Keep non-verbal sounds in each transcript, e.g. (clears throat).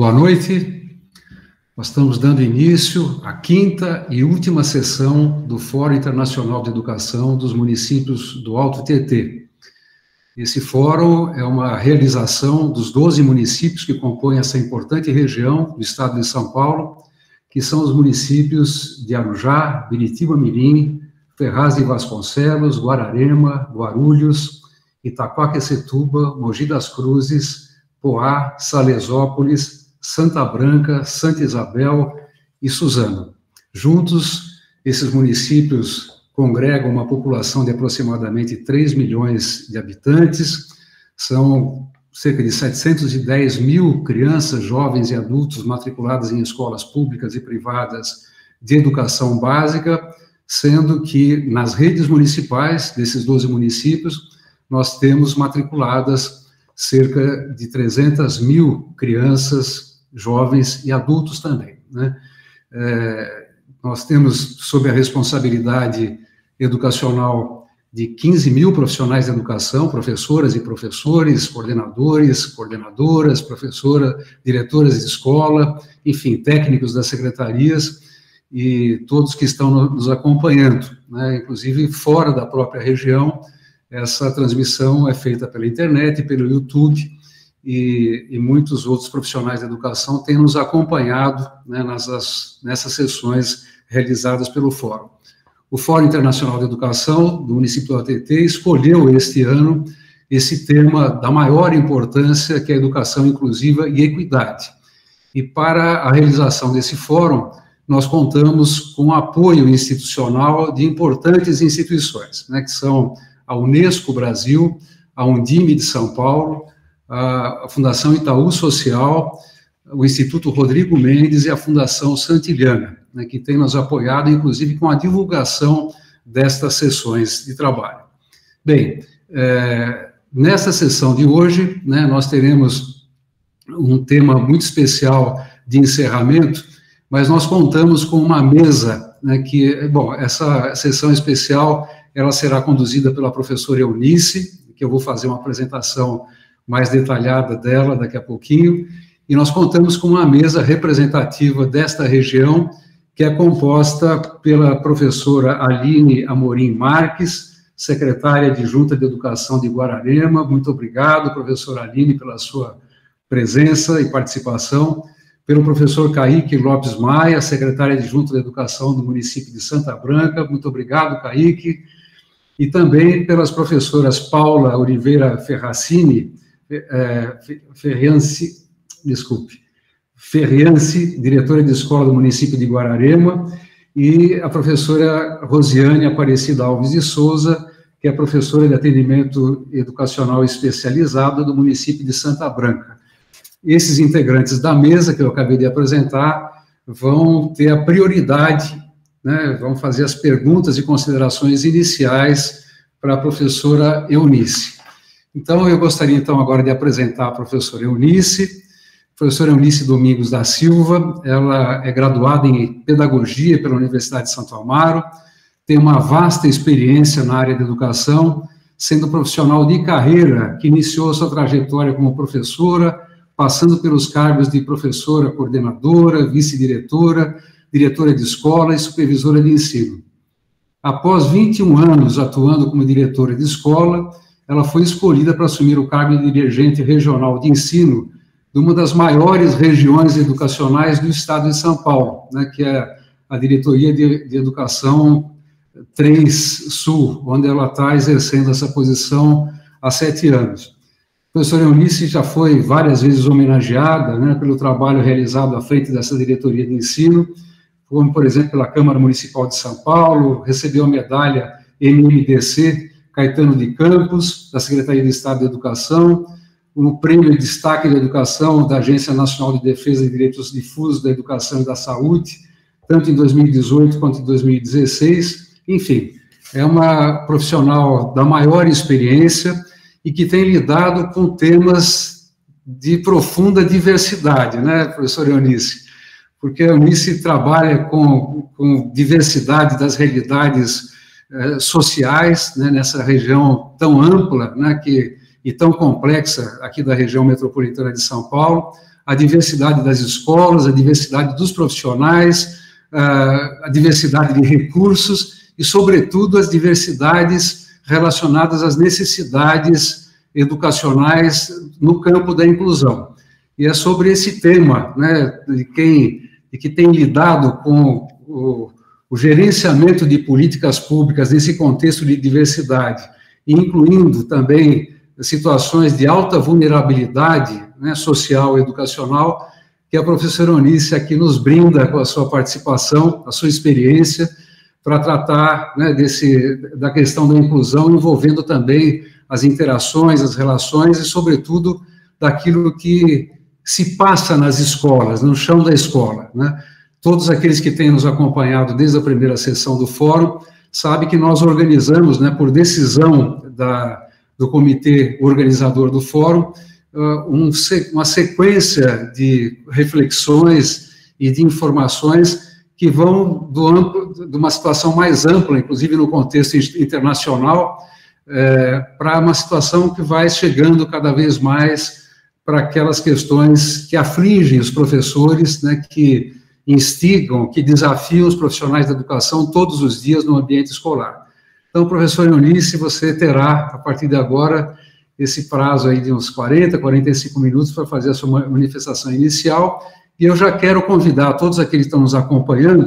Boa noite. Nós estamos dando início à quinta e última sessão do Fórum Internacional de Educação dos Municípios do Alto Tietê. Esse fórum é uma realização dos 12 municípios que compõem essa importante região do estado de São Paulo, que são os municípios de Arujá, Biritiba Mirim, Ferraz de Vasconcelos, Guararema, Guarulhos, Itaquaquecetuba, Mogi das Cruzes, Poá, Salesópolis, Santa Branca, Santa Isabel e Suzano. Juntos, esses municípios congregam uma população de aproximadamente 3 milhões de habitantes, são cerca de 710 mil crianças, jovens e adultos matriculadas em escolas públicas e privadas de educação básica, sendo que nas redes municipais desses 12 municípios, nós temos matriculadas cerca de 300 mil crianças jovens e adultos também. Né? É, nós temos, sob a responsabilidade educacional de 15 mil profissionais de educação, professoras e professores, coordenadores, coordenadoras, professoras, diretoras de escola, enfim, técnicos das secretarias e todos que estão nos acompanhando, né? inclusive fora da própria região. Essa transmissão é feita pela internet, pelo YouTube, e, e, muitos outros profissionais da educação têm nos acompanhado né, nessas, nessas sessões realizadas pelo Fórum. O Fórum Internacional de Educação do município do ATT escolheu este ano esse tema da maior importância, que é a educação inclusiva e equidade. E para a realização desse fórum, nós contamos com apoio institucional de importantes instituições, né, que são a Unesco Brasil, a Undime de São Paulo, a Fundação Itaú Social, o Instituto Rodrigo Mendes e a Fundação Santilhana, né, que tem nos apoiado, inclusive, com a divulgação destas sessões de trabalho. Bem, é, nessa sessão de hoje, né, nós teremos um tema muito especial de encerramento, mas nós contamos com uma mesa, né, que, bom, essa sessão especial, ela será conduzida pela professora Eunice, que eu vou fazer uma apresentação mais detalhada dela daqui a pouquinho, e nós contamos com uma mesa representativa desta região, que é composta pela professora Aline Amorim Marques, secretária de Junta de Educação de Guararema. Muito obrigado, professora Aline, pela sua presença e participação. Pelo professor Caíque Lopes Maia, secretária de Junta de Educação do município de Santa Branca. Muito obrigado, Caíque. E também pelas professoras Paula Oliveira Ferracini, é, desculpe, Ferriance, diretora de escola do município de Guararema, e a professora Rosiane Aparecida Alves de Souza, que é professora de atendimento educacional especializado do município de Santa Branca. Esses integrantes da mesa que eu acabei de apresentar vão ter a prioridade, né, vão fazer as perguntas e considerações iniciais para a professora Eunice. Então, eu gostaria, então, agora de apresentar a professora Eunice, professora Eunice Domingos da Silva, ela é graduada em Pedagogia pela Universidade de Santo Amaro, tem uma vasta experiência na área de educação, sendo profissional de carreira que iniciou sua trajetória como professora, passando pelos cargos de professora, coordenadora, vice-diretora, diretora de escola e supervisora de ensino. Após 21 anos atuando como diretora de escola, ela foi escolhida para assumir o cargo de dirigente regional de ensino de uma das maiores regiões educacionais do estado de São Paulo, né, que é a Diretoria de, de Educação 3 Sul, onde ela está exercendo essa posição há sete anos. A professora Eunice já foi várias vezes homenageada né, pelo trabalho realizado à frente dessa diretoria de ensino, como, por exemplo, pela Câmara Municipal de São Paulo, recebeu a medalha MMDC Caetano de Campos, da Secretaria de Estado de Educação, o Prêmio Destaque da Educação da Agência Nacional de Defesa de Direitos Difusos da Educação e da Saúde, tanto em 2018 quanto em 2016. Enfim, é uma profissional da maior experiência e que tem lidado com temas de profunda diversidade, né, professor Eunice? Porque a Eunice trabalha com, com diversidade das realidades eh, sociais né, nessa região tão ampla, né, que e tão complexa aqui da região metropolitana de São Paulo, a diversidade das escolas, a diversidade dos profissionais, a diversidade de recursos e, sobretudo, as diversidades relacionadas às necessidades educacionais no campo da inclusão. E é sobre esse tema, né, de quem de que tem lidado com o, o gerenciamento de políticas públicas nesse contexto de diversidade, incluindo também situações de alta vulnerabilidade né, social e educacional, que a professora Onícia aqui nos brinda com a sua participação, a sua experiência, para tratar né, desse, da questão da inclusão, envolvendo também as interações, as relações e, sobretudo, daquilo que se passa nas escolas, no chão da escola. Né? Todos aqueles que têm nos acompanhado desde a primeira sessão do fórum sabem que nós organizamos, né, por decisão da, do comitê organizador do fórum, uh, um, uma sequência de reflexões e de informações que vão do amplo, de uma situação mais ampla, inclusive no contexto internacional, é, para uma situação que vai chegando cada vez mais para aquelas questões que afligem os professores, né, que instigam, que desafiam os profissionais da educação todos os dias no ambiente escolar. Então, professor Eunice, você terá, a partir de agora, esse prazo aí de uns 40, 45 minutos para fazer a sua manifestação inicial, e eu já quero convidar todos aqueles que estão nos acompanhando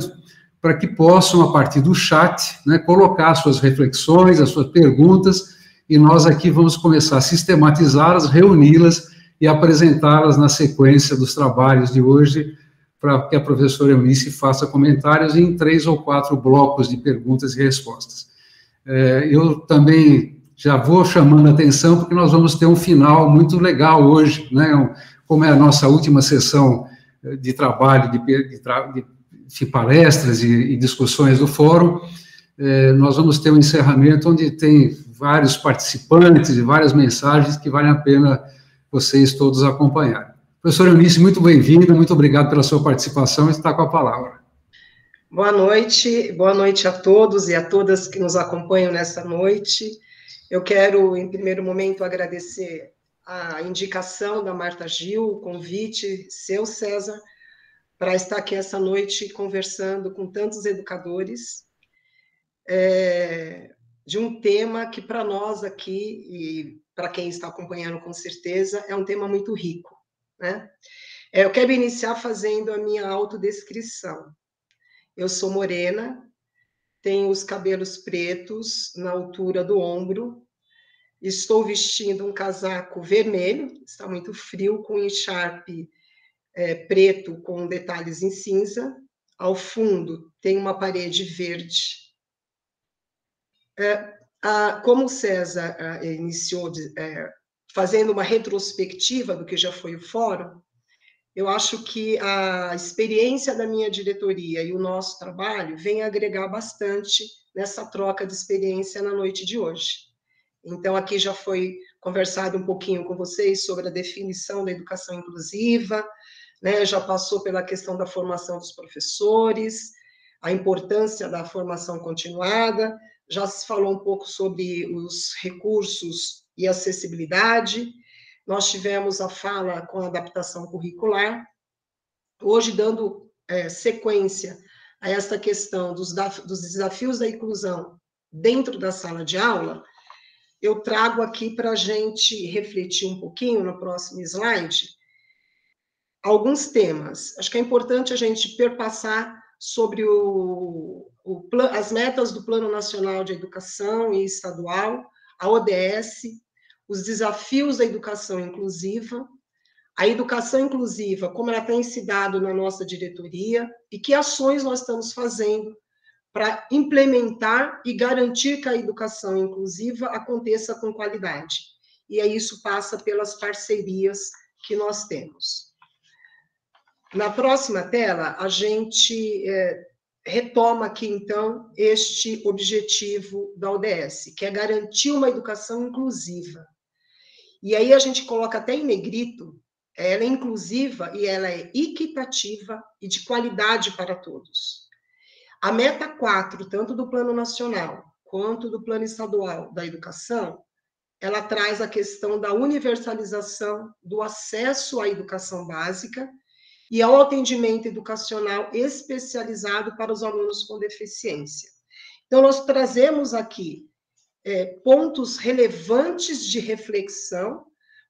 para que possam, a partir do chat, né, colocar suas reflexões, as suas perguntas, e nós aqui vamos começar a sistematizá-las, reuni-las e apresentá-las na sequência dos trabalhos de hoje, para que a professora Eunice faça comentários em três ou quatro blocos de perguntas e respostas. É, eu também já vou chamando a atenção, porque nós vamos ter um final muito legal hoje, né, como é a nossa última sessão de trabalho, de, de, de palestras e, e, discussões do fórum, é, nós vamos ter um encerramento onde tem vários participantes e várias mensagens que vale a pena vocês todos acompanharem. Professora Eunice, muito bem-vinda, muito obrigado pela sua participação e está com a palavra. Boa noite, boa noite a todos e a todas que nos acompanham nessa noite. Eu quero, em primeiro momento, agradecer a indicação da Marta Gil, o convite seu, César, para estar aqui essa noite conversando com tantos educadores é, de um tema que, para nós aqui, e para quem está acompanhando com certeza, é um tema muito rico. Né? É, eu quero iniciar fazendo a minha autodescrição. Eu sou morena, tenho os cabelos pretos na altura do ombro, Estou vestindo um casaco vermelho, está muito frio, com encharpe é, preto com detalhes em cinza. Ao fundo tem uma parede verde. É, a, como o César a, iniciou de, é, fazendo uma retrospectiva do que já foi o fórum, eu acho que a experiência da minha diretoria e o nosso trabalho vem agregar bastante nessa troca de experiência na noite de hoje. Então, aqui já foi conversado um pouquinho com vocês sobre a definição da educação inclusiva, né? já passou pela questão da formação dos professores, a importância da formação continuada, já se falou um pouco sobre os recursos e acessibilidade, nós tivemos a fala com a adaptação curricular, hoje dando é, sequência a essa questão dos, dos desafios da inclusão dentro da sala de aula, eu trago aqui para a gente refletir um pouquinho no próximo slide alguns temas. Acho que é importante a gente perpassar sobre o, o, as metas do Plano Nacional de Educação e Estadual, a ODS, os desafios da educação inclusiva, a educação inclusiva, como ela tem se dado na nossa diretoria e que ações nós estamos fazendo para implementar e garantir que a educação inclusiva aconteça com qualidade. E aí isso passa pelas parcerias que nós temos. Na próxima tela, a gente é, retoma aqui, então, este objetivo da ODS, que é garantir uma educação inclusiva. E aí a gente coloca até em negrito, ela é inclusiva e ela é equitativa e de qualidade para todos. A meta 4, tanto do Plano Nacional quanto do Plano Estadual da Educação, ela traz a questão da universalização do acesso à educação básica e ao atendimento educacional especializado para os alunos com deficiência. Então, nós trazemos aqui é, pontos relevantes de reflexão,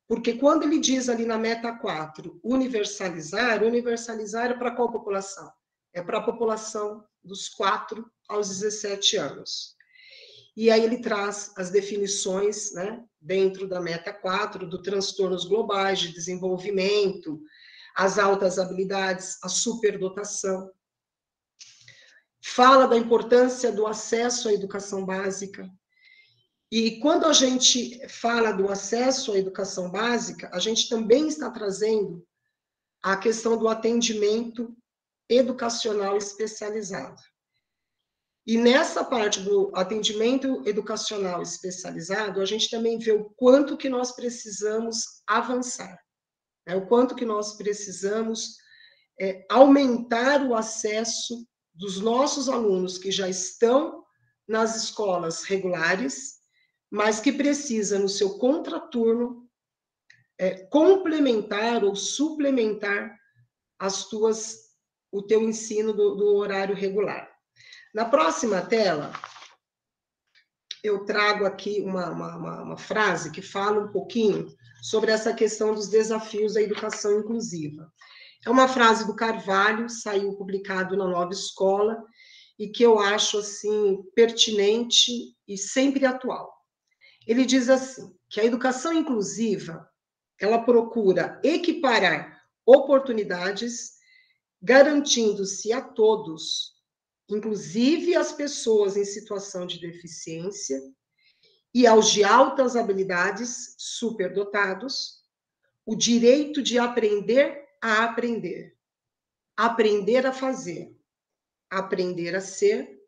porque quando ele diz ali na meta 4, universalizar, universalizar é para qual população? É para a população dos 4 aos 17 anos. E aí ele traz as definições, né, dentro da meta 4, do transtornos globais de desenvolvimento, as altas habilidades, a superdotação. Fala da importância do acesso à educação básica. E quando a gente fala do acesso à educação básica, a gente também está trazendo a questão do atendimento educacional especializado. E nessa parte do atendimento educacional especializado, a gente também vê o quanto que nós precisamos avançar, né? o quanto que nós precisamos é, aumentar o acesso dos nossos alunos que já estão nas escolas regulares, mas que precisa, no seu contraturno, é, complementar ou suplementar as tuas, o teu ensino do, do horário regular. Na próxima tela, eu trago aqui uma, uma, uma, frase que fala um pouquinho sobre essa questão dos desafios da educação inclusiva. É uma frase do Carvalho, saiu publicado na Nova Escola, e que eu acho assim pertinente e sempre atual. Ele diz assim, que a educação inclusiva, ela procura equiparar oportunidades, garantindo-se a todos inclusive as pessoas em situação de deficiência e aos de altas habilidades superdotados, o direito de aprender a aprender, aprender a fazer, aprender a ser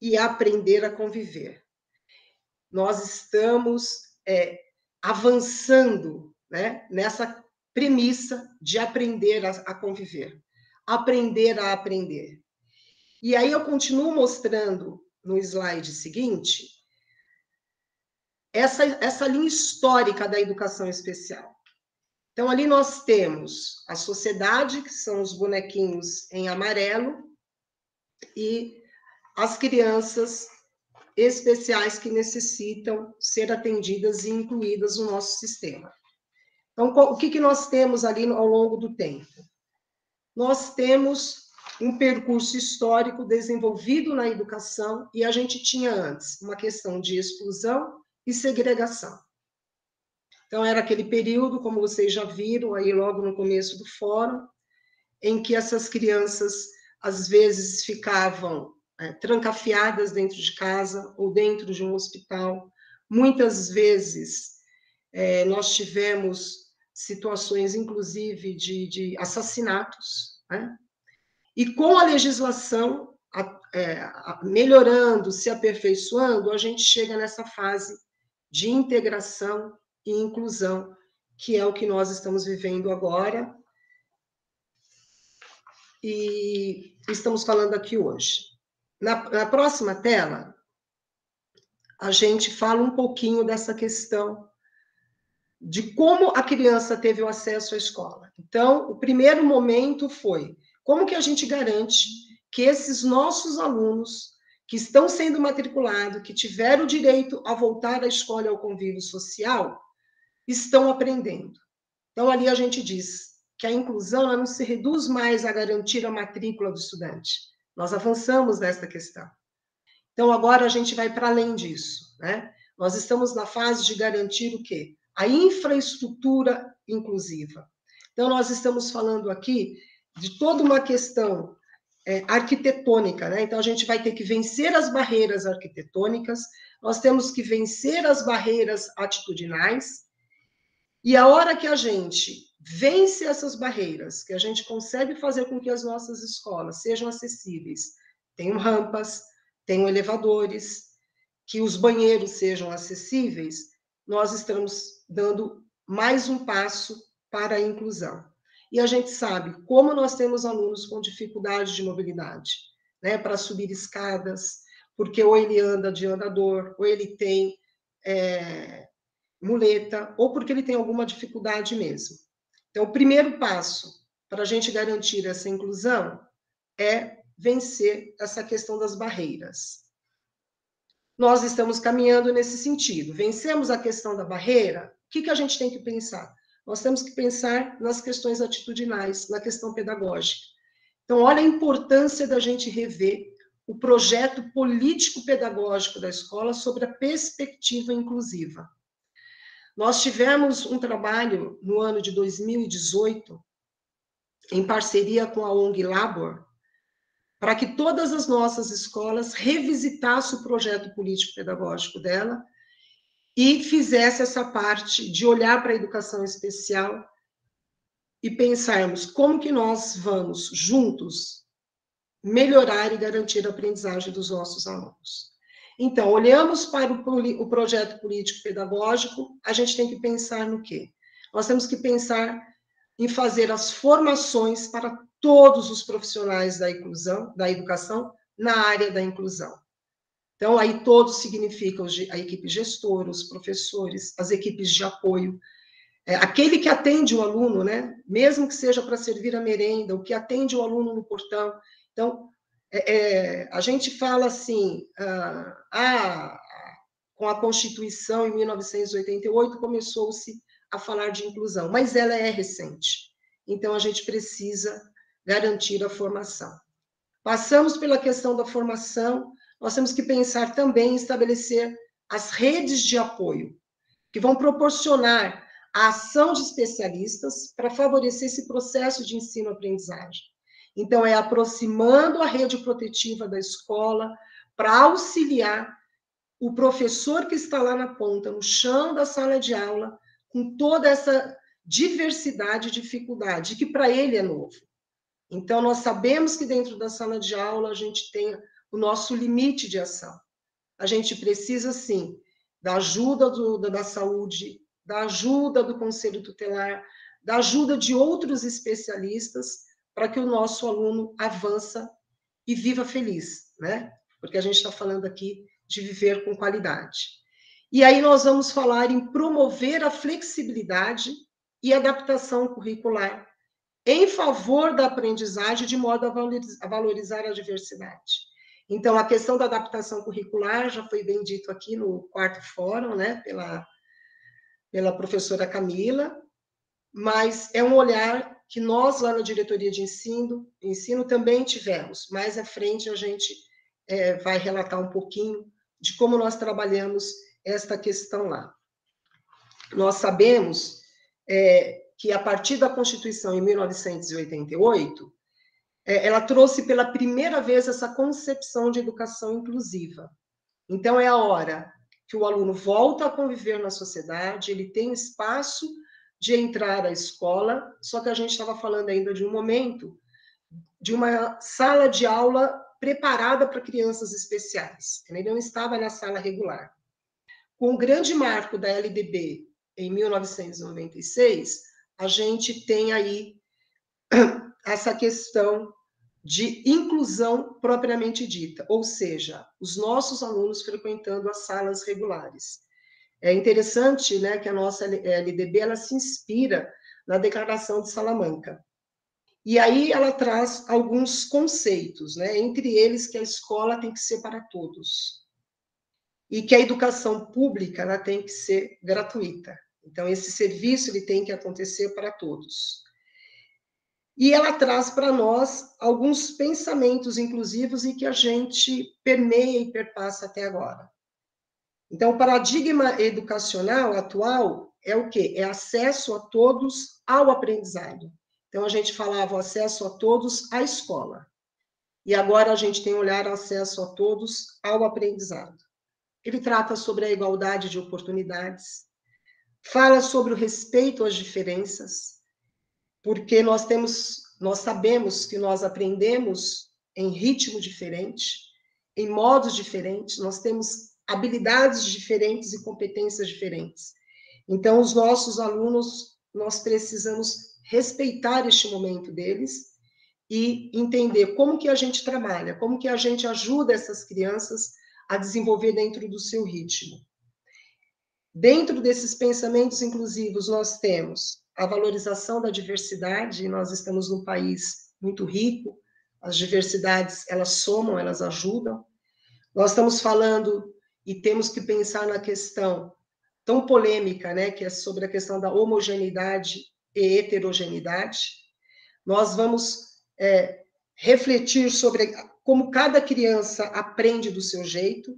e aprender a conviver. Nós estamos é, avançando né, nessa premissa de aprender a, a conviver, aprender a aprender. E aí eu continuo mostrando no slide seguinte essa, essa linha histórica da educação especial. Então, ali nós temos a sociedade, que são os bonequinhos em amarelo, e as crianças especiais que necessitam ser atendidas e incluídas no nosso sistema. Então, o que, que nós temos ali ao longo do tempo? Nós temos um percurso histórico desenvolvido na educação e a gente tinha antes uma questão de exclusão e segregação. Então, era aquele período, como vocês já viram aí logo no começo do fórum, em que essas crianças, às vezes, ficavam é, trancafiadas dentro de casa ou dentro de um hospital. Muitas vezes, é, nós tivemos situações, inclusive, de, de assassinatos, né? E com a legislação é, melhorando, se aperfeiçoando, a gente chega nessa fase de integração e inclusão, que é o que nós estamos vivendo agora e estamos falando aqui hoje. Na, na próxima tela, a gente fala um pouquinho dessa questão de como a criança teve o acesso à escola. Então, o primeiro momento foi como que a gente garante que esses nossos alunos que estão sendo matriculados, que tiveram o direito a voltar à escola e ao convívio social, estão aprendendo? Então, ali a gente diz que a inclusão não se reduz mais a garantir a matrícula do estudante. Nós avançamos nesta questão. Então, agora a gente vai para além disso, né? Nós estamos na fase de garantir o quê? A infraestrutura inclusiva. Então, nós estamos falando aqui de toda uma questão é, arquitetônica, né? Então a gente vai ter que vencer as barreiras arquitetônicas, nós temos que vencer as barreiras atitudinais, e a hora que a gente vence essas barreiras, que a gente consegue fazer com que as nossas escolas sejam acessíveis, tenham rampas, tenham elevadores, que os banheiros sejam acessíveis, nós estamos dando mais um passo para a inclusão. E a gente sabe como nós temos alunos com dificuldade de mobilidade, né, para subir escadas, porque ou ele anda de andador, ou ele tem é, muleta ou porque ele tem alguma dificuldade mesmo. Então, o primeiro passo para a gente garantir essa inclusão é vencer essa questão das barreiras. Nós estamos caminhando nesse sentido. Vencemos a questão da barreira, o que, que a gente tem que pensar? Nós temos que pensar nas questões atitudinais, na questão pedagógica. Então, olha a importância da gente rever o projeto político-pedagógico da escola sobre a perspectiva inclusiva. Nós tivemos um trabalho no ano de 2018, em parceria com a ONG Labor, para que todas as nossas escolas revisitassem o projeto político-pedagógico dela e fizesse essa parte de olhar para a educação especial e pensarmos como que nós vamos juntos melhorar e garantir a aprendizagem dos nossos alunos. Então, olhamos para o, o projeto político-pedagógico, a gente tem que pensar no quê? Nós temos que pensar em fazer as formações para todos os profissionais da inclusão, da educação, na área da inclusão. Então, aí todos significam a equipe gestora, os professores, as equipes de apoio, é, aquele que atende o aluno, né? Mesmo que seja para servir a merenda, o que atende o aluno no portão. Então, é, é, a gente fala assim, ah, ah, com a Constituição em 1988 começou-se a falar de inclusão, mas ela é recente. Então, a gente precisa garantir a formação. Passamos pela questão da formação, nós temos que pensar também em estabelecer as redes de apoio, que vão proporcionar a ação de especialistas para favorecer esse processo de ensino-aprendizagem. Então, é aproximando a rede protetiva da escola para auxiliar o professor que está lá na ponta, no chão da sala de aula, com toda essa diversidade e dificuldade, que para ele é novo. Então, nós sabemos que dentro da sala de aula a gente tem o nosso limite de ação. A gente precisa, sim, da ajuda do, da saúde, da ajuda do conselho tutelar, da ajuda de outros especialistas para que o nosso aluno avança e viva feliz, né? Porque a gente está falando aqui de viver com qualidade. E aí nós vamos falar em promover a flexibilidade e adaptação curricular em favor da aprendizagem, de modo a valorizar a diversidade. Então, a questão da adaptação curricular já foi bem dito aqui no quarto fórum, né, pela, pela professora Camila, mas é um olhar que nós, lá na diretoria de ensino, ensino também tivemos. Mais à frente, a gente é, vai relatar um pouquinho de como nós trabalhamos esta questão lá. Nós sabemos é, que a partir da Constituição em 1988, é, ela trouxe pela primeira vez essa concepção de educação inclusiva. Então, é a hora que o aluno volta a conviver na sociedade, ele tem espaço de entrar à escola, só que a gente estava falando ainda de um momento de uma sala de aula preparada para crianças especiais. Ele não estava na sala regular. Com o grande marco da LDB em 1996, a gente tem aí (clears throat) essa questão de inclusão propriamente dita, ou seja, os nossos alunos frequentando as salas regulares. É interessante, né, que a nossa LDB ela se inspira na Declaração de Salamanca. E aí ela traz alguns conceitos, né, entre eles que a escola tem que ser para todos e que a educação pública ela tem que ser gratuita. Então, esse serviço ele tem que acontecer para todos. E ela traz para nós alguns pensamentos inclusivos e que a gente permeia e perpassa até agora. Então, o paradigma educacional atual é o quê? É acesso a todos ao aprendizado. Então, a gente falava acesso a todos à escola. E agora a gente tem olhar acesso a todos ao aprendizado. Ele trata sobre a igualdade de oportunidades, fala sobre o respeito às diferenças, porque nós temos, nós sabemos que nós aprendemos em ritmo diferente, em modos diferentes, nós temos habilidades diferentes e competências diferentes. Então, os nossos alunos, nós precisamos respeitar este momento deles e entender como que a gente trabalha, como que a gente ajuda essas crianças a desenvolver dentro do seu ritmo. Dentro desses pensamentos inclusivos, nós temos a valorização da diversidade, nós estamos num país muito rico, as diversidades, elas somam, elas ajudam. Nós estamos falando e temos que pensar na questão tão polêmica, né, que é sobre a questão da homogeneidade e heterogeneidade. Nós vamos é, refletir sobre como cada criança aprende do seu jeito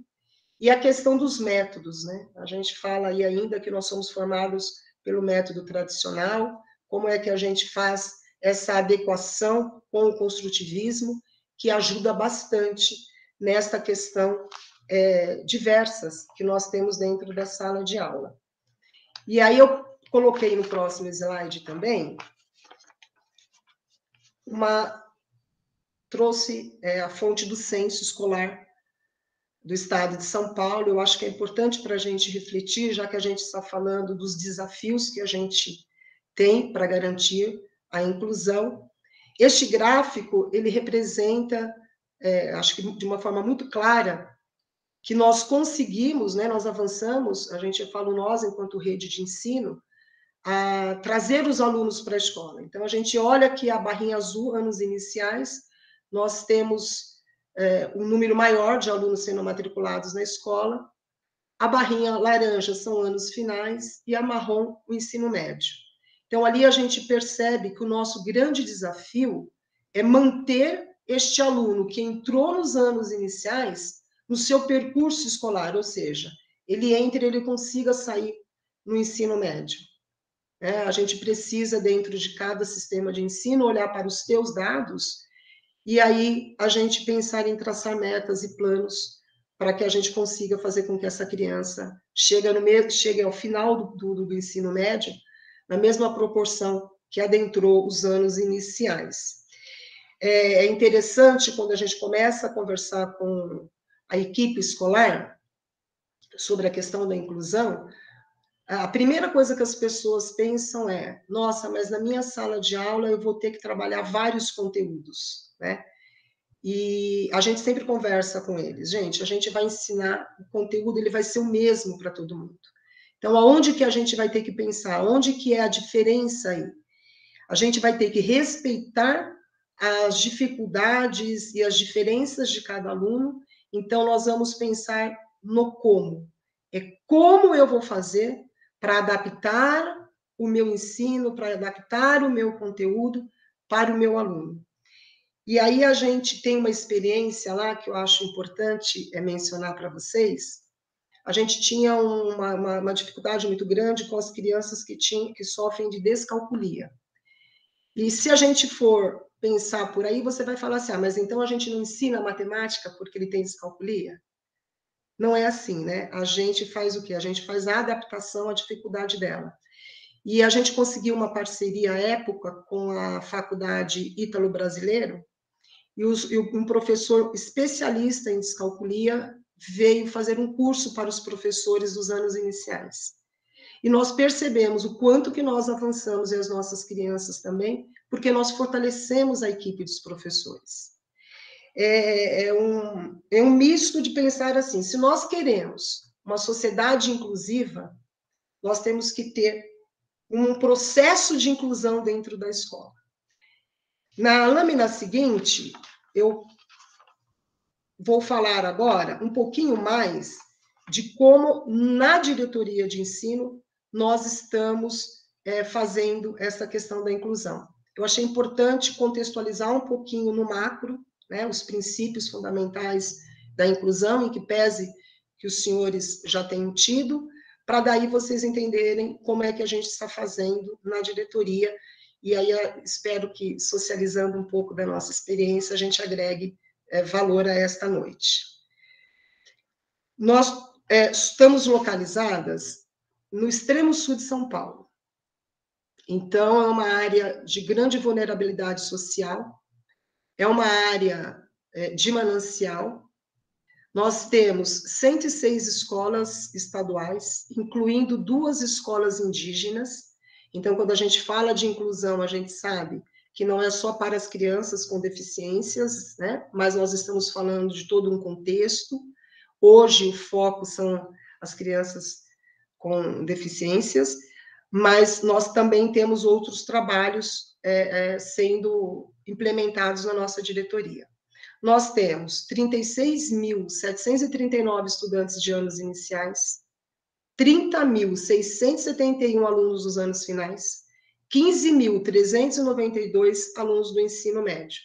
e a questão dos métodos, né? A gente fala aí ainda que nós somos formados pelo método tradicional, como é que a gente faz essa adequação com o construtivismo, que ajuda bastante nesta questão é, diversas que nós temos dentro da sala de aula. E aí eu coloquei no próximo slide também uma trouxe é, a fonte do censo escolar do estado de São Paulo. Eu acho que é importante para a gente refletir, já que a gente está falando dos desafios que a gente tem para garantir a inclusão. Este gráfico ele representa, é, acho que de uma forma muito clara, que nós conseguimos, né, nós avançamos, a gente fala nós enquanto rede de ensino, a trazer os alunos para a escola. Então, a gente olha que a barrinha azul, anos iniciais, nós temos é, um número maior de alunos sendo matriculados na escola, a barrinha laranja são anos finais e a marrom, o ensino médio. Então, ali a gente percebe que o nosso grande desafio é manter este aluno que entrou nos anos iniciais no seu percurso escolar, ou seja, ele entre, ele consiga sair no ensino médio. É, a gente precisa, dentro de cada sistema de ensino, olhar para os teus dados e aí a gente pensar em traçar metas e planos para que a gente consiga fazer com que essa criança chegue, no mesmo, chegue ao final do, do, do ensino médio na mesma proporção que adentrou os anos iniciais. É, é interessante quando a gente começa a conversar com a equipe escolar sobre a questão da inclusão, a primeira coisa que as pessoas pensam é: nossa, mas na minha sala de aula eu vou ter que trabalhar vários conteúdos, né? E a gente sempre conversa com eles, gente, a gente vai ensinar o conteúdo, ele vai ser o mesmo para todo mundo. Então, aonde que a gente vai ter que pensar? Onde que é a diferença aí? A gente vai ter que respeitar as dificuldades e as diferenças de cada aluno então, nós vamos pensar no como. É como eu vou fazer para adaptar o meu ensino, para adaptar o meu conteúdo para o meu aluno. E aí a gente tem uma experiência lá que eu acho importante é mencionar para vocês. A gente tinha uma, uma, uma, dificuldade muito grande com as crianças que, tinham, que sofrem de descalculia. E se a gente for pensar por aí, você vai falar assim: ah, mas então a gente não ensina matemática porque ele tem descalculia? Não é assim, né? A gente faz o quê? A gente faz a adaptação à dificuldade dela. E a gente conseguiu uma parceria à época com a Faculdade Ítalo-Brasileiro, e, e um professor especialista em descalculia veio fazer um curso para os professores dos anos iniciais. E nós percebemos o quanto que nós avançamos e as nossas crianças também, porque nós fortalecemos a equipe dos professores. É, é, um, é um misto de pensar assim: se nós queremos uma sociedade inclusiva, nós temos que ter um processo de inclusão dentro da escola. Na lâmina seguinte, eu vou falar agora um pouquinho mais de como, na diretoria de ensino, nós estamos é, fazendo essa questão da inclusão. Eu achei importante contextualizar um pouquinho no macro, né, os princípios fundamentais da inclusão, em que pese que os senhores já tenham tido, para daí vocês entenderem como é que a gente está fazendo na diretoria, e aí espero que, socializando um pouco da nossa experiência, a gente agregue é, valor a esta noite. Nós é, estamos localizadas no extremo sul de São Paulo. Então, é uma área de grande vulnerabilidade social, é uma área é, de manancial. Nós temos 106 escolas estaduais, incluindo duas escolas indígenas. Então, quando a gente fala de inclusão, a gente sabe que não é só para as crianças com deficiências, né? mas nós estamos falando de todo um contexto. Hoje, o foco são as crianças com deficiências, mas nós também temos outros trabalhos é, é, sendo implementados na nossa diretoria. Nós temos 36.739 estudantes de anos iniciais, 30.671 alunos dos anos finais, 15.392 alunos do ensino médio.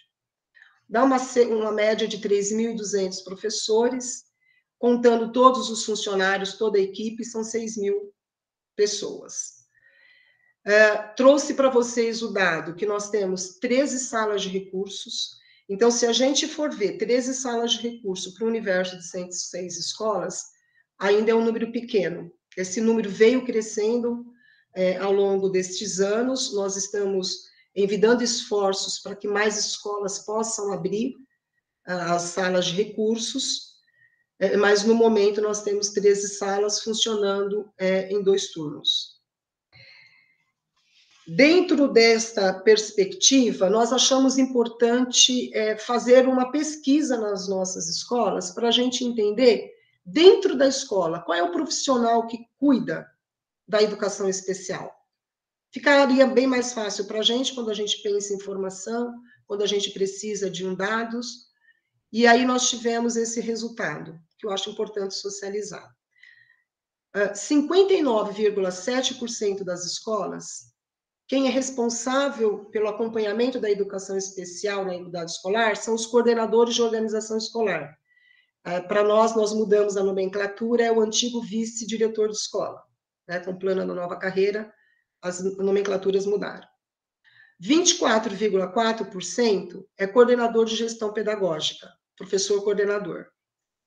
Dá uma, uma média de 3.200 professores, contando todos os funcionários, toda a equipe, são 6 mil pessoas. Uh, trouxe para vocês o dado que nós temos 13 salas de recursos. Então, se a gente for ver 13 salas de recurso para o universo de 106 escolas, ainda é um número pequeno. Esse número veio crescendo é, ao longo destes anos. Nós estamos envidando esforços para que mais escolas possam abrir uh, as salas de recursos. É, mas no momento nós temos 13 salas funcionando é, em dois turnos. Dentro desta perspectiva, nós achamos importante é, fazer uma pesquisa nas nossas escolas para a gente entender, dentro da escola, qual é o profissional que cuida da educação especial. Ficaria bem mais fácil para a gente quando a gente pensa em formação, quando a gente precisa de um dados, e aí nós tivemos esse resultado que eu acho importante socializar. 59,7% ah, das escolas, quem é responsável pelo acompanhamento da educação especial na unidade escolar são os coordenadores de organização escolar. Ah, para nós, nós mudamos a nomenclatura, é o antigo vice-diretor de escola. Né? Com o plano da nova carreira, as nomenclaturas mudaram. 24,4% é coordenador de gestão pedagógica, professor coordenador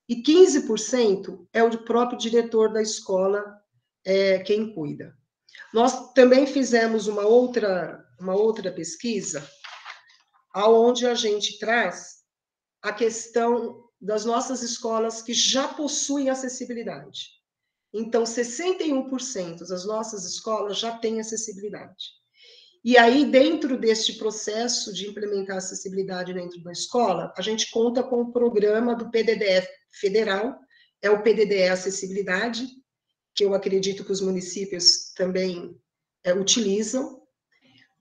e 15% é o próprio diretor da escola é, quem cuida. Nós também fizemos uma outra, uma outra pesquisa, aonde a gente traz a questão das nossas escolas que já possuem acessibilidade. Então, 61% das nossas escolas já têm acessibilidade. E aí, dentro deste processo de implementar acessibilidade dentro da escola, a gente conta com o programa do PDDF federal, é o PDDE Acessibilidade, que eu acredito que os municípios também é, utilizam,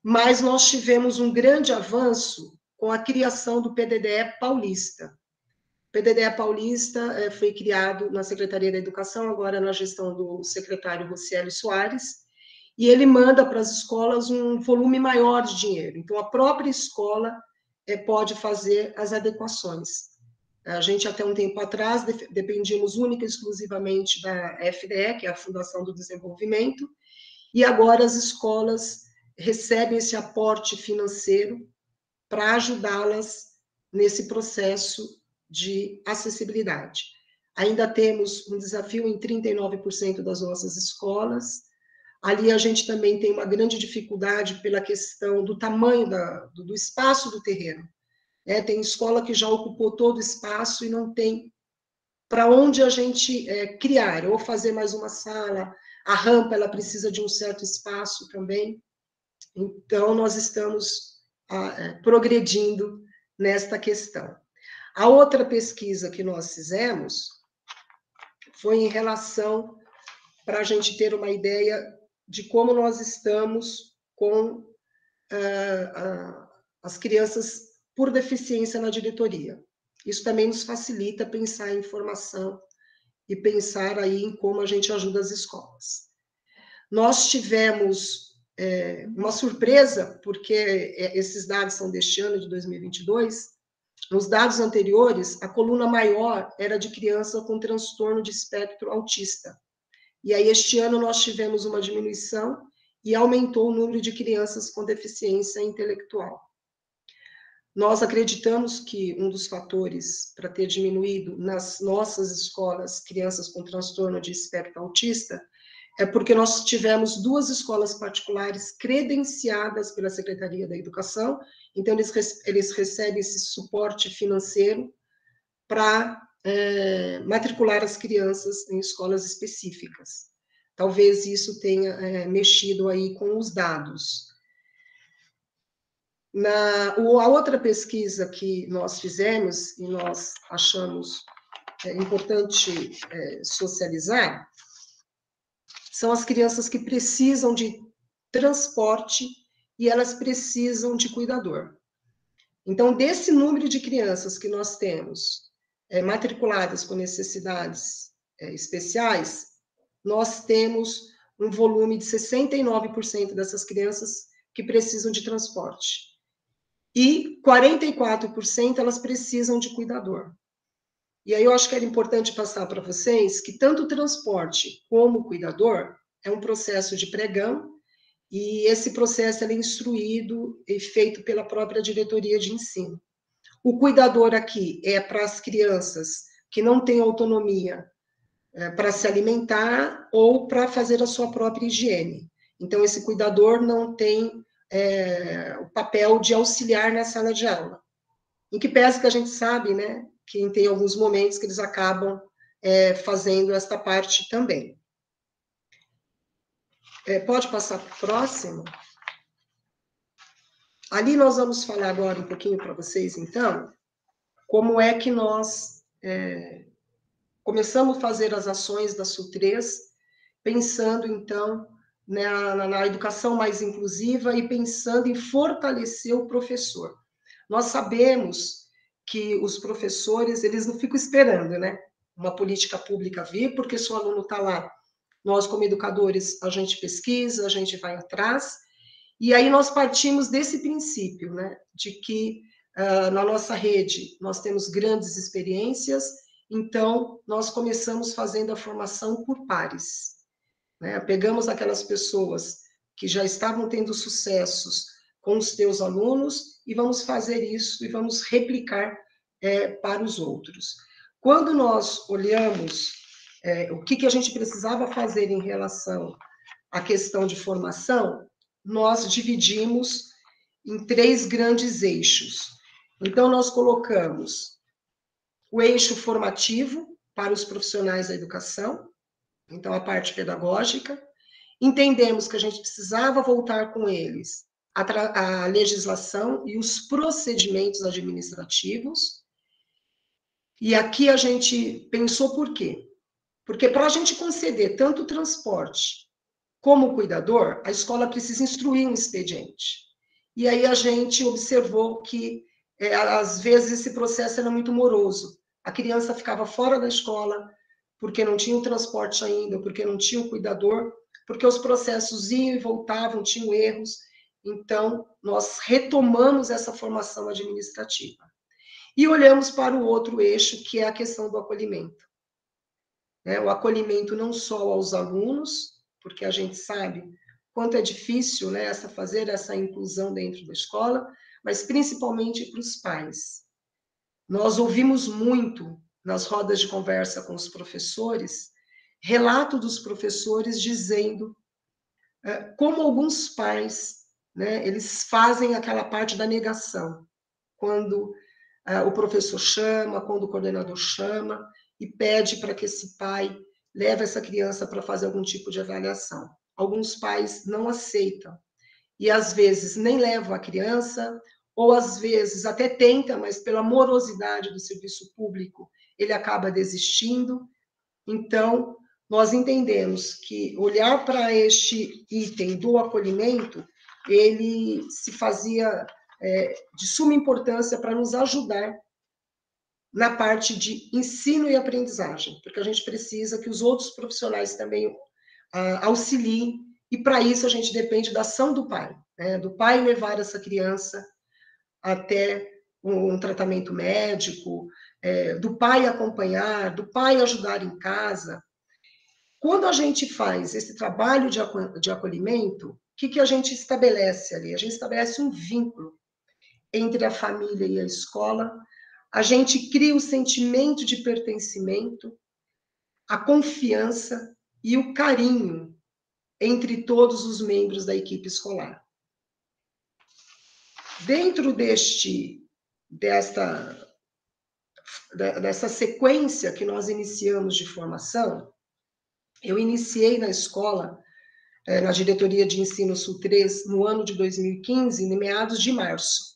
mas nós tivemos um grande avanço com a criação do PDDE Paulista. O PDDE Paulista é, foi criado na Secretaria da Educação, agora na gestão do secretário Rocieli Soares, e ele manda para as escolas um volume maior de dinheiro. Então, a própria escola é, pode fazer as adequações. A gente, até um tempo atrás, dependíamos única e exclusivamente da FDE, que é a Fundação do Desenvolvimento, e agora as escolas recebem esse aporte financeiro para ajudá-las nesse processo de acessibilidade. Ainda temos um desafio em 39% das nossas escolas, Ali a gente também tem uma grande dificuldade pela questão do tamanho da, do, do espaço do terreno. É, tem escola que já ocupou todo o espaço e não tem para onde a gente é, criar, ou fazer mais uma sala. A rampa ela precisa de um certo espaço também. Então, nós estamos é, progredindo nesta questão. A outra pesquisa que nós fizemos foi em relação, para a gente ter uma ideia de como nós estamos com uh, uh, as crianças por deficiência na diretoria. Isso também nos facilita pensar em formação e pensar aí em como a gente ajuda as escolas. Nós tivemos é, uma surpresa, porque é, esses dados são deste ano, de 2022. Nos dados anteriores, a coluna maior era de criança com transtorno de espectro autista. E aí, este ano, nós tivemos uma diminuição e aumentou o número de crianças com deficiência intelectual. Nós acreditamos que um dos fatores para ter diminuído nas nossas escolas crianças com transtorno de espectro autista é porque nós tivemos duas escolas particulares credenciadas pela Secretaria da Educação, então eles, eles recebem esse suporte financeiro para é, matricular as crianças em escolas específicas. Talvez isso tenha é, mexido aí com os dados. Na, a outra pesquisa que nós fizemos e nós achamos é, importante é, socializar são as crianças que precisam de transporte e elas precisam de cuidador. Então, desse número de crianças que nós temos é, matriculadas com necessidades é, especiais, nós temos um volume de 69% dessas crianças que precisam de transporte. E 44% elas precisam de cuidador. E aí eu acho que era importante passar para vocês que tanto o transporte como o cuidador é um processo de pregão, e esse processo é instruído e feito pela própria diretoria de ensino. O cuidador aqui é para as crianças que não têm autonomia é, para se alimentar ou para fazer a sua própria higiene. Então, esse cuidador não tem é, o papel de auxiliar na sala de aula. Em que pese que a gente sabe, né, que tem alguns momentos que eles acabam é, fazendo esta parte também. É, pode passar para o próximo? Ali nós vamos falar agora um pouquinho para vocês, então, como é que nós é, começamos a fazer as ações da SU3, pensando, então, né, na, na educação mais inclusiva e pensando em fortalecer o professor. Nós sabemos que os professores, eles não ficam esperando, né? Uma política pública vir, porque se o aluno está lá, nós, como educadores, a gente pesquisa, a gente vai atrás, e aí nós partimos desse princípio, né? De que uh, na nossa rede nós temos grandes experiências, então nós começamos fazendo a formação por pares. Né? Pegamos aquelas pessoas que já estavam tendo sucessos com os teus alunos e vamos fazer isso e vamos replicar é, para os outros. Quando nós olhamos é, o que, que a gente precisava fazer em relação à questão de formação, nós dividimos em três grandes eixos. Então, nós colocamos o eixo formativo para os profissionais da educação, então a parte pedagógica. Entendemos que a gente precisava voltar com eles a, a legislação e os procedimentos administrativos. E aqui a gente pensou por quê? Porque para a gente conceder tanto transporte como cuidador, a escola precisa instruir um expediente. E aí a gente observou que, é, às vezes, esse processo era muito moroso. A criança ficava fora da escola porque não tinha o transporte ainda, porque não tinha o cuidador, porque os processos iam e voltavam, tinham erros. Então, nós retomamos essa formação administrativa. E olhamos para o outro eixo, que é a questão do acolhimento. É, o acolhimento não só aos alunos, porque a gente sabe quanto é difícil né, essa, fazer essa inclusão dentro da escola, mas principalmente para os pais. Nós ouvimos muito nas rodas de conversa com os professores, relato dos professores dizendo é, como alguns pais né, eles fazem aquela parte da negação, quando uh, o professor chama, quando o coordenador chama e pede para que esse pai leve essa criança para fazer algum tipo de avaliação. Alguns pais não aceitam e às vezes nem levam a criança, ou às vezes até tenta, mas pela morosidade do serviço público, ele acaba desistindo. Então, nós entendemos que olhar para este item do acolhimento ele se fazia é, de suma importância para nos ajudar na parte de ensino e aprendizagem, porque a gente precisa que os outros profissionais também ah, auxiliem, e para isso a gente depende da ação do pai, né? do pai levar essa criança até um, um tratamento médico, é, do pai acompanhar, do pai ajudar em casa. Quando a gente faz esse trabalho de, de acolhimento, que, que a gente estabelece ali? A gente estabelece um vínculo entre a família e a escola, a gente cria o sentimento de pertencimento, a confiança e o carinho entre todos os membros da equipe escolar. Dentro deste desta dessa sequência que nós iniciamos de formação, eu iniciei na escola é, na diretoria de ensino Sul 3 no ano de 2015, em meados de março.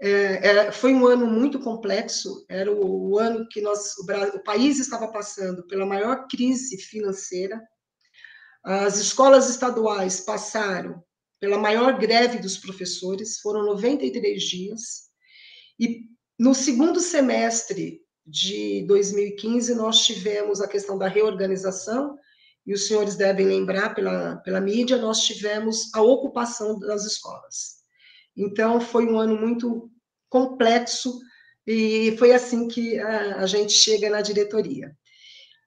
É, é, foi um ano muito complexo, era o, ano que nós, o, o, país estava passando pela maior crise financeira, As escolas estaduais passaram pela maior greve dos professores, foram 93 dias, e no segundo semestre de 2015, nós tivemos a questão da reorganização, e os senhores devem lembrar pela, pela mídia, nós tivemos a ocupação das escolas. Então, foi um ano muito complexo, e foi assim que a, a gente chega na diretoria.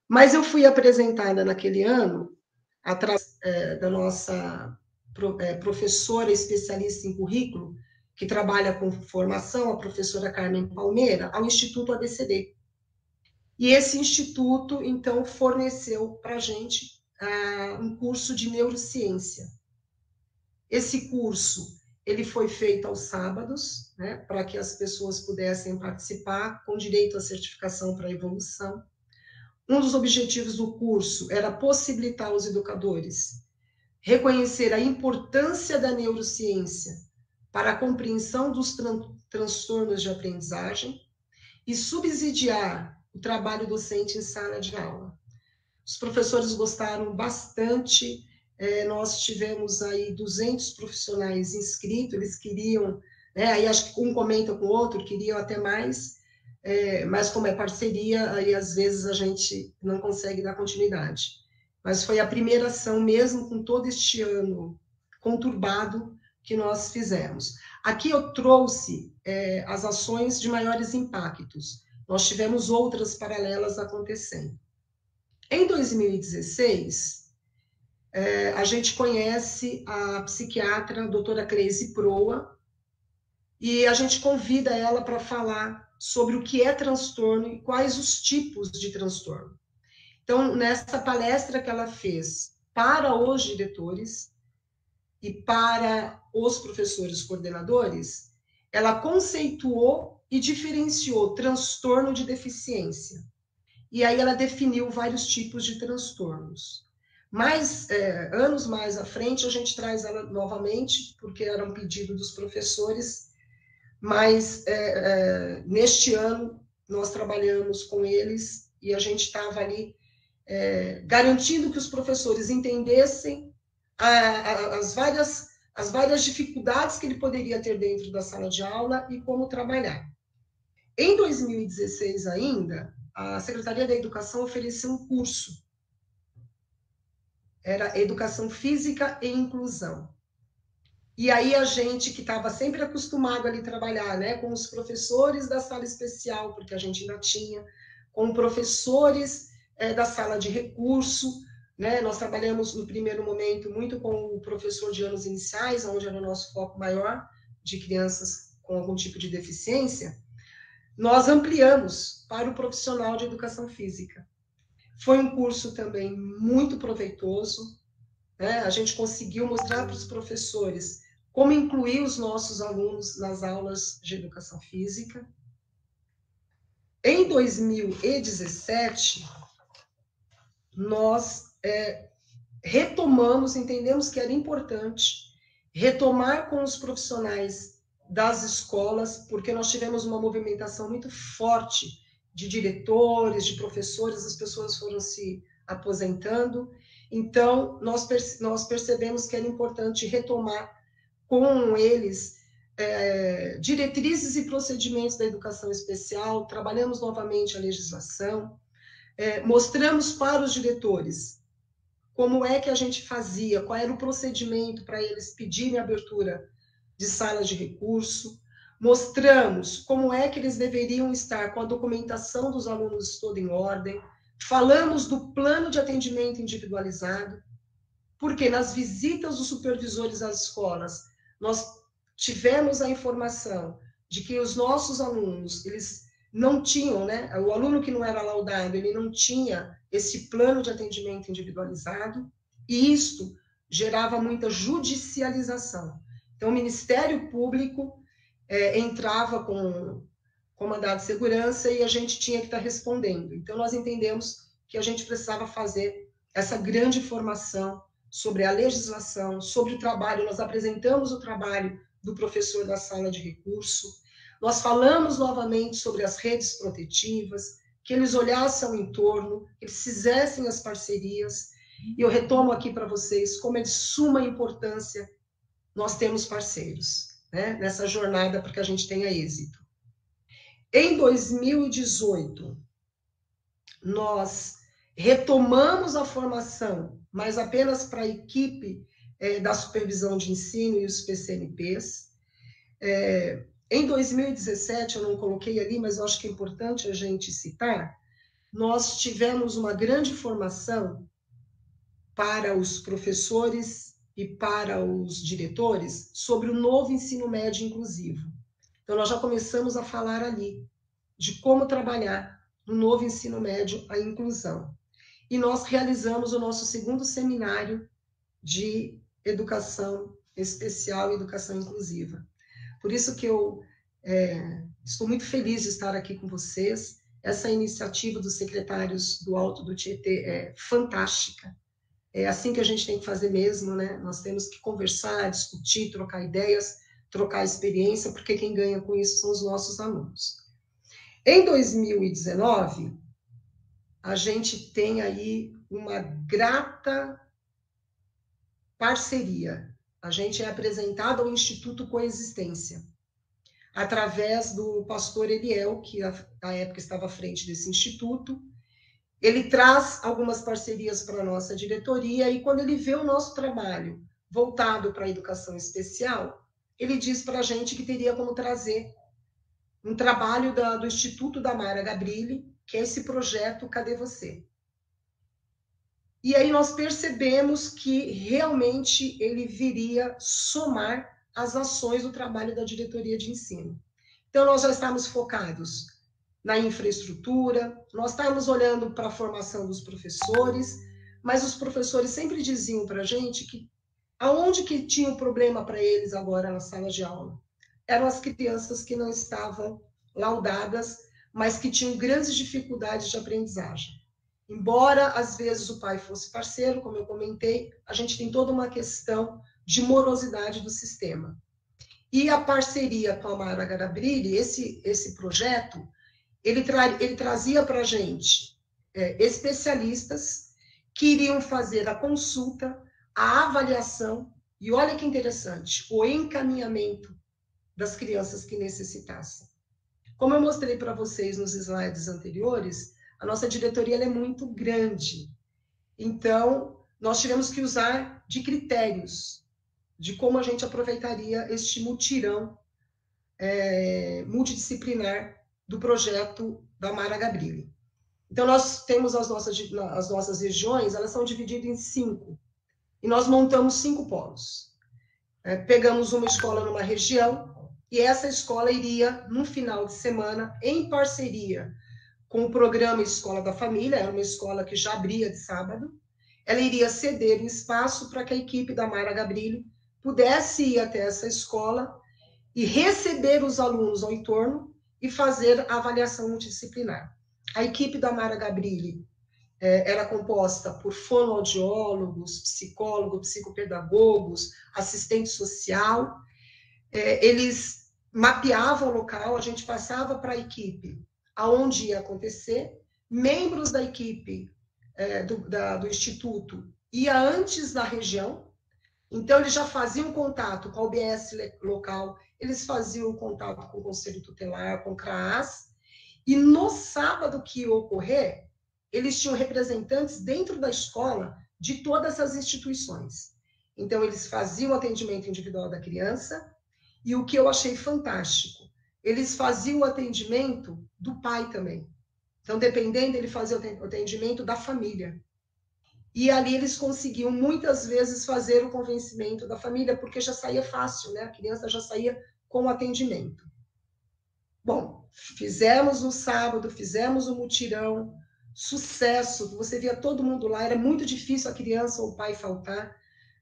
Mas eu fui apresentada naquele ano, atrás é, da nossa pro, é, professora especialista em currículo, que trabalha com formação, a professora Carmen Palmeira, ao Instituto ABCD. E esse instituto, então, forneceu para a gente uh, um curso de neurociência. Esse curso ele foi feito aos sábados, né, para que as pessoas pudessem participar, com direito à certificação para evolução. Um dos objetivos do curso era possibilitar aos educadores reconhecer a importância da neurociência para a compreensão dos tran transtornos de aprendizagem e subsidiar o trabalho docente em sala de aula. Os professores gostaram bastante, é, nós tivemos aí 200 profissionais inscritos, eles queriam, né, aí acho que um comenta com o outro, queriam até mais, é, mas como é parceria, aí às vezes a gente não consegue dar continuidade. Mas foi a primeira ação, mesmo com todo este ano conturbado, que nós fizemos. Aqui eu trouxe é, as ações de maiores impactos. Nós tivemos outras paralelas acontecendo. Em 2016, é, a gente conhece a psiquiatra a doutora Cleise Proa, e a gente convida ela para falar sobre o que é transtorno e quais os tipos de transtorno. Então, nessa palestra que ela fez para os diretores e para os professores coordenadores, ela conceituou e diferenciou transtorno de deficiência. E aí ela definiu vários tipos de transtornos. Mas, é, anos mais à frente, a gente traz ela novamente, porque era um pedido dos professores, mas é, é, neste ano nós trabalhamos com eles e a gente estava ali é, garantindo que os professores entendessem as, várias, as várias dificuldades que ele poderia ter dentro da sala de aula e como trabalhar. Em 2016 ainda, a Secretaria da Educação ofereceu um curso. Era Educação Física e Inclusão. E aí a gente que estava sempre acostumado ali trabalhar, né, com os professores da sala especial, porque a gente ainda tinha, com professores é, da sala de recurso, né? Nós trabalhamos no primeiro momento muito com o professor de anos iniciais, onde era o nosso foco maior de crianças com algum tipo de deficiência. Nós ampliamos para o profissional de educação física. Foi um curso também muito proveitoso. Né? A gente conseguiu mostrar para os professores como incluir os nossos alunos nas aulas de educação física. Em 2017, nós é, retomamos, entendemos que era importante retomar com os profissionais das escolas, porque nós tivemos uma movimentação muito forte de diretores, de professores, as pessoas foram se aposentando. Então, nós, nós percebemos que era importante retomar com eles é, diretrizes e procedimentos da educação especial, trabalhamos novamente a legislação, é, mostramos para os diretores como é que a gente fazia, qual era o procedimento para eles pedirem abertura de salas de recurso, mostramos como é que eles deveriam estar com a documentação dos alunos toda em ordem, falamos do plano de atendimento individualizado, porque nas visitas dos supervisores às escolas, nós tivemos a informação de que os nossos alunos, eles não tinham, né? O aluno que não era laudado, ele não tinha esse plano de atendimento individualizado, e isto gerava muita judicialização. Então, o Ministério Público é, entrava com, com mandado de segurança e a gente tinha que estar respondendo. Então, nós entendemos que a gente precisava fazer essa grande formação sobre a legislação, sobre o trabalho. Nós apresentamos o trabalho do professor da sala de recurso, nós falamos novamente sobre as redes protetivas, que eles olhassem ao entorno, que eles fizessem as parcerias. E eu retomo aqui para vocês como é de suma importância nós temos parceiros né, nessa jornada para que a gente tenha êxito. Em 2018, nós retomamos a formação, mas apenas para a equipe é, da supervisão de ensino e os PCNPs. É, em 2017, eu não coloquei ali, mas acho que é importante a gente citar, nós tivemos uma grande formação para os professores e para os diretores sobre o novo ensino médio inclusivo. Então, nós já começamos a falar ali de como trabalhar no novo ensino médio a inclusão. E nós realizamos o nosso segundo seminário de educação especial e educação inclusiva. Por isso que eu é, estou muito feliz de estar aqui com vocês. Essa iniciativa dos secretários do Alto do Tietê é fantástica. É assim que a gente tem que fazer mesmo, né? Nós temos que conversar, discutir, trocar ideias, trocar experiência, porque quem ganha com isso são os nossos alunos. Em 2019, a gente tem aí uma grata parceria. A gente é apresentado ao Instituto Coexistência, através do pastor Eliel, que na época estava à frente desse instituto. Ele traz algumas parcerias para a nossa diretoria e quando ele vê o nosso trabalho voltado para a educação especial, ele diz para a gente que teria como trazer um trabalho da, do Instituto da Mara Gabrilli, que é esse projeto Cadê Você? E aí nós percebemos que realmente ele viria somar as ações do trabalho da diretoria de ensino. Então, nós já estamos focados na infraestrutura, nós estamos olhando para a formação dos professores, mas os professores sempre diziam para a gente que aonde que tinha o problema para eles agora na sala de aula? Eram as crianças que não estavam laudadas, mas que tinham grandes dificuldades de aprendizagem. Embora às vezes o pai fosse parceiro, como eu comentei, a gente tem toda uma questão de morosidade do sistema. E a parceria com a Mara Garabrilli, esse, esse projeto, ele, tra ele trazia para a gente é, especialistas que iriam fazer a consulta, a avaliação e olha que interessante, o encaminhamento das crianças que necessitassem. Como eu mostrei para vocês nos slides anteriores, a nossa diretoria é muito grande. Então, nós tivemos que usar de critérios de como a gente aproveitaria este mutirão é, multidisciplinar do projeto da Mara Gabrilli. Então, nós temos as nossas, as nossas regiões, elas são divididas em cinco. E nós montamos cinco polos. É, pegamos uma escola numa região, e essa escola iria, no final de semana, em parceria com o programa Escola da Família, era uma escola que já abria de sábado, ela iria ceder um espaço para que a equipe da Mara Gabrilli pudesse ir até essa escola e receber os alunos ao entorno e fazer a avaliação multidisciplinar. A equipe da Mara Gabrilli é, era composta por fonoaudiólogos, psicólogos, psicopedagogos, assistente social. É, eles mapeavam o local, a gente passava para a equipe aonde ia acontecer, membros da equipe é, do, da, do Instituto ia antes da região, então eles já faziam contato com a OBS local, eles faziam contato com o Conselho Tutelar, com o CRAS, e no sábado que ia ocorrer, eles tinham representantes dentro da escola de todas as instituições. Então, eles faziam o atendimento individual da criança, e o que eu achei fantástico, eles faziam o atendimento do pai também. Então, dependendo, ele fazia o atendimento da família. E ali eles conseguiam muitas vezes fazer o convencimento da família, porque já saía fácil, né? A criança já saía com o atendimento. Bom, fizemos no sábado, fizemos o mutirão, sucesso, você via todo mundo lá, era muito difícil a criança ou o pai faltar,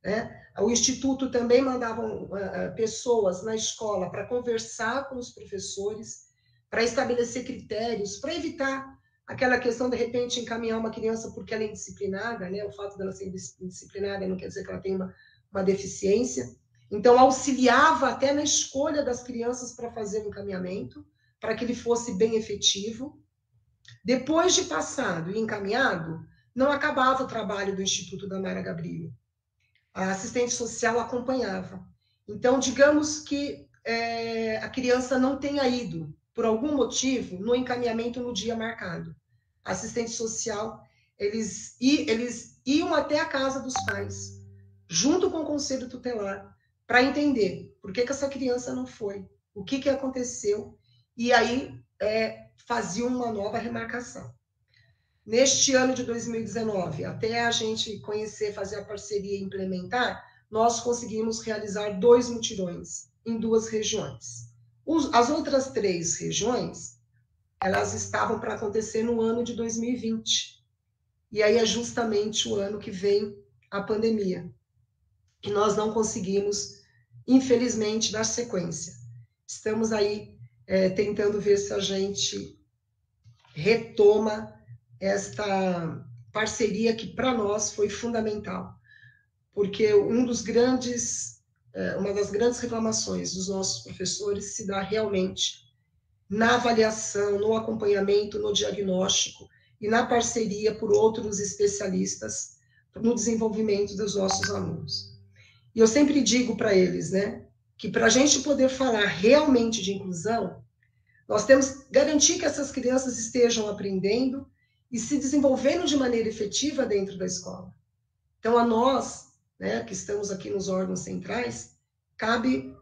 né? O Instituto também mandava uh, pessoas na escola para conversar com os professores, para estabelecer critérios, para evitar aquela questão, de repente, encaminhar uma criança porque ela é indisciplinada, né? O fato dela ser indisciplinada não quer dizer que ela tem uma, uma deficiência. Então, auxiliava até na escolha das crianças para fazer o encaminhamento, para que ele fosse bem efetivo. Depois de passado e encaminhado, não acabava o trabalho do Instituto da Mara Gabriel. A assistente social acompanhava. Então, digamos que é, a criança não tenha ido, por algum motivo, no encaminhamento no dia marcado. A assistente social, eles, eles iam até a casa dos pais, junto com o conselho tutelar, para entender por que, que essa criança não foi, o que, que aconteceu, e aí é, faziam uma nova remarcação. Neste ano de 2019, até a gente conhecer, fazer a parceria e implementar, nós conseguimos realizar dois mutirões em duas regiões. as outras três regiões, elas estavam para acontecer no ano de 2020. E aí é justamente o ano que vem a pandemia. E nós não conseguimos, infelizmente, dar sequência. Estamos aí é, tentando ver se a gente retoma esta parceria que para nós foi fundamental, porque um dos grandes, é, uma das grandes reclamações dos nossos professores se dá realmente na avaliação, no acompanhamento, no diagnóstico e na parceria por outros especialistas no desenvolvimento dos nossos alunos. E eu sempre digo para eles, né, que para a gente poder falar realmente de inclusão, nós temos que garantir que essas crianças estejam aprendendo e se desenvolvendo de maneira efetiva dentro da escola. Então, a nós, né, que estamos aqui nos órgãos centrais, cabe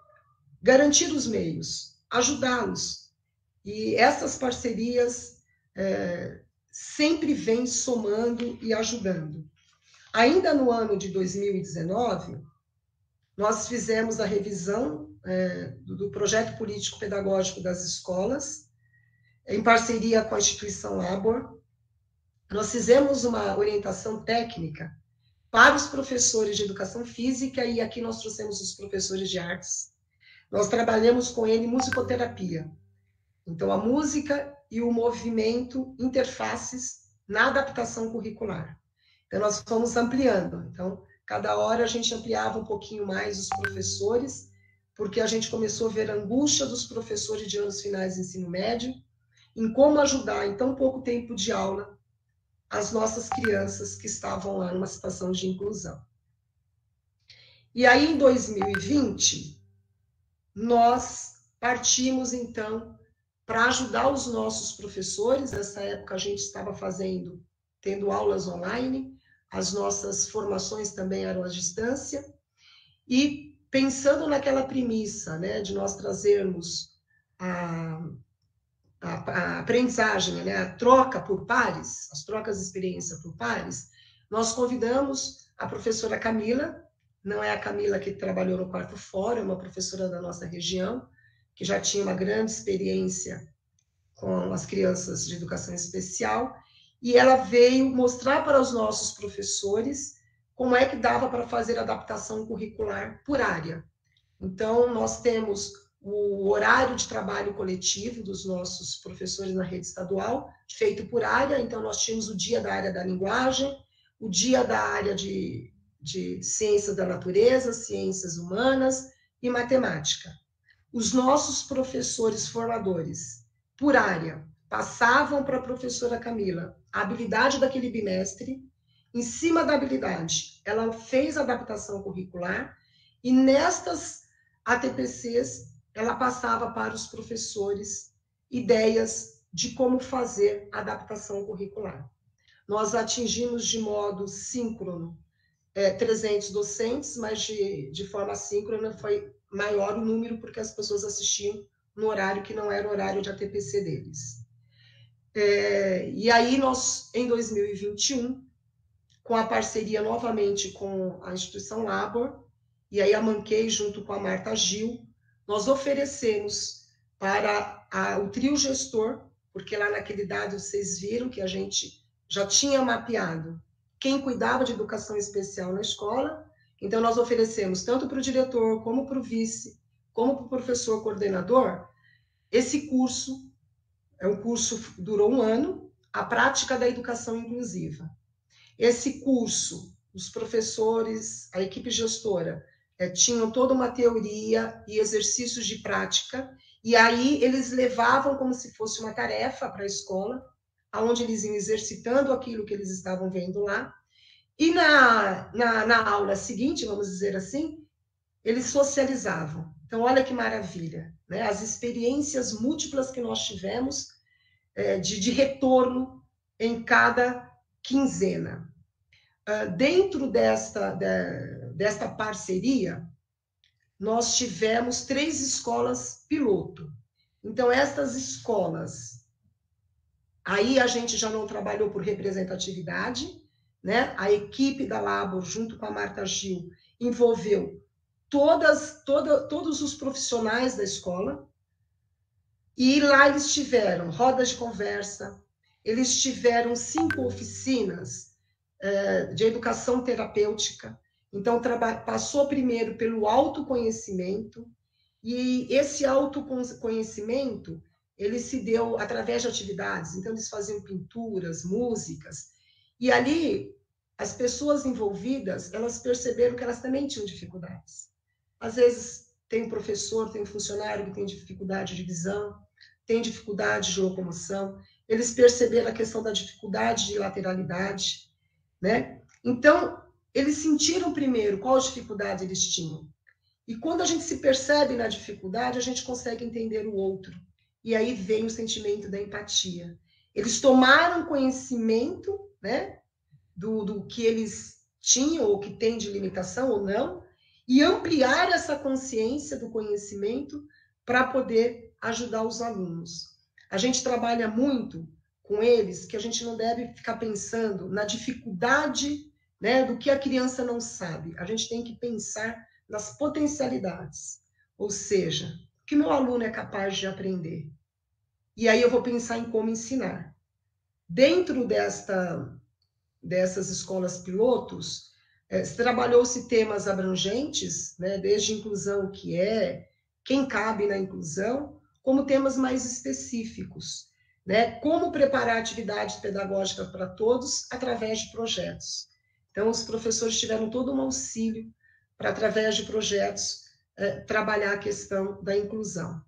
garantir os meios, ajudá-los. E essas parcerias é, sempre vêm somando e ajudando. Ainda no ano de 2019, nós fizemos a revisão é, do, projeto político-pedagógico das escolas, em parceria com a instituição Labor, nós fizemos uma orientação técnica para os professores de educação física e aqui nós trouxemos os professores de artes. Nós trabalhamos com ele musicoterapia. Então, a música e o movimento, interfaces na adaptação curricular. Então, nós fomos ampliando. Então, cada hora a gente ampliava um pouquinho mais os professores, porque a gente começou a ver a angústia dos professores de anos finais de ensino médio em como ajudar em tão pouco tempo de aula as nossas crianças que estavam lá numa situação de inclusão. E aí, em 2020, nós partimos, então, para ajudar os nossos professores. Nessa época, a gente estava fazendo, tendo aulas online, as nossas formações também eram à distância, e pensando naquela premissa, né, de nós trazermos a a, a aprendizagem, né, a troca por pares, as trocas de experiência por pares, nós convidamos a professora Camila, não é a Camila que trabalhou no quarto fórum, é uma professora da nossa região, que já tinha uma grande experiência com as crianças de educação especial, e ela veio mostrar para os nossos professores como é que dava para fazer adaptação curricular por área. Então, nós temos o horário de trabalho coletivo dos nossos professores na rede estadual, feito por área. Então, nós tínhamos o dia da área da linguagem, o dia da área de, de ciências da natureza, ciências humanas e matemática. Os nossos professores formadores, por área, passavam para a professora Camila a habilidade daquele bimestre. Em cima da habilidade, ela fez adaptação curricular e nestas ATPCs ela passava para os professores ideias de como fazer adaptação curricular. Nós atingimos de modo síncrono é, 300 docentes, mas de, de forma síncrona foi maior o número, porque as pessoas assistiam no horário que não era o horário de ATPC deles. É, e aí nós, em 2021, com a parceria novamente com a instituição Labor, e aí a Manquei junto com a Marta Gil, nós oferecemos para a, o trio gestor, porque lá naquele dado vocês viram que a gente já tinha mapeado quem cuidava de educação especial na escola, então nós oferecemos tanto para o diretor, como para o vice, como para o professor coordenador, esse curso, é um curso durou um ano, a prática da educação inclusiva. Esse curso, os professores, a equipe gestora, é, tinham toda uma teoria e exercícios de prática, e aí eles levavam como se fosse uma tarefa para a escola, aonde eles iam exercitando aquilo que eles estavam vendo lá. E na, na, na aula seguinte, vamos dizer assim, eles socializavam. Então, olha que maravilha, né? As experiências múltiplas que nós tivemos é, de, de retorno em cada quinzena. Uh, dentro desta, de, desta parceria, nós tivemos três escolas piloto. Então, estas escolas, aí a gente já não trabalhou por representatividade, né? A equipe da Labor, junto com a Marta Gil, envolveu todas, toda, todos os profissionais da escola, e lá eles tiveram rodas de conversa, eles tiveram cinco oficinas eh, de educação terapêutica, então, passou primeiro pelo autoconhecimento, e esse autoconhecimento, ele se deu através de atividades. Então, eles faziam pinturas, músicas, e ali, as pessoas envolvidas, elas perceberam que elas também tinham dificuldades. Às vezes, tem um professor, tem um funcionário que tem dificuldade de visão, tem dificuldade de locomoção, eles perceberam a questão da dificuldade de lateralidade, né? Então, eles sentiram primeiro qual dificuldade eles tinham. E quando a gente se percebe na dificuldade, a gente consegue entender o outro. E aí vem o sentimento da empatia. Eles tomaram conhecimento, né, do, do que eles tinham ou que têm de limitação ou não, e ampliar essa consciência do conhecimento para poder ajudar os alunos. A gente trabalha muito com eles que a gente não deve ficar pensando na dificuldade né, do que a criança não sabe. A gente tem que pensar nas potencialidades, ou seja, o que meu aluno é capaz de aprender. E aí eu vou pensar em como ensinar. Dentro desta, dessas escolas pilotos, é, trabalhou-se temas abrangentes, né, desde inclusão, o que é, quem cabe na inclusão, como temas mais específicos. Né, como preparar atividades pedagógicas para todos através de projetos. Então, os professores tiveram todo um auxílio para, através de projetos, é, trabalhar a questão da inclusão.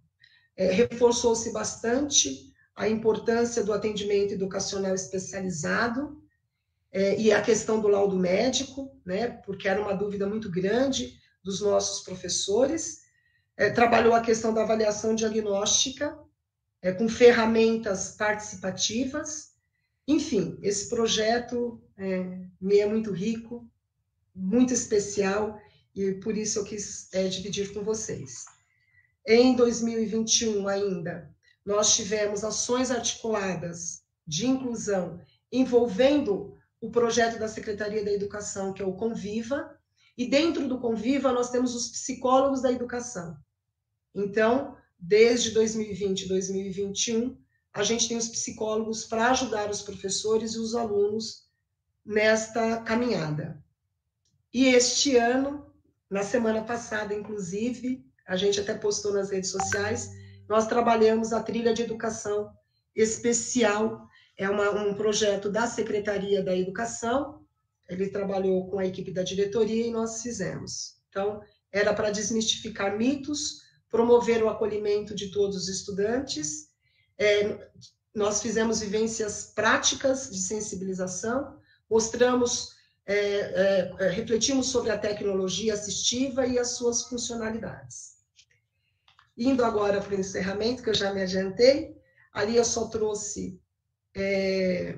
É, Reforçou-se bastante a importância do atendimento educacional especializado é, e a questão do laudo médico, né, porque era uma dúvida muito grande dos nossos professores. Trabalhou a questão da avaliação diagnóstica com ferramentas participativas enfim, esse projeto é, me é muito rico, muito especial, e por isso eu quis é, dividir com vocês. Em 2021 ainda, nós tivemos ações articuladas de inclusão envolvendo o projeto da Secretaria da Educação, que é o Conviva, e dentro do Conviva nós temos os psicólogos da educação. Então, desde 2020 e 2021, a gente tem os psicólogos para ajudar os professores e os alunos nesta caminhada. E este ano, na semana passada, inclusive, a gente até postou nas redes sociais, nós trabalhamos a trilha de educação especial, é uma, um projeto da Secretaria da Educação, ele trabalhou com a equipe da diretoria e nós fizemos. Então, era para desmistificar mitos, promover o acolhimento de todos os estudantes é, nós fizemos vivências práticas de sensibilização, mostramos, é, é, é, refletimos sobre a tecnologia assistiva e as suas funcionalidades. Indo agora para o encerramento, que eu já me adiantei, ali eu só trouxe é,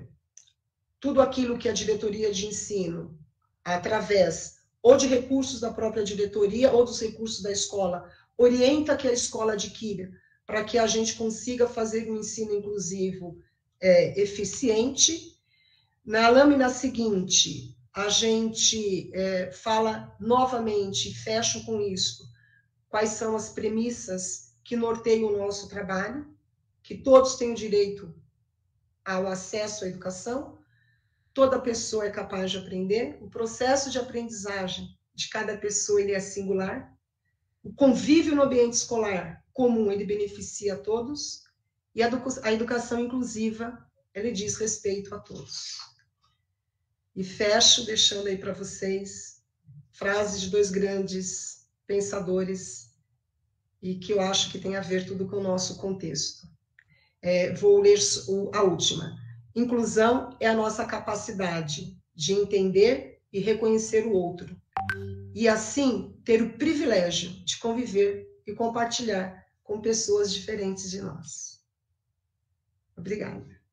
tudo aquilo que a diretoria de ensino, através ou de recursos da própria diretoria ou dos recursos da escola, orienta que a escola adquira para que a gente consiga fazer um ensino inclusivo é, eficiente. Na lâmina seguinte, a gente é, fala novamente, fecho com isso, quais são as premissas que norteiam o nosso trabalho, que todos têm o direito ao acesso à educação, toda pessoa é capaz de aprender, o processo de aprendizagem de cada pessoa ele é singular, o convívio no ambiente escolar comum, ele beneficia a todos, e a, educação inclusiva, ele diz respeito a todos. E fecho deixando aí para vocês frases de dois grandes pensadores e que eu acho que tem a ver tudo com o nosso contexto. É, vou ler a última. Inclusão é a nossa capacidade de entender e reconhecer o outro, e assim ter o privilégio de conviver e compartilhar com pessoas diferentes de nós. Obrigada.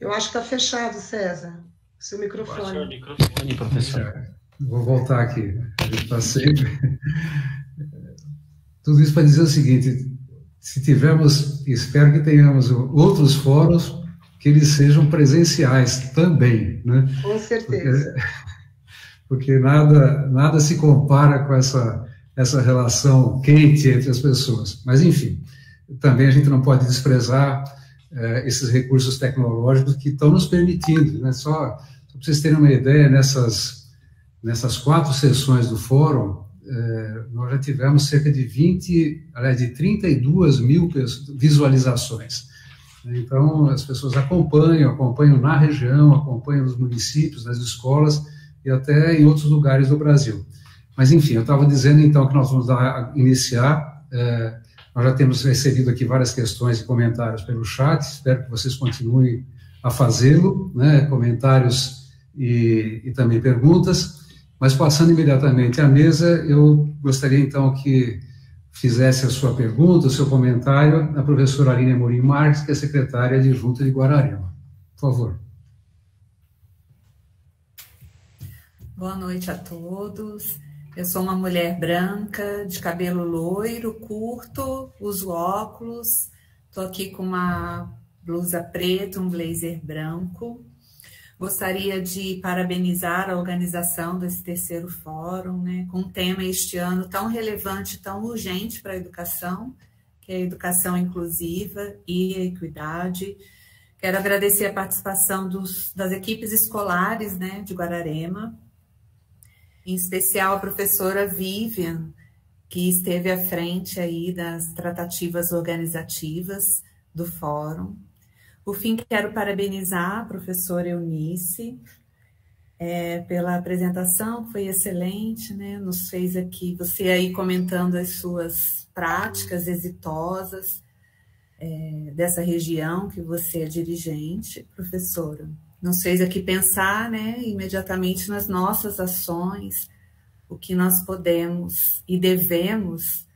Eu acho que está fechado, César, seu microfone. Seu microfone, professor. Vou voltar aqui. Para sempre. Tudo isso para dizer o seguinte: se tivermos, espero que tenhamos outros fóruns que eles sejam presenciais também, né? Com certeza. Porque, porque nada, nada se compara com essa essa relação quente entre as pessoas. Mas enfim, também a gente não pode desprezar é, esses recursos tecnológicos que estão nos permitindo. Né? Só, só para vocês terem uma ideia, nessas, nessas quatro sessões do fórum, é, nós já tivemos cerca de 20, aliás, de 32 mil visualizações. Então, as pessoas acompanham, acompanham na região, acompanham nos municípios, nas escolas e até em outros lugares do Brasil. Mas, enfim, eu estava dizendo então que nós vamos dar, iniciar. É, nós já temos recebido aqui várias questões e comentários pelo chat, espero que vocês continuem a fazê-lo, né, comentários e, e, também perguntas. Mas passando imediatamente à mesa, eu gostaria então que fizesse a sua pergunta, o seu comentário, a professora Aline Amorim Marques, que é secretária de Junta de Guararema. Por favor. Boa noite a todos. Eu sou uma mulher branca, de cabelo loiro, curto, uso óculos, estou aqui com uma blusa preta, um blazer branco. Gostaria de parabenizar a organização desse terceiro fórum, né, com um tema este ano tão relevante, tão urgente para a educação, que é a educação inclusiva e a equidade. Quero agradecer a participação dos, das equipes escolares né, de Guararema, em especial a professora Vivian, que esteve à frente aí das tratativas organizativas do fórum. Por fim, quero parabenizar a professora Eunice é, pela apresentação, foi excelente, né? Nos fez aqui, você aí comentando as suas práticas exitosas é, dessa região que você é dirigente, professora nos fez aqui pensar, né, imediatamente nas nossas ações, o que nós podemos e devemos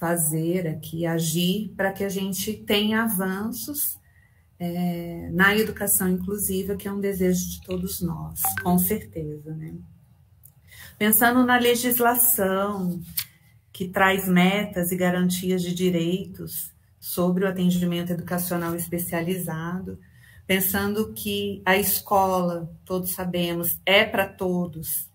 fazer aqui, agir, para que a gente tenha avanços é, na educação inclusiva, que é um desejo de todos nós, com certeza, né? Pensando na legislação que traz metas e garantias de direitos sobre o atendimento educacional especializado, pensando que a escola, todos sabemos, é para todos.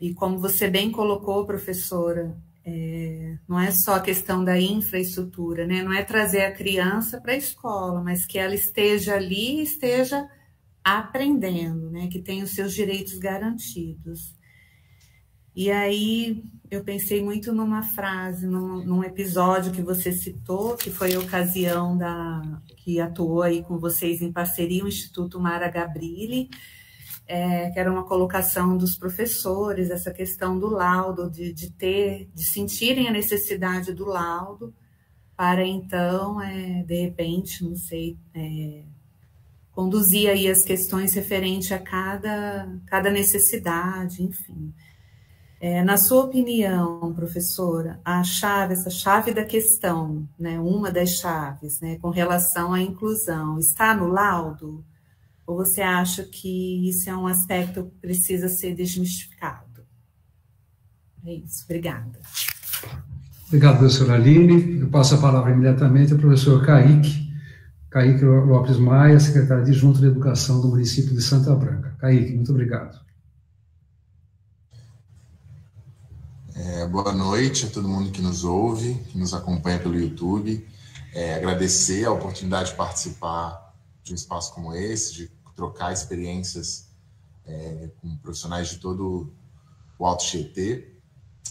E como você bem colocou, professora, é, não é só a questão da infraestrutura, né? Não é trazer a criança para a escola, mas que ela esteja ali, esteja aprendendo, né? Que tenha os seus direitos garantidos. E aí eu pensei muito numa frase, num, num, episódio que você citou, que foi a ocasião da que atuou aí com vocês em parceria o Instituto Mara Gabrilli, é, que era uma colocação dos professores, essa questão do laudo, de, de ter, de sentirem a necessidade do laudo, para então, é, de repente, não sei, é, conduzir aí as questões referentes a cada, cada necessidade, enfim. É, na sua opinião, professora, a chave, essa chave da questão, né, uma das chaves, né, com relação à inclusão, está no laudo? Ou você acha que isso é um aspecto que precisa ser desmistificado? É isso, obrigada. Obrigado, professora Aline. Eu passo a palavra imediatamente ao professor Kaique, Kaique Lopes Maia, secretário adjunto de Educação do município de Santa Branca. Kaique, muito obrigado. É, boa noite a todo mundo que nos ouve, que nos acompanha pelo YouTube. É, agradecer a oportunidade de participar de um espaço como esse, de trocar experiências é, com profissionais de todo o Alto Tietê.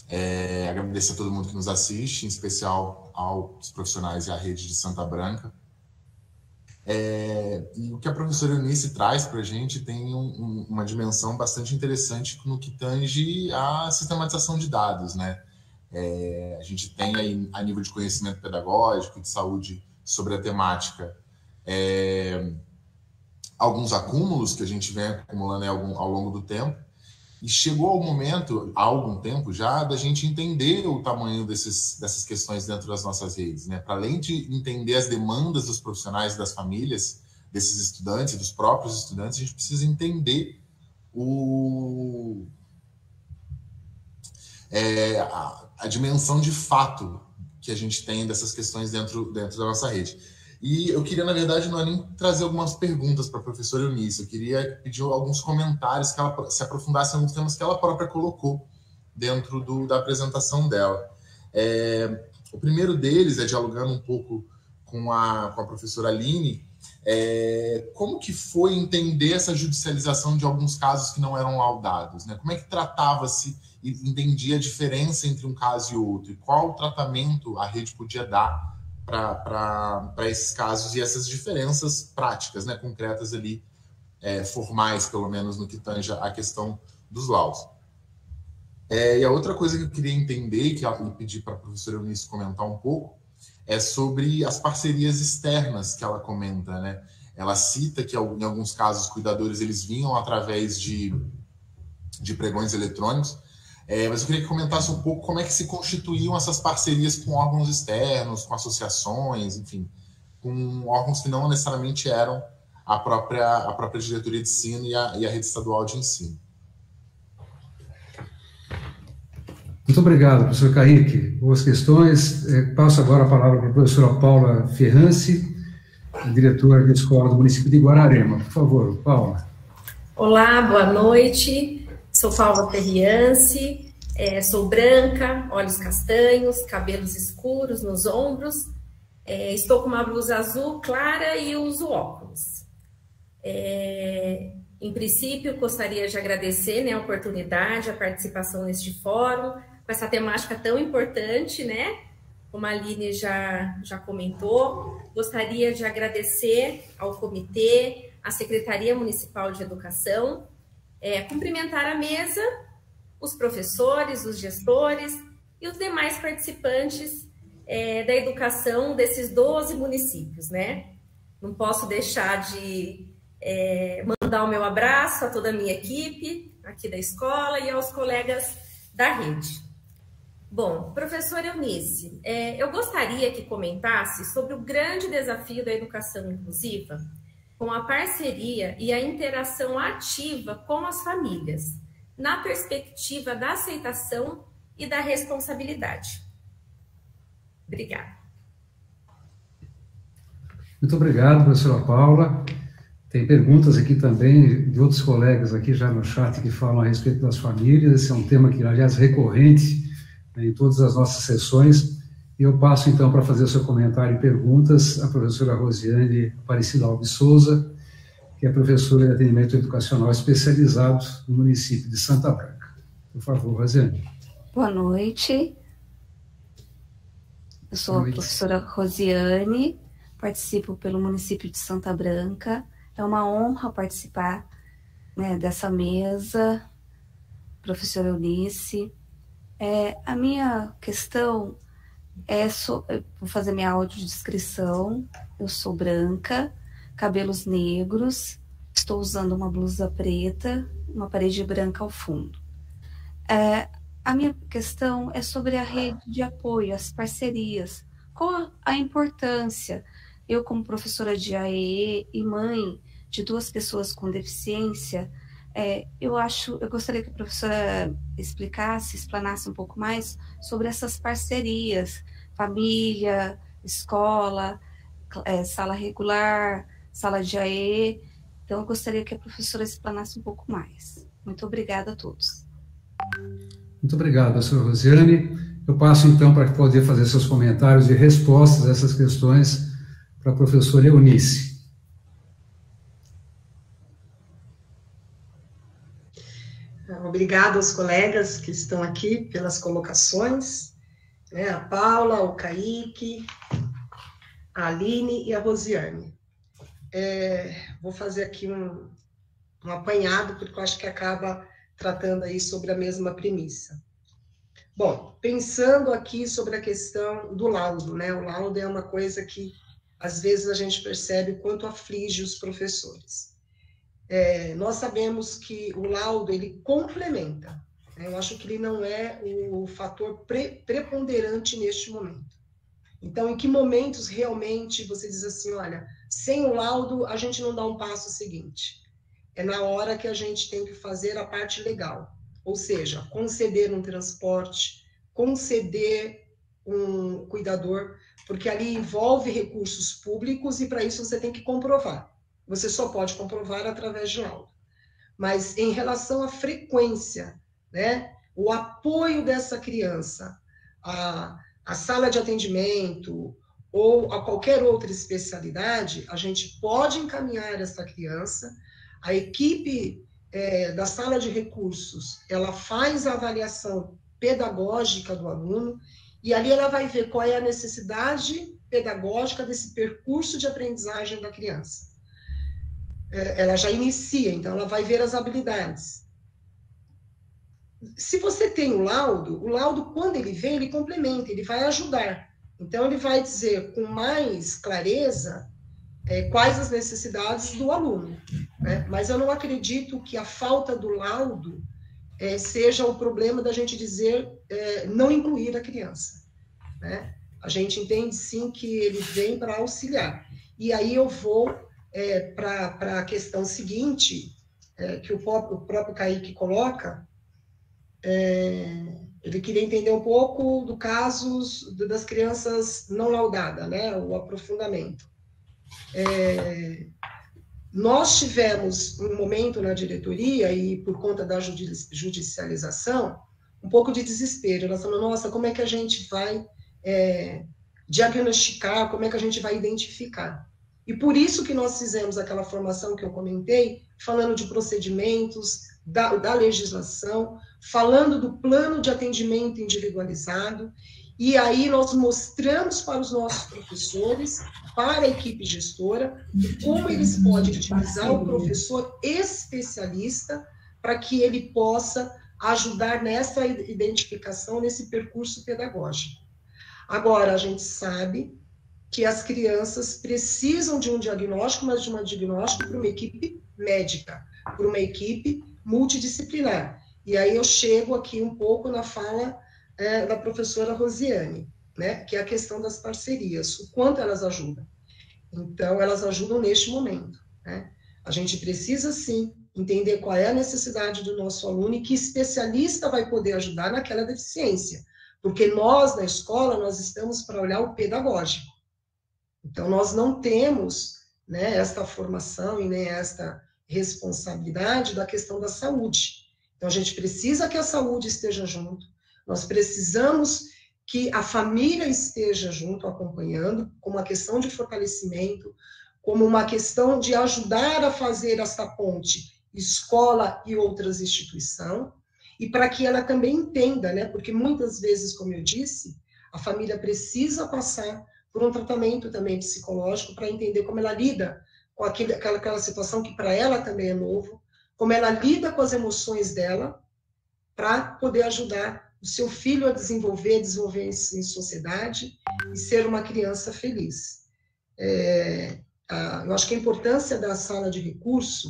É, agradecer a todo mundo que nos assiste, em especial aos profissionais e à rede de Santa Branca. É, e o que a professora Eunice traz para a gente tem um, um, uma dimensão bastante interessante no que tange a sistematização de dados, né? É, a gente tem aí, a nível de conhecimento pedagógico e de saúde sobre a temática, é, alguns acúmulos que a gente vem acumulando ao, ao longo do tempo, e chegou o momento, há algum tempo já, da gente entender o tamanho desses, dessas questões dentro das nossas redes. Né? Para além de entender as demandas dos profissionais das famílias, desses estudantes, dos próprios estudantes, a gente precisa entender o, é, a, a, dimensão de fato que a gente tem dessas questões dentro, dentro da nossa rede. E eu queria, na verdade, não é nem trazer algumas perguntas para a professora Eunice, eu queria pedir alguns comentários que ela se aprofundasse em alguns temas que ela própria colocou dentro do, da apresentação dela. É, o primeiro deles é dialogando um pouco com a, com a professora Aline, é, como que foi entender essa judicialização de alguns casos que não eram laudados? Né? Como é que tratava-se e entendia a diferença entre um caso e outro? E qual tratamento a rede podia dar para esses casos e essas diferenças práticas, né, concretas ali, é, formais, pelo menos no que tange a questão dos laus. É, e a outra coisa que eu queria entender, que eu pedi para a professora Eunice comentar um pouco, é sobre as parcerias externas que ela comenta, né? Ela cita que em alguns casos os cuidadores eles vinham através de, de pregões eletrônicos, é, mas eu queria que comentasse um pouco como é que se constituíam essas parcerias com órgãos externos, com associações, enfim, com órgãos que não necessariamente eram a própria, a própria diretoria de ensino e a, e a rede estadual de ensino. Muito obrigado, professor Carrique. Boas questões. É, passo agora a palavra para a professora Paula Ferrance, diretora da Escola do município de Guararema. Por favor, Paula. Olá, boa noite. Sou Paula Ferriance, é, sou branca, olhos castanhos, cabelos escuros nos ombros, é, estou com uma blusa azul clara e uso óculos. É, em princípio, gostaria de agradecer né, a oportunidade, a participação neste fórum, com essa temática tão importante, né? Como a Aline já, já comentou, gostaria de agradecer ao comitê, à Secretaria Municipal de Educação, é, cumprimentar a mesa, os professores, os gestores e os demais participantes é, da educação desses 12 municípios, né? Não posso deixar de é, mandar o meu abraço a toda a minha equipe aqui da escola e aos colegas da rede. Bom, professora Eunice, é, eu gostaria que comentasse sobre o grande desafio da educação inclusiva com a parceria e a interação ativa com as famílias, na perspectiva da aceitação e da responsabilidade. Obrigada. Muito obrigado, professora Paula. Tem perguntas aqui também de outros colegas aqui já no chat que falam a respeito das famílias. Esse é um tema que, aliás, recorrente né, em todas as nossas sessões. Eu passo, então, para fazer o seu comentário e perguntas a professora Rosiane Aparecida Alves Souza, que é professora de atendimento educacional especializado no município de Santa Branca. Por favor, Rosiane. Boa noite. Eu sou a professora Rosiane, participo pelo município de Santa Branca. É uma honra participar né, dessa mesa, professora Eunice. É, a minha questão é, so, vou fazer minha audiodescrição. Eu sou branca, cabelos negros, estou usando uma blusa preta, uma parede branca ao fundo. É, a minha questão é sobre a rede de apoio, as parcerias. Qual a importância? Eu, como professora de AE e mãe de duas pessoas com deficiência, é, eu acho, eu gostaria que a professora explicasse, explanasse um pouco mais sobre essas parcerias, família, escola, é, sala regular, sala de AE. Então, eu gostaria que a professora explanasse um pouco mais. Muito obrigada a todos. Muito obrigado, professora Rosiane. Eu passo, então, para poder fazer seus comentários e respostas a essas questões para a professora Eunice. Obrigada aos colegas que estão aqui pelas colocações, né? a Paula, o Kaique, a Aline e a Rosiane. É, vou fazer aqui um, um apanhado, porque eu acho que acaba tratando aí sobre a mesma premissa. Bom, pensando aqui sobre a questão do laudo, né? O laudo é uma coisa que às vezes a gente percebe o quanto aflige os professores. É, nós sabemos que o laudo ele complementa. Né? Eu acho que ele não é o fator pre preponderante neste momento. Então, em que momentos realmente você diz assim, olha, sem o laudo a gente não dá um passo seguinte? É na hora que a gente tem que fazer a parte legal, ou seja, conceder um transporte, conceder um cuidador, porque ali envolve recursos públicos e para isso você tem que comprovar. Você só pode comprovar através de laudo. Mas em relação à frequência, né, o apoio dessa criança à, à sala de atendimento ou a qualquer outra especialidade, a gente pode encaminhar essa criança. A equipe é, da sala de recursos, ela faz a avaliação pedagógica do aluno e ali ela vai ver qual é a necessidade pedagógica desse percurso de aprendizagem da criança. É, ela já inicia, então ela vai ver as habilidades. Se você tem o laudo, o laudo, quando ele vem, ele complementa, ele vai ajudar. Então, ele vai dizer com mais clareza é, quais as necessidades do aluno. Né? Mas eu não acredito que a falta do laudo é, seja o problema da gente dizer é, não incluir a criança. Né? A gente entende sim que ele vem para auxiliar. E aí eu vou é, para a questão seguinte, é, que o próprio, o próprio Kaique coloca, é, ele queria entender um pouco do casos das crianças não laudadas, né, o aprofundamento. É, nós tivemos um momento na diretoria, e por conta da judicialização, um pouco de desespero. Nós falamos, nossa, como é que a gente vai é, diagnosticar, como é que a gente vai identificar? E por isso que nós fizemos aquela formação que eu comentei, falando de procedimentos, da, da legislação, falando do plano de atendimento individualizado, e aí nós mostramos para os nossos professores, para a equipe gestora, como eles podem utilizar o professor especialista para que ele possa ajudar nessa identificação, nesse percurso pedagógico. Agora, a gente sabe que as crianças precisam de um diagnóstico, mas de um diagnóstico para uma equipe médica, para uma equipe multidisciplinar. E aí eu chego aqui um pouco na fala é, da professora Rosiane, né, que é a questão das parcerias, o quanto elas ajudam. Então, elas ajudam neste momento. Né? A gente precisa, sim, entender qual é a necessidade do nosso aluno e que especialista vai poder ajudar naquela deficiência. Porque nós, na escola, nós estamos para olhar o pedagógico. Então, nós não temos né, esta formação e nem esta responsabilidade da questão da saúde. Então, a gente precisa que a saúde esteja junto, nós precisamos que a família esteja junto, acompanhando, como uma questão de fortalecimento, como uma questão de ajudar a fazer essa ponte escola e outras instituições, e para que ela também entenda, né? Porque muitas vezes, como eu disse, a família precisa passar por um tratamento também psicológico para entender como ela lida com aquele, aquela, aquela situação que para ela também é novo, como ela lida com as emoções dela, para poder ajudar o seu filho a desenvolver, desenvolver em sociedade e ser uma criança feliz. É, a, eu acho que a importância da sala de recurso,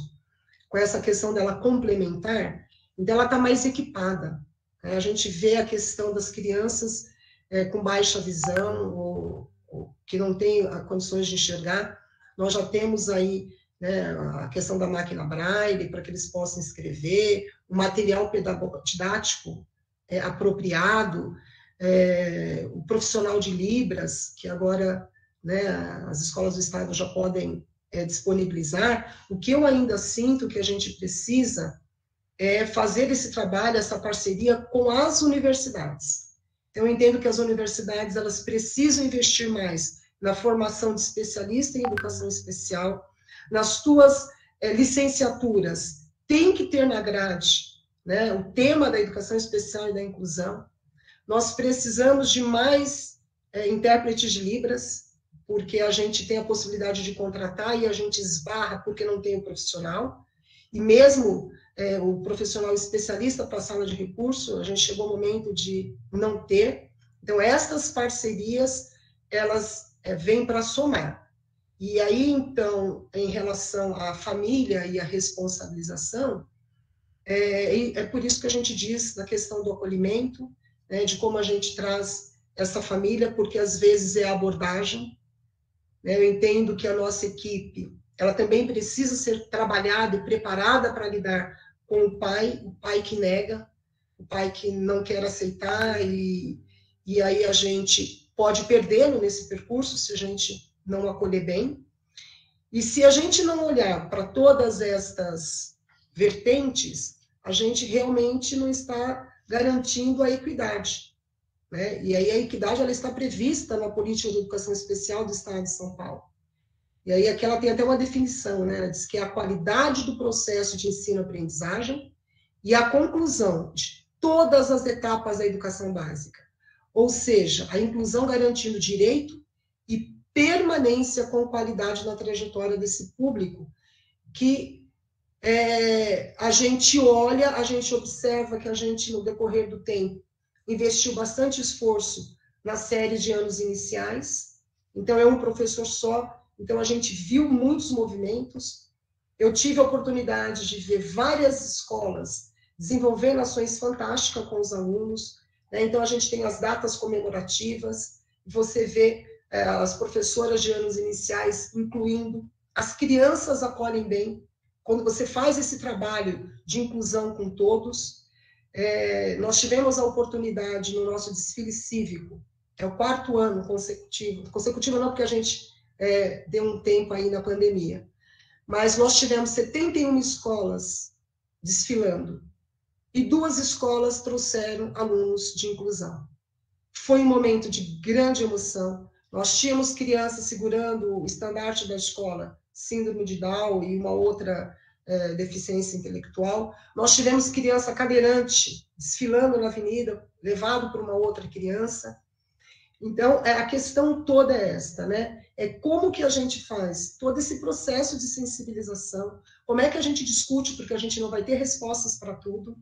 com essa questão dela complementar, então ela está mais equipada. Né? A gente vê a questão das crianças é, com baixa visão ou que não tem condições de enxergar, nós já temos aí né, a questão da máquina braille para que eles possam escrever, o material didático é, apropriado, é, o profissional de Libras, que agora né, as escolas do Estado já podem é, disponibilizar. O que eu ainda sinto que a gente precisa é fazer esse trabalho, essa parceria com as universidades. Então, eu entendo que as universidades elas precisam investir mais na formação de especialista em educação especial, nas tuas é, licenciaturas, tem que ter na grade né, o tema da educação especial e da inclusão. Nós precisamos de mais é, intérpretes de Libras, porque a gente tem a possibilidade de contratar e a gente esbarra porque não tem o profissional. E mesmo é, o profissional especialista para a sala de recurso, a gente chegou ao momento de não ter. Então, essas parcerias, elas é, vêm para somar. E aí, então, em relação à família e à responsabilização, é, é por isso que a gente diz da questão do acolhimento, né, de como a gente traz essa família, porque às vezes é a abordagem. Né, eu entendo que a nossa equipe, ela também precisa ser trabalhada e preparada para lidar com o pai, o pai que nega, o pai que não quer aceitar, e, e aí a gente pode perdê-lo nesse percurso se a gente não acolher bem. E se a gente não olhar para todas estas vertentes, a gente realmente não está garantindo a equidade. Né? E aí a equidade ela está prevista na política de educação especial do Estado de São Paulo. E aí aqui ela tem até uma definição, né? Ela diz que é a qualidade do processo de ensino-aprendizagem e a conclusão de todas as etapas da educação básica. Ou seja, a inclusão garantindo direito e permanência com qualidade na trajetória desse público, que é, a gente olha, a gente observa que a gente, no decorrer do tempo, investiu bastante esforço na série de anos iniciais, então é um professor só, então a gente viu muitos movimentos. Eu tive a oportunidade de ver várias escolas desenvolvendo ações fantásticas com os alunos, né? então a gente tem as datas comemorativas, você vê é, as professoras de anos iniciais incluindo, as crianças acolhem bem, quando você faz esse trabalho de inclusão com todos, é, nós tivemos a oportunidade no nosso desfile cívico, é o quarto ano consecutivo, consecutivo não porque a gente é, deu um tempo aí na pandemia, mas nós tivemos 71 escolas desfilando e duas escolas trouxeram alunos de inclusão. Foi um momento de grande emoção. Nós tínhamos crianças segurando o estandarte da escola, síndrome de Down e uma outra é, deficiência intelectual. Nós tivemos criança cadeirante desfilando na avenida, levado por uma outra criança. Então, é, a questão toda é esta, né? É como que a gente faz todo esse processo de sensibilização, como é que a gente discute, porque a gente não vai ter respostas para tudo,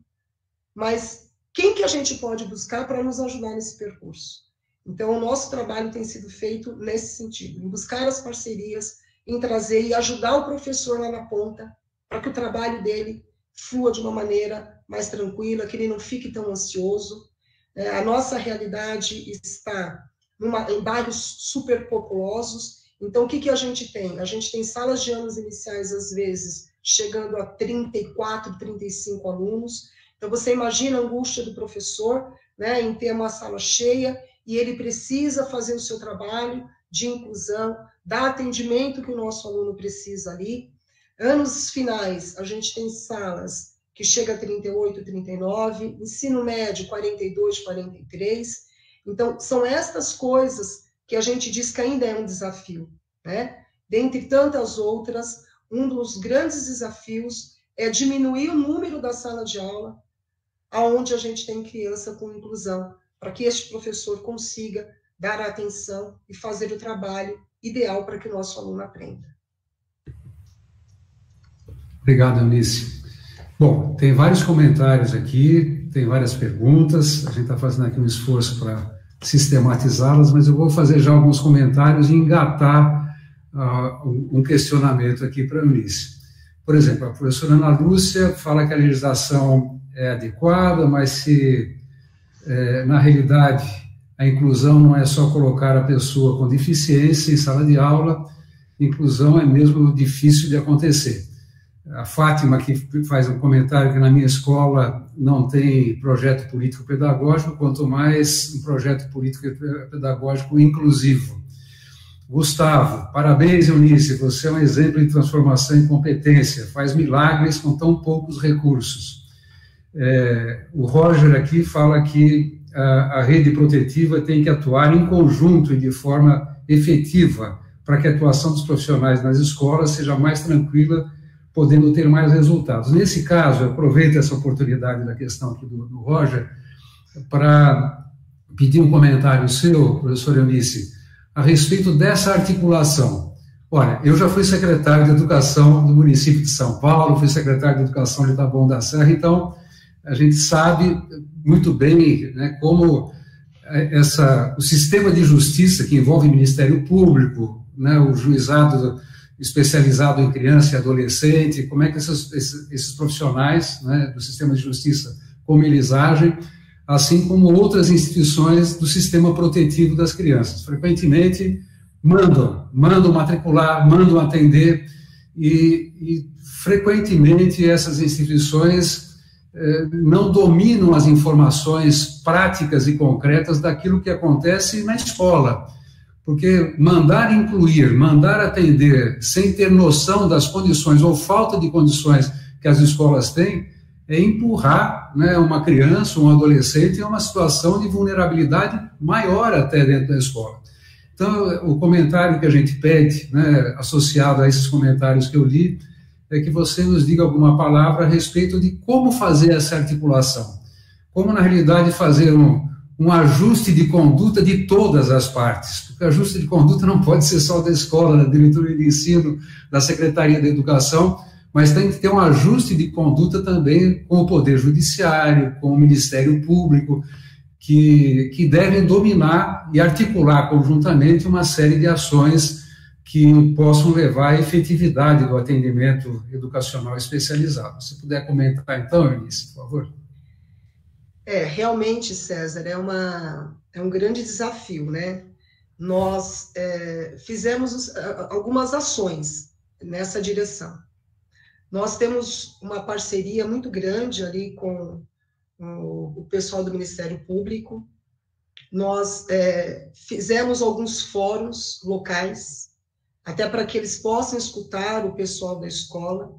mas quem que a gente pode buscar para nos ajudar nesse percurso? Então, o nosso trabalho tem sido feito nesse sentido, em buscar as parcerias, em trazer e ajudar o professor lá na ponta, para que o trabalho dele flua de uma maneira mais tranquila, que ele não fique tão ansioso. É, a nossa realidade está numa, em bairros superpopulosos, então o que, que a gente tem? A gente tem salas de anos iniciais, às vezes, chegando a 34, 35 alunos, então você imagina a angústia do professor né, em ter uma sala cheia e ele precisa fazer o seu trabalho de inclusão, dar atendimento que o nosso aluno precisa ali, Anos finais, a gente tem salas que chega a 38, 39, ensino médio 42, 43. Então, são estas coisas que a gente diz que ainda é um desafio, né? Dentre tantas outras, um dos grandes desafios é diminuir o número da sala de aula aonde a gente tem criança com inclusão, para que este professor consiga dar atenção e fazer o trabalho ideal para que o nosso aluno aprenda. Obrigado, Eunice. Bom, tem vários comentários aqui, tem várias perguntas, a gente está fazendo aqui um esforço para sistematizá-las, mas eu vou fazer já alguns comentários e engatar uh, um questionamento aqui para a Eunice. Por exemplo, a professora Ana Lúcia fala que a legislação é adequada, mas se, é, na realidade, a inclusão não é só colocar a pessoa com deficiência em sala de aula, inclusão é mesmo difícil de acontecer a Fátima, que faz um comentário que na minha escola não tem projeto político-pedagógico, quanto mais um projeto político-pedagógico inclusivo. Gustavo, parabéns, Eunice, você é um exemplo de transformação em competência, faz milagres com tão poucos recursos. É, o Roger aqui fala que a, a rede protetiva tem que atuar em conjunto e de forma efetiva para que a atuação dos profissionais nas escolas seja mais tranquila podendo ter mais resultados. Nesse caso, eu aproveito essa oportunidade da questão aqui do, do Roger para pedir um comentário seu, professor Eunice, a respeito dessa articulação. Olha, eu já fui secretário de Educação do município de São Paulo, fui secretário de Educação de Taboão da Serra, então a gente sabe muito bem né, como essa, o sistema de justiça que envolve o Ministério Público, né, o juizado especializado em criança e adolescente, como é que esses, esses, esses profissionais né, do sistema de justiça, como eles agem, assim como outras instituições do sistema protetivo das crianças. Frequentemente mandam, mandam matricular, mandam atender, e, e frequentemente essas instituições eh, não dominam as informações práticas e concretas daquilo que acontece na escola. Porque mandar incluir, mandar atender, sem ter noção das condições ou falta de condições que as escolas têm, é empurrar né, uma criança, um adolescente em uma situação de vulnerabilidade maior até dentro da escola. Então, o comentário que a gente pede, né, associado a esses comentários que eu li, é que você nos diga alguma palavra a respeito de como fazer essa articulação. Como, na realidade, fazer um, um ajuste de conduta de todas as partes. Porque ajuste de conduta não pode ser só da escola, da diretoria de ensino, da Secretaria da Educação, mas tem que ter um ajuste de conduta também com o Poder Judiciário, com o Ministério Público, que, que devem dominar e articular conjuntamente uma série de ações que possam levar à efetividade do atendimento educacional especializado. Se puder comentar, então, Eunice, por favor. É, realmente, César, é, uma, é um grande desafio, né? Nós é, fizemos algumas ações nessa direção. Nós temos uma parceria muito grande ali com o, pessoal do Ministério Público. Nós é, fizemos alguns fóruns locais, até para que eles possam escutar o pessoal da escola.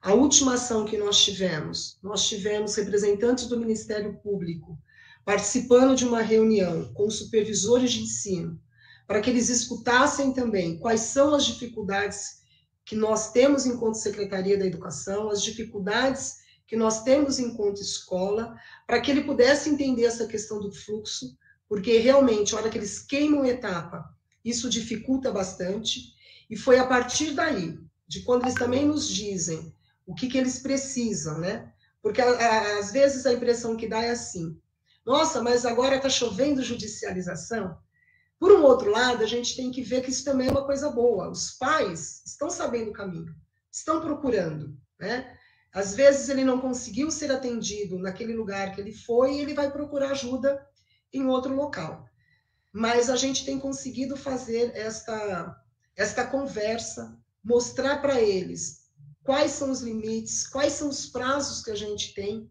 A última ação que nós tivemos, nós tivemos representantes do Ministério Público participando de uma reunião com supervisores de ensino, para que eles escutassem também quais são as dificuldades que nós temos enquanto Secretaria da Educação, as dificuldades que nós temos enquanto escola, para que ele pudesse entender essa questão do fluxo, porque realmente, a hora que eles queimam etapa, isso dificulta bastante, e foi a partir daí, de quando eles também nos dizem o que, que eles precisam, né? Porque às vezes a impressão que dá é assim: nossa, mas agora está chovendo judicialização. Por um outro lado, a gente tem que ver que isso também é uma coisa boa. Os pais estão sabendo o caminho, estão procurando, né? Às vezes ele não conseguiu ser atendido naquele lugar que ele foi e ele vai procurar ajuda em outro local. Mas a gente tem conseguido fazer esta esta conversa, mostrar para eles quais são os limites, quais são os prazos que a gente tem,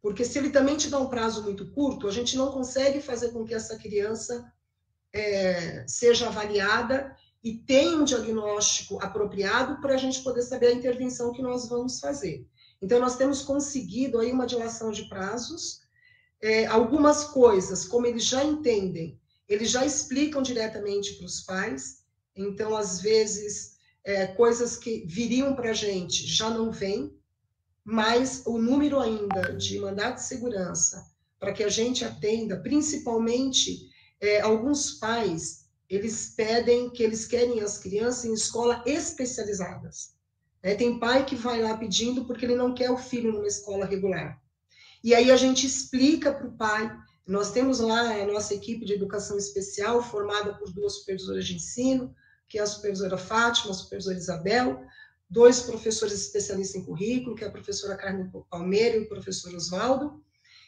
porque se ele também te dá um prazo muito curto, a gente não consegue fazer com que essa criança é, seja avaliada e tenha um diagnóstico apropriado para a gente poder saber a intervenção que nós vamos fazer. Então, nós temos conseguido aí uma dilação de prazos, é, algumas coisas, como eles já entendem, eles já explicam diretamente para os pais, então, às vezes, é, coisas que viriam para a gente já não vêm, mas o número ainda de mandado de segurança para que a gente atenda, principalmente é, alguns pais, eles pedem que eles querem as crianças em escola especializadas. É, tem pai que vai lá pedindo porque ele não quer o filho numa escola regular. E aí a gente explica para o pai. Nós temos lá a nossa equipe de educação especial, formada por duas supervisoras de ensino, que é a supervisora Fátima, a supervisora Isabel, dois professores especialistas em currículo, que é a professora Carmen Palmeira e o professor Oswaldo.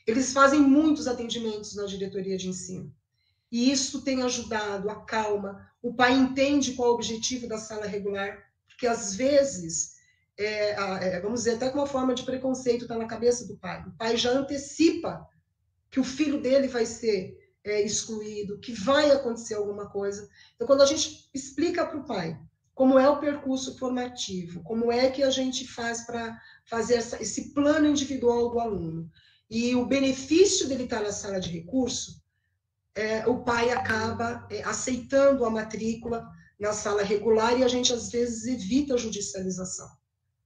Eles fazem muitos atendimentos na diretoria de ensino. E isso tem ajudado a calma. O pai entende qual é o objetivo da sala regular, porque às vezes, é, é, vamos dizer, até com uma forma de preconceito está na cabeça do pai. O pai já antecipa que o filho dele vai ser é, excluído, que vai acontecer alguma coisa. Então, quando a gente explica para o pai como é o percurso formativo, como é que a gente faz para fazer essa, esse plano individual do aluno, e o benefício dele estar na sala de recurso, é, o pai acaba é, aceitando a matrícula na sala regular e a gente às vezes evita a judicialização.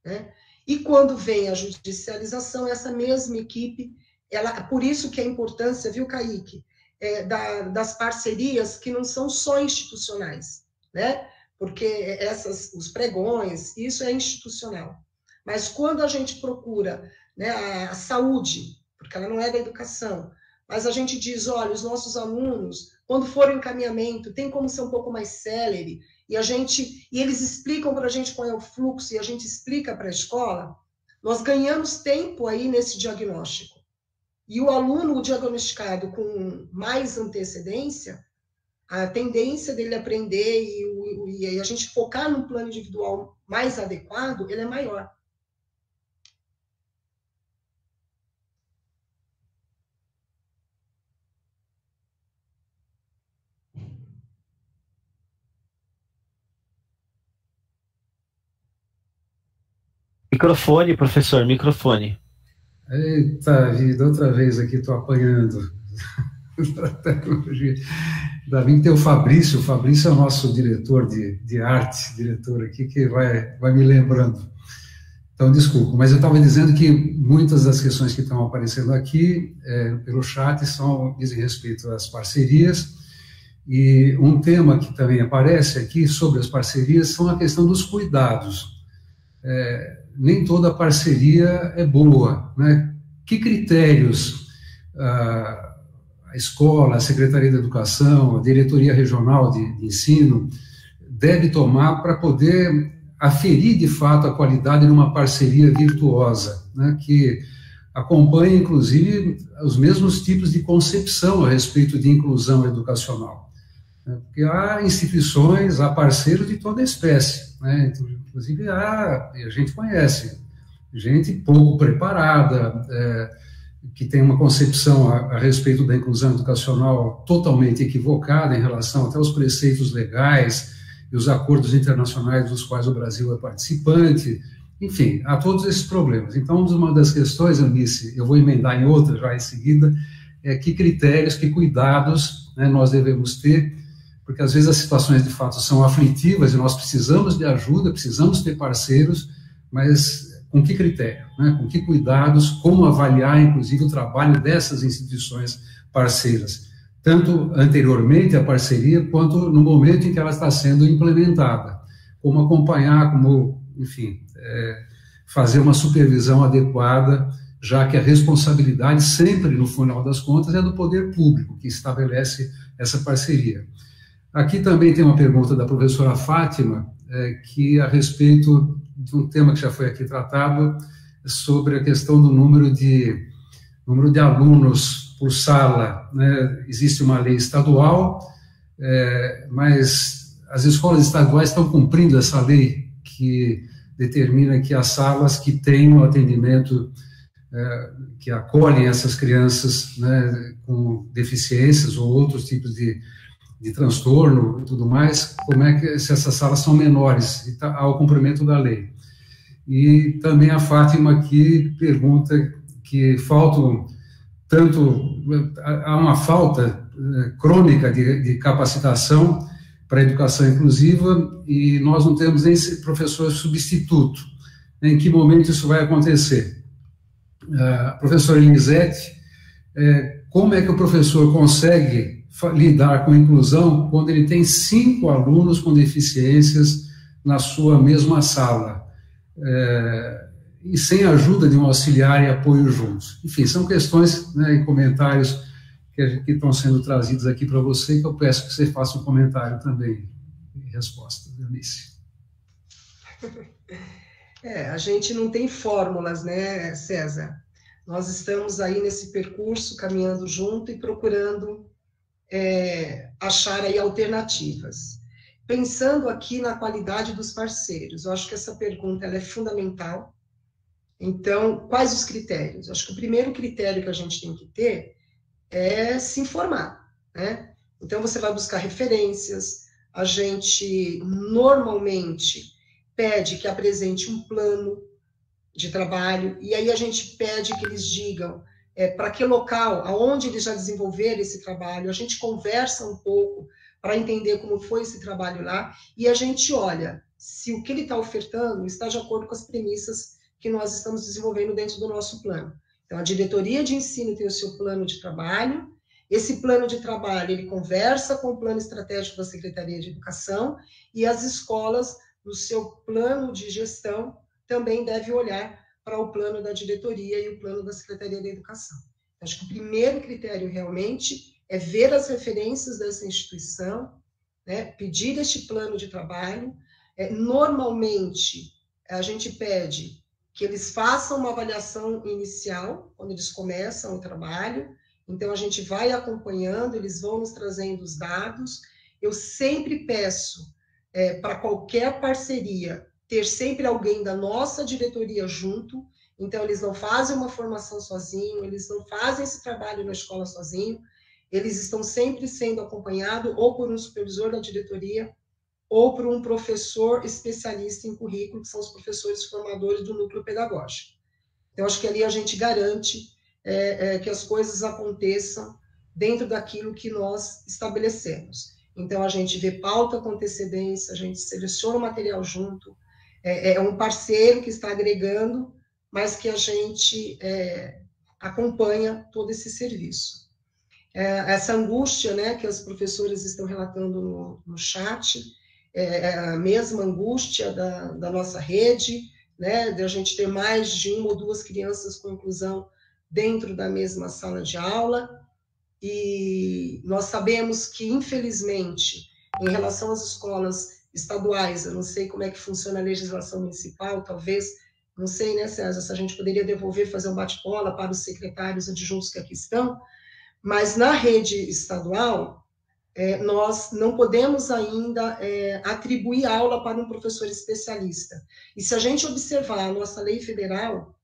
Né? E quando vem a judicialização, essa mesma equipe, ela, por isso que a importância, viu, Kaique, é, da, das parcerias que não são só institucionais, né? Porque essas, os pregões, isso é institucional. Mas quando a gente procura né, a, a saúde, porque ela não é da educação, mas a gente diz, olha, os nossos alunos, quando for encaminhamento, tem como ser um pouco mais célere, e a gente e eles explicam para a gente qual é o fluxo e a gente explica para a escola, nós ganhamos tempo aí nesse diagnóstico. E o aluno diagnosticado com mais antecedência, a tendência dele aprender e, e a gente focar num plano individual mais adequado, ele é maior. Microfone, professor, microfone. Eita vida, outra vez aqui estou apanhando (laughs) para tecnologia. Ainda bem que tem o Fabrício, o Fabrício é o nosso diretor de, de arte, diretor aqui, que vai, vai me lembrando. Então, desculpa, mas eu estava dizendo que muitas das questões que estão aparecendo aqui é, pelo chat são, dizem respeito às parcerias, e um tema que também aparece aqui sobre as parcerias são a questão dos cuidados. É, nem toda parceria é boa. Né? Que critérios a, a escola, a Secretaria de Educação, a Diretoria Regional de, de Ensino deve tomar para poder aferir de fato a qualidade de uma parceria virtuosa, né? que acompanhe, inclusive, os mesmos tipos de concepção a respeito de inclusão educacional. Né? Porque há instituições, há parceiros de toda espécie, né? Inclusive, há, a gente conhece gente pouco preparada, é, que tem uma concepção a, a, respeito da inclusão educacional totalmente equivocada em relação até aos preceitos legais e os acordos internacionais dos quais o Brasil é participante. Enfim, há todos esses problemas. Então, uma das questões, Anice, eu vou emendar em outra já em seguida, é que critérios, que cuidados né, nós devemos ter porque às vezes as situações de fato são aflitivas e nós precisamos de ajuda, precisamos ter parceiros, mas com que critério, né? com que cuidados, como avaliar, inclusive, o trabalho dessas instituições parceiras, tanto anteriormente à parceria, quanto no momento em que ela está sendo implementada, como acompanhar, como, enfim, é, fazer uma supervisão adequada, já que a responsabilidade sempre, no final das contas, é do poder público, que estabelece essa parceria. Aqui também tem uma pergunta da professora Fátima, é, que a respeito de um tema que já foi aqui tratado, sobre a questão do número de, número de alunos por sala. Né? Existe uma lei estadual, é, mas as escolas estaduais estão cumprindo essa lei que determina que as salas que têm o um atendimento, é, que acolhem essas crianças né, com deficiências ou outros tipos de de transtorno e tudo mais, como é que se essas salas são menores tá, ao cumprimento da lei. E também a Fátima aqui pergunta que faltam tanto há uma falta eh, crônica de, de capacitação para a educação inclusiva e nós não temos nem professor substituto. Em que momento isso vai acontecer? Uh, professora Elisete, eh, como é que o professor consegue lidar com inclusão quando ele tem cinco alunos com deficiências na sua mesma sala, é, e sem a ajuda de um auxiliar e apoio juntos. Enfim, são questões né, e comentários que, que estão sendo trazidos aqui para você, que eu peço que você faça um comentário também em resposta, Eunice. (laughs) É, a gente não tem fórmulas, né, César? Nós estamos aí nesse percurso, caminhando junto e procurando é, achar aí alternativas. Pensando aqui na qualidade dos parceiros, eu acho que essa pergunta ela é fundamental. Então, quais os critérios? Eu acho que o primeiro critério que a gente tem que ter é se informar, né? Então, você vai buscar referências, a gente normalmente pede que apresente um plano de trabalho, e aí a gente pede que eles digam é, para que local, aonde eles já desenvolveram esse trabalho, a gente conversa um pouco para entender como foi esse trabalho lá, e a gente olha se o que ele está ofertando está de acordo com as premissas que nós estamos desenvolvendo dentro do nosso plano. Então, a diretoria de ensino tem o seu plano de trabalho, esse plano de trabalho ele conversa com o plano estratégico da Secretaria de Educação e as escolas, no seu plano de gestão, também devem olhar para o plano da diretoria e o plano da Secretaria da Educação. Acho que o primeiro critério realmente é ver as referências dessa instituição, né, pedir este plano de trabalho. É, normalmente, a gente pede que eles façam uma avaliação inicial, quando eles começam o trabalho, então a gente vai acompanhando, eles vão nos trazendo os dados. Eu sempre peço é, para qualquer parceria ter sempre alguém da nossa diretoria junto. Então eles não fazem uma formação sozinho, eles não fazem esse trabalho na escola sozinho. Eles estão sempre sendo acompanhados ou por um supervisor da diretoria ou por um professor especialista em currículo, que são os professores formadores do núcleo pedagógico. Então, acho que ali a gente garante é, é, que as coisas aconteçam dentro daquilo que nós estabelecemos. Então, a gente vê pauta com antecedência, a gente seleciona o material junto, é, é um parceiro que está agregando, mas que a gente é, acompanha todo esse serviço. É, essa angústia né, que as professoras estão relatando no, no chat, é, é a mesma angústia da, da nossa rede, né, de a gente ter mais de uma ou duas crianças com inclusão dentro da mesma sala de aula. E nós sabemos que, infelizmente, em relação às escolas estaduais, eu não sei como é que funciona a legislação municipal, talvez, não sei, né, César, se a gente poderia devolver, fazer um bate-bola para os secretários adjuntos que aqui estão, mas na rede estadual, é, nós não podemos ainda é, atribuir aula para um professor especialista. E se a gente observar a nossa lei federal,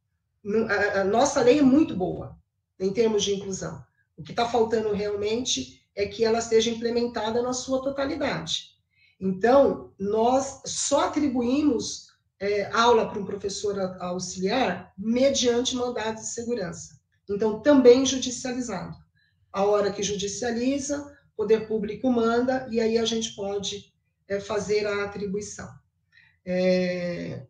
a, nossa lei é muito boa em termos de inclusão. O que está faltando realmente é que ela seja implementada na sua totalidade. Então, nós só atribuímos é, aula para um professor auxiliar mediante mandados de segurança. Então, também judicializado. A hora que judicializa, poder público manda, e aí a gente pode é, fazer a atribuição. É,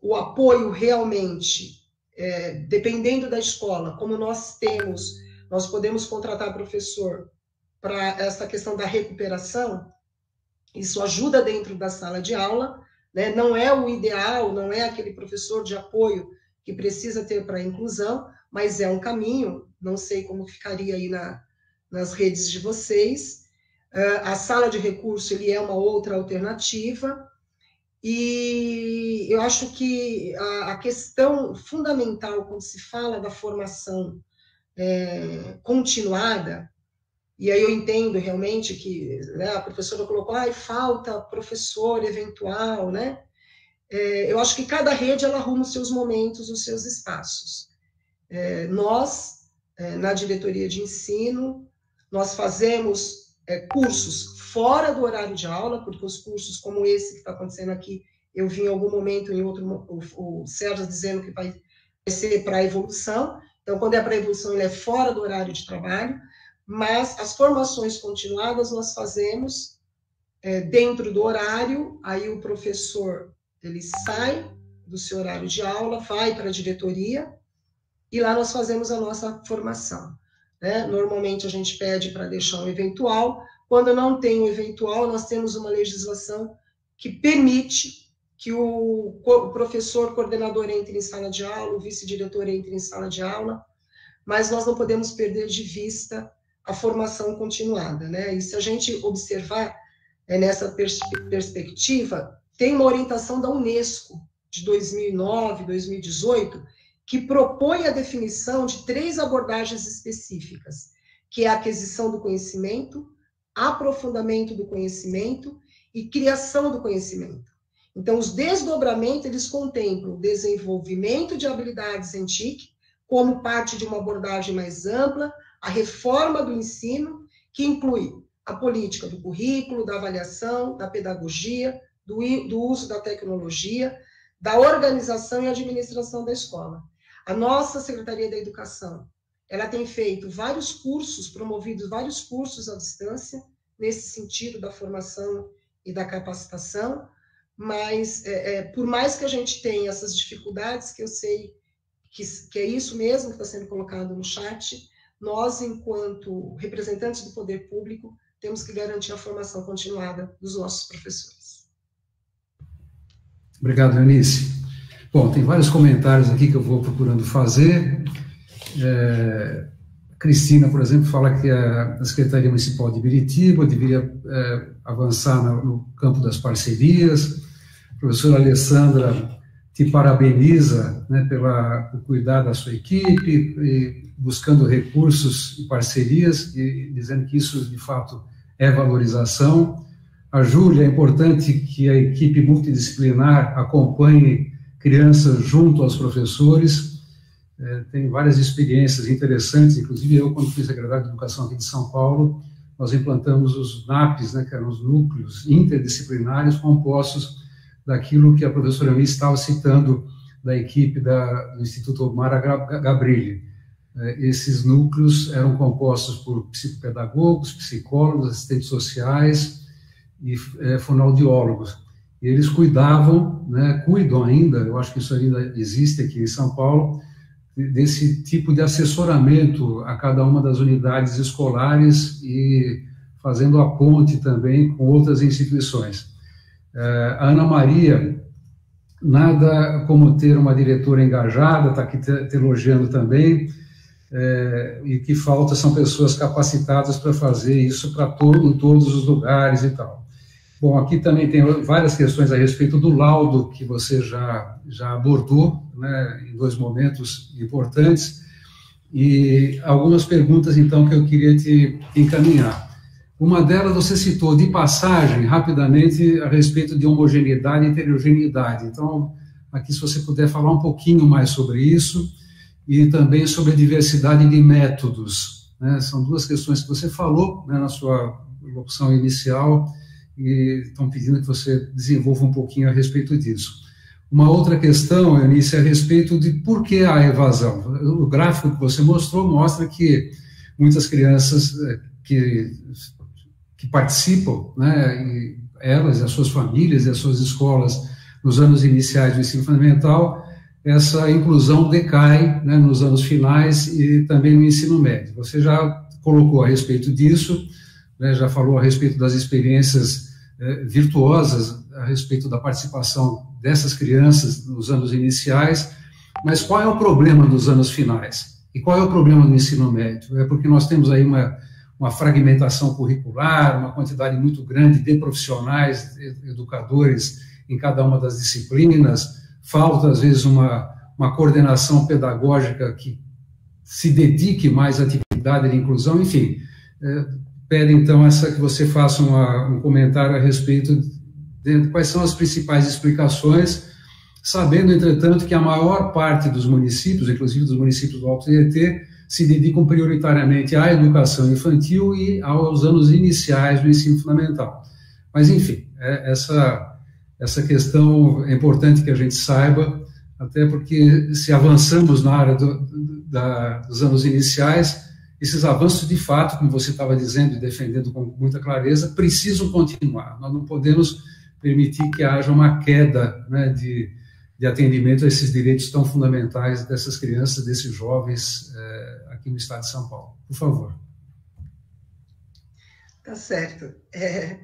o apoio realmente é, dependendo da escola, como nós temos, nós podemos contratar professor para essa questão da recuperação, isso ajuda dentro da sala de aula, né? não é o ideal, não é aquele professor de apoio que precisa ter para a inclusão, mas é um caminho, não sei como ficaria aí na, nas redes de vocês. Uh, a sala de recurso ele é uma outra alternativa, e eu acho que a, a questão fundamental quando se fala da formação é, continuada, e aí eu entendo realmente que né, a professora colocou, ah, falta professor eventual, né? É, eu acho que cada rede ela arruma os seus momentos, os seus espaços. É, nós, é, na diretoria de ensino, nós fazemos é, cursos fora do horário de aula, porque os cursos como esse que está acontecendo aqui, eu vi em algum momento, em outro, o, o Sérgio dizendo que vai ser para a evolução, então, quando é para a evolução, ele é fora do horário de trabalho, mas as formações continuadas nós fazemos é, dentro do horário, aí o professor, ele sai do seu horário de aula, vai para a diretoria, e lá nós fazemos a nossa formação. Né? Normalmente a gente pede para deixar um eventual, quando não tem o eventual, nós temos uma legislação que permite que o, o professor coordenador entre em sala de aula, o vice-diretor entre em sala de aula, mas nós não podemos perder de vista a formação continuada, né? E se a gente observar é, nessa pers perspectiva, tem uma orientação da Unesco de 2009, 2018, que propõe a definição de três abordagens específicas, que é a aquisição do conhecimento, aprofundamento do conhecimento e criação do conhecimento. Então, os desdobramentos, eles contemplam o desenvolvimento de habilidades em TIC, como parte de uma abordagem mais ampla, a reforma do ensino, que inclui a política do currículo, da avaliação, da pedagogia, do, do uso da tecnologia, da organização e administração da escola. A nossa Secretaria da Educação, ela tem feito vários cursos, promovido vários cursos à distância, nesse sentido da formação e da capacitação, mas é, é, por mais que a gente tenha essas dificuldades, que eu sei que, que é isso mesmo que está sendo colocado no chat, nós, enquanto representantes do poder público, temos que garantir a formação continuada dos nossos professores. Obrigado, Eunice. Bom, tem vários comentários aqui que eu vou procurando fazer. É, Cristina, por exemplo, fala que a Secretaria Municipal de Biritiba deveria é, avançar no, no, campo das parcerias. A professora Alessandra te parabeniza né, pela, por cuidar da sua equipe, buscando recursos e parcerias, e dizendo que isso, de fato, é valorização. A Júlia, é importante que a equipe multidisciplinar acompanhe crianças junto aos professores. É, tem várias experiências interessantes, inclusive eu, quando fui secretário de Educação aqui de São Paulo, nós implantamos os NAPs, né, que eram os núcleos interdisciplinares compostos daquilo que a professora Eunice estava citando da equipe da, do Instituto Mara Gabrilli. É, esses núcleos eram compostos por psicopedagogos, psicólogos, assistentes sociais e é, fonoaudiólogos. E eles cuidavam, né, cuidam ainda, eu acho que isso ainda existe aqui em São Paulo, desse tipo de assessoramento a cada uma das unidades escolares e fazendo a ponte também com outras instituições. A Ana Maria, nada como ter uma diretora engajada, está aqui te, te elogiando também, é, e que falta são pessoas capacitadas para fazer isso para todo, em todos os lugares e tal. Bom, aqui também tem várias questões a respeito do laudo que você já, já abordou, né, em dois momentos importantes, e algumas perguntas, então, que eu queria te encaminhar. Uma delas você citou de passagem, rapidamente, a respeito de homogeneidade e heterogeneidade. Então, aqui, se você puder falar um pouquinho mais sobre isso, e também sobre a diversidade de métodos. Né? São duas questões que você falou né, na sua locução inicial e estão pedindo que você desenvolva um pouquinho a respeito disso. Uma outra questão, Eunice, é a respeito de por que a evasão. O gráfico que você mostrou mostra que muitas crianças eh, que, que participam, né, elas e as suas famílias e as suas escolas nos anos iniciais do ensino fundamental, essa inclusão decai né, nos anos finais e também no ensino médio. Você já colocou a respeito disso, né, já falou a respeito das experiências eh, virtuosas, a respeito da participação dessas crianças nos anos iniciais, mas qual é o problema dos anos finais? E qual é o problema do ensino médio? É porque nós temos aí uma, uma fragmentação curricular, uma quantidade muito grande de profissionais, educadores em cada uma das disciplinas, falta, às vezes, uma, uma coordenação pedagógica que se dedique mais à atividade de inclusão, enfim. É, pede, então, essa, que você faça uma, um comentário a respeito de quais são as principais explicações, sabendo, entretanto, que a maior parte dos municípios, inclusive dos municípios do Alto Tietê, se dedicam prioritariamente à educação infantil e aos anos iniciais do ensino fundamental. Mas, enfim, é, essa essa questão é importante que a gente saiba, até porque se avançamos na área do, da, dos anos iniciais, esses avanços, de fato, como você estava dizendo e defendendo com muita clareza, precisam continuar. Nós não podemos permitir que haja uma queda né, de, de atendimento a esses direitos tão fundamentais dessas crianças, desses jovens é, aqui no estado de São Paulo. Por favor. Tá certo. É,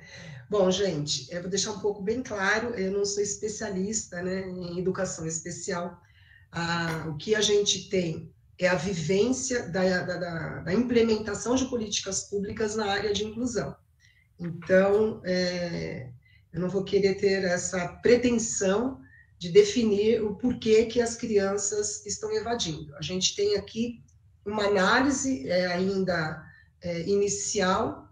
Bom, gente, eu vou deixar um pouco bem claro, eu não sou especialista né, em educação especial. Ah, o que a gente tem é a vivência da, da, da, implementação de políticas públicas na área de inclusão. Então, é, eu não vou querer ter essa pretensão de definir o porquê que as crianças estão evadindo. A gente tem aqui uma análise é, ainda é, inicial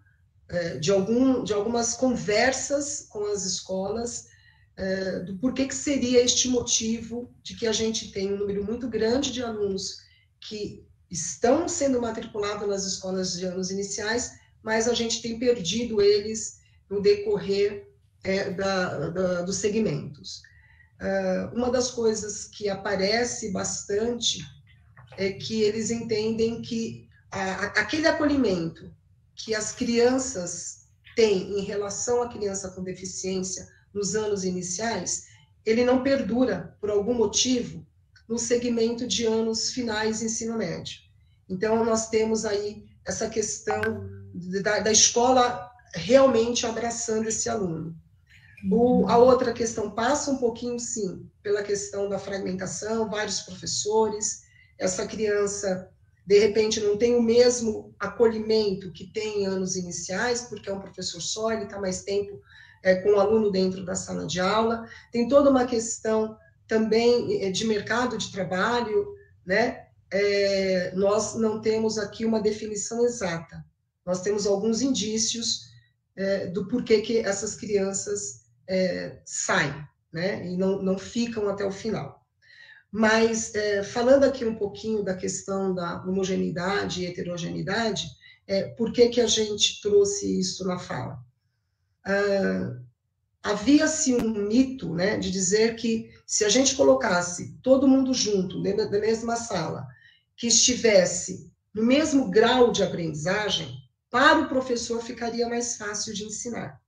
é, de, algum, de algumas conversas com as escolas é, do porquê que seria este motivo de que a gente tem um número muito grande de alunos que estão sendo matriculados nas escolas de anos iniciais, mas a gente tem perdido eles no decorrer é, da, da, dos segmentos. Uh, uma das coisas que aparece bastante é que eles entendem que aquele acolhimento que as crianças têm em relação à criança com deficiência nos anos iniciais, ele não perdura, por algum motivo, no segmento de anos finais ensino médio. Então, nós temos aí essa questão da, da escola realmente abraçando esse aluno. O, a outra questão passa um pouquinho, sim, pela questão da fragmentação, vários professores, essa criança, de repente, não tem o mesmo acolhimento que tem em anos iniciais, porque é um professor só, ele está mais tempo é, com o aluno dentro da sala de aula. Tem toda uma questão também é, de mercado de trabalho, né? É, nós não temos aqui uma definição exata. Nós temos alguns indícios é, do porquê que essas crianças é, saem, né? E não, não ficam até o final. Mas, é, falando aqui um pouquinho da questão da homogeneidade e heterogeneidade, é, por que, que a gente trouxe isso na fala? Ah, Havia-se um mito né, de dizer que se a gente colocasse todo mundo junto, dentro da mesma sala, que estivesse no mesmo grau de aprendizagem, para o professor ficaria mais fácil de ensinar.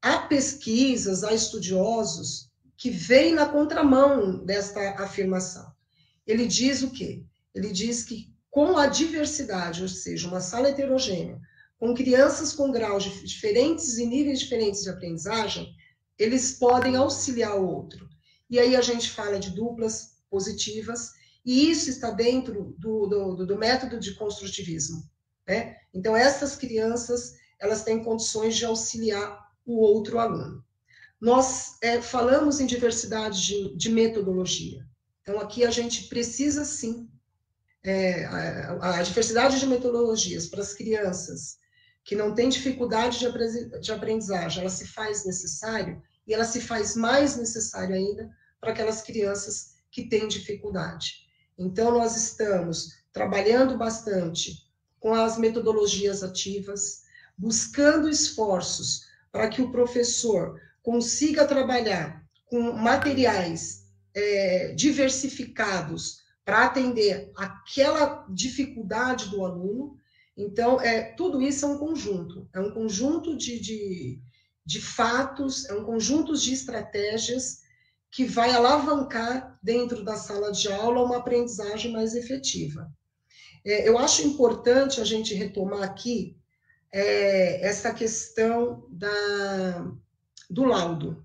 Há pesquisas, há estudiosos que veem na contramão desta afirmação. Ele diz o quê? Ele diz que com a diversidade, ou seja, uma sala heterogênea, com crianças com graus diferentes e níveis diferentes de aprendizagem, eles podem auxiliar o outro. E aí a gente fala de duplas positivas, e isso está dentro do, do, do método de construtivismo. Né? Então, essas crianças, elas têm condições de auxiliar o outro aluno. Nós é, falamos em diversidade de, de, metodologia. Então, aqui a gente precisa, sim, é, a, a, diversidade de metodologias para as crianças que não têm dificuldade de, de aprendizagem, ela se faz necessário e ela se faz mais necessário ainda para aquelas crianças que têm dificuldade. Então, nós estamos trabalhando bastante com as metodologias ativas, buscando esforços para que o professor consiga trabalhar com materiais é, diversificados para atender aquela dificuldade do aluno. Então, é, tudo isso é um conjunto, é um conjunto de, de, de fatos, é um conjunto de estratégias que vai alavancar dentro da sala de aula uma aprendizagem mais efetiva. É, eu acho importante a gente retomar aqui é, essa questão da, do laudo.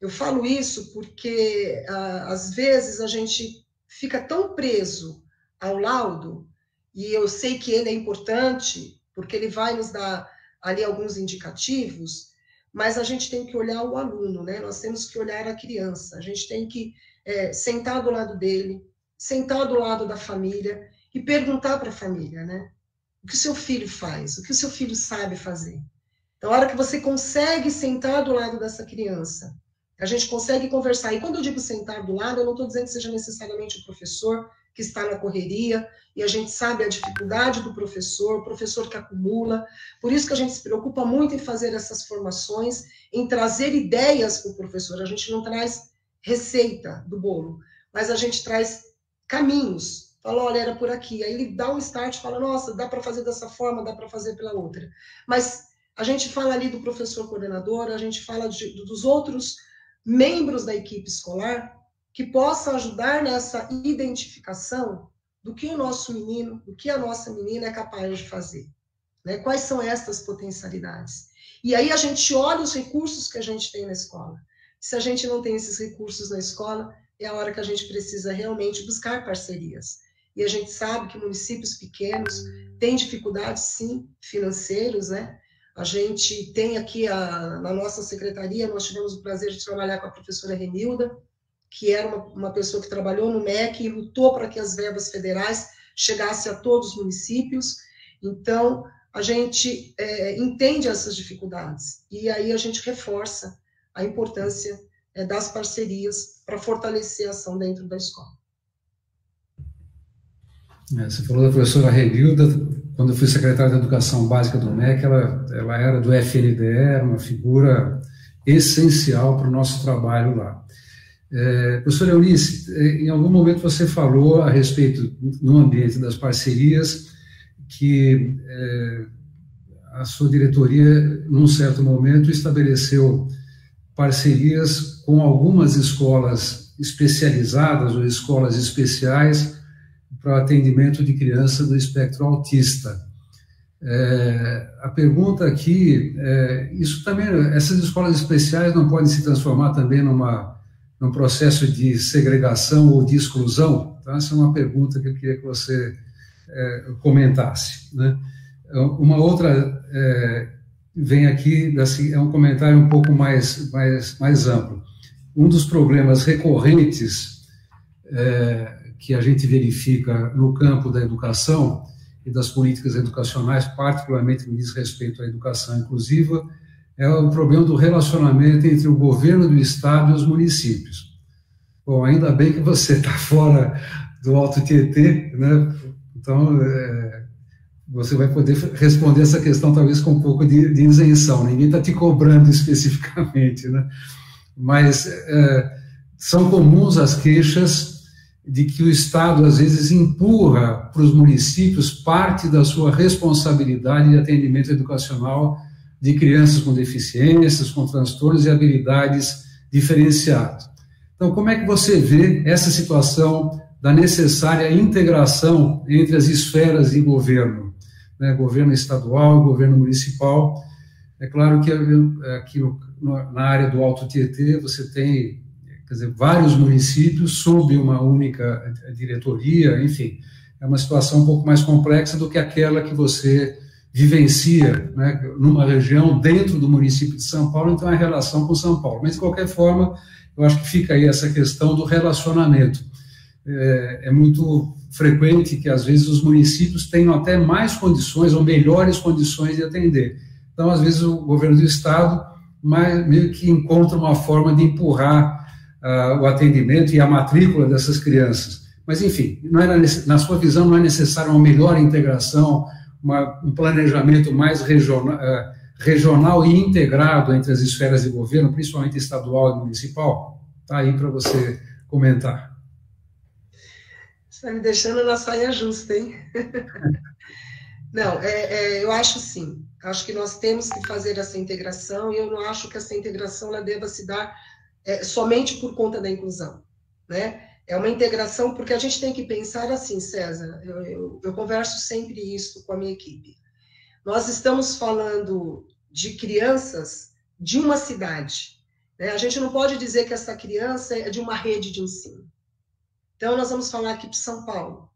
Eu falo isso porque, às vezes, a gente fica tão preso ao laudo, e eu sei que ele é importante, porque ele vai nos dar ali alguns indicativos, mas a gente tem que olhar o aluno, né? Nós temos que olhar a criança, a gente tem que é, sentar do lado dele, sentar do lado da família e perguntar para a família, né? O que o seu filho faz? O que o seu filho sabe fazer? Então, a hora que você consegue sentar do lado dessa criança, a gente consegue conversar. E quando eu digo sentar do lado, eu não estou dizendo que seja necessariamente o professor que está na correria, e a gente sabe a dificuldade do professor, o professor que acumula. Por isso que a gente se preocupa muito em fazer essas formações, em trazer ideias para o professor. A gente não traz receita do bolo, mas a gente traz caminhos fala, olha, era por aqui. Aí ele dá um start, fala, nossa, dá para fazer dessa forma, dá para fazer pela outra. Mas a gente fala ali do professor coordenador, a gente fala de, dos outros membros da equipe escolar que possa ajudar nessa identificação do que o nosso menino, do que a nossa menina é capaz de fazer. Né? Quais são estas potencialidades? E aí a gente olha os recursos que a gente tem na escola. Se a gente não tem esses recursos na escola, é a hora que a gente precisa realmente buscar parcerias e a gente sabe que municípios pequenos têm dificuldades, sim, financeiros, né? A gente tem aqui, a, na nossa secretaria, nós tivemos o prazer de trabalhar com a professora Renilda, que era uma, uma pessoa que trabalhou no MEC e lutou para que as verbas federais chegassem a todos os municípios. Então, a gente é, entende essas dificuldades e aí a gente reforça a importância é, das parcerias para fortalecer a ação dentro da escola. É, você falou da professora Renilda, quando eu fui secretário de Educação Básica do MEC, ela, ela era do FNDE, era uma figura essencial para o nosso trabalho lá. É, professora Eunice, é, em algum momento você falou a respeito, no ambiente das parcerias, que é, a sua diretoria, num certo momento, estabeleceu parcerias com algumas escolas especializadas ou escolas especiais para o atendimento de crianças do espectro autista. É, a pergunta aqui, é, isso também, essas escolas especiais não podem se transformar também numa, num processo de segregação ou de exclusão? Então, essa é uma pergunta que eu queria que você é, comentasse. Né? Uma outra é, vem aqui, assim, é um comentário um pouco mais, mais, mais amplo. Um dos problemas recorrentes é, que a gente verifica no campo da educação e das políticas educacionais, particularmente no diz respeito à educação inclusiva, é o problema do relacionamento entre o governo do Estado e os municípios. Bom, ainda bem que você está (laughs) fora do Alto Tietê, né? Então, é, você vai poder responder essa questão talvez com um pouco de, de isenção. Ninguém está te cobrando (laughs) especificamente, né? Mas é, são comuns as queixas de que o Estado, às vezes, empurra para os municípios parte da sua responsabilidade de atendimento educacional de crianças com deficiências, com transtornos e habilidades diferenciadas. Então, como é que você vê essa situação da necessária integração entre as esferas de governo, né, governo estadual, governo municipal? É claro que aqui na área do Alto Tietê você tem quer dizer, vários municípios sob uma única diretoria, enfim, é uma situação um pouco mais complexa do que aquela que você vivencia né, numa região dentro do município de São Paulo, então é a relação com São Paulo. Mas, de qualquer forma, eu acho que fica aí essa questão do relacionamento. É, é muito frequente que, às vezes, os municípios tenham até mais condições ou melhores condições de atender. Então, às vezes, o governo do Estado mais, meio que encontra uma forma de empurrar uh, o atendimento e a matrícula dessas crianças. Mas, enfim, não era, na sua visão, não é necessária uma melhor integração, uma, um planejamento mais regional, uh, regional e integrado entre as esferas de governo, principalmente estadual e municipal? Está aí para você comentar. Está me deixando na saia justa, hein? (laughs) Não, é, é, eu acho sim. Acho que nós temos que fazer essa integração e eu não acho que essa integração ela deva se dar é, somente por conta da inclusão, né? É uma integração, porque a gente tem que pensar assim, César, eu, eu, eu converso sempre isso com a minha equipe. Nós estamos falando de crianças de uma cidade. Né? A gente não pode dizer que essa criança é de uma rede de ensino. Então, nós vamos falar aqui de São Paulo.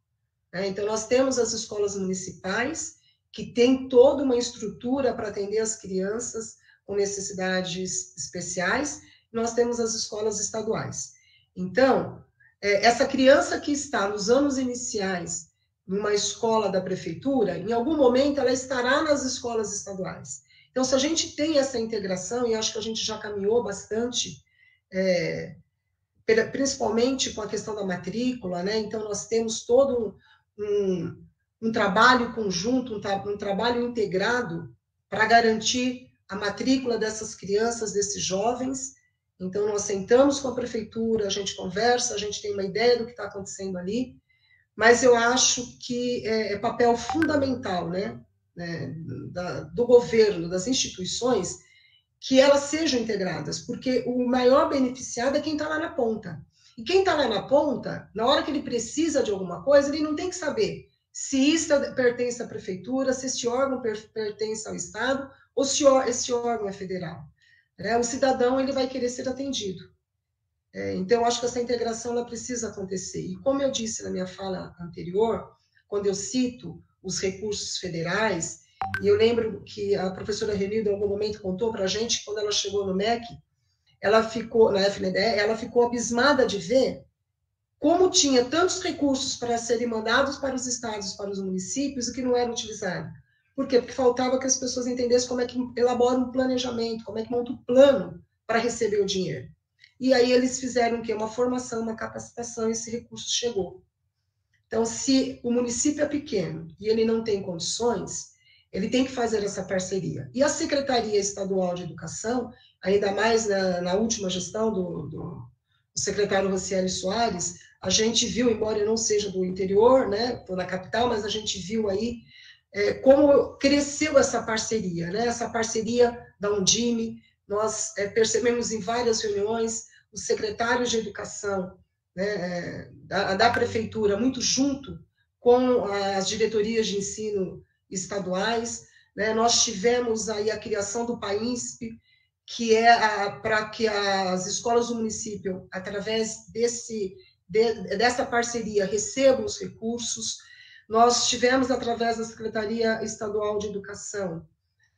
Né? Então, nós temos as escolas municipais, que têm toda uma estrutura para atender as crianças com necessidades especiais, nós temos as escolas estaduais. Então, é, essa criança que está nos anos iniciais numa escola da prefeitura, em algum momento ela estará nas escolas estaduais. Então, se a gente tem essa integração, e acho que a gente já caminhou bastante, é, principalmente com a questão da matrícula, né? Então, nós temos todo um, um, um trabalho conjunto, um, um trabalho integrado para garantir a matrícula dessas crianças, desses jovens, então, nós sentamos com a prefeitura, a gente conversa, a gente tem uma ideia do que está acontecendo ali, mas eu acho que é, é papel fundamental, né, né da, do governo, das instituições, que elas sejam integradas, porque o maior beneficiado é quem está lá na ponta. E quem está lá na ponta, na hora que ele precisa de alguma coisa, ele não tem que saber se isso pertence à prefeitura, se esse órgão pertence ao Estado ou se esse órgão é federal. Né? O cidadão ele vai querer ser atendido. É, então, acho que essa integração ela precisa acontecer. E como eu disse na minha fala anterior, quando eu cito os recursos federais, e eu lembro que a professora Renilda, em algum momento, contou para a gente quando ela chegou no MEC, ela ficou, na FNDE, ela ficou abismada de ver como tinha tantos recursos para serem mandados para os estados, para os municípios, e que não eram utilizados. Por quê? Porque faltava que as pessoas entendessem como é que elabora um planejamento, como é que monta um plano para receber o dinheiro. E aí eles fizeram o quê? Uma formação, uma capacitação, e esse recurso chegou. Então, se o município é pequeno e ele não tem condições, ele tem que fazer essa parceria. E a Secretaria Estadual de Educação, ainda mais na, na última gestão do, do, secretário Rocieli Soares, a gente viu, embora eu não seja do interior, né, estou na capital, mas a gente viu aí é, como cresceu essa parceria, né? essa parceria da Undime, nós é, percebemos em várias reuniões os secretários de educação né, é, da, da, prefeitura muito junto com as diretorias de ensino estaduais. Né? Nós tivemos aí a criação do PAINSP, que é para que as escolas do município, através desse, de, dessa parceria, recebam os recursos. Nós tivemos, através da Secretaria Estadual de Educação,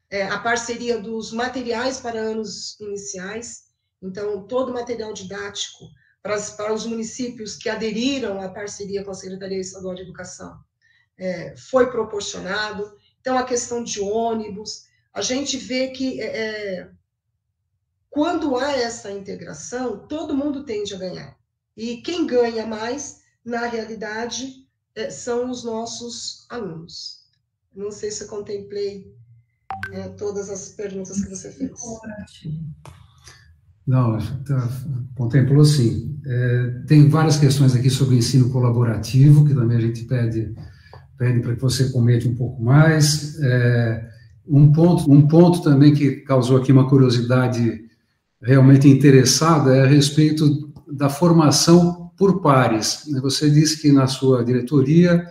é, a parceria dos materiais para anos iniciais, então, todo o material didático para, para os municípios que aderiram à parceria com a Secretaria Estadual de Educação é, foi proporcionado. Então, a questão de ônibus, a gente vê que é, é quando há essa integração, todo mundo tende a ganhar. E quem ganha mais, na realidade, são os nossos alunos. Não sei se eu contemplei é, todas as perguntas que você fez. Não, tá, contemplou sim. É, tem várias questões aqui sobre ensino colaborativo, que também a gente pede, pede para que você comente um pouco mais. É, um, ponto, um ponto também que causou aqui uma curiosidade realmente interessada é a respeito da formação por pares. Você disse que na sua diretoria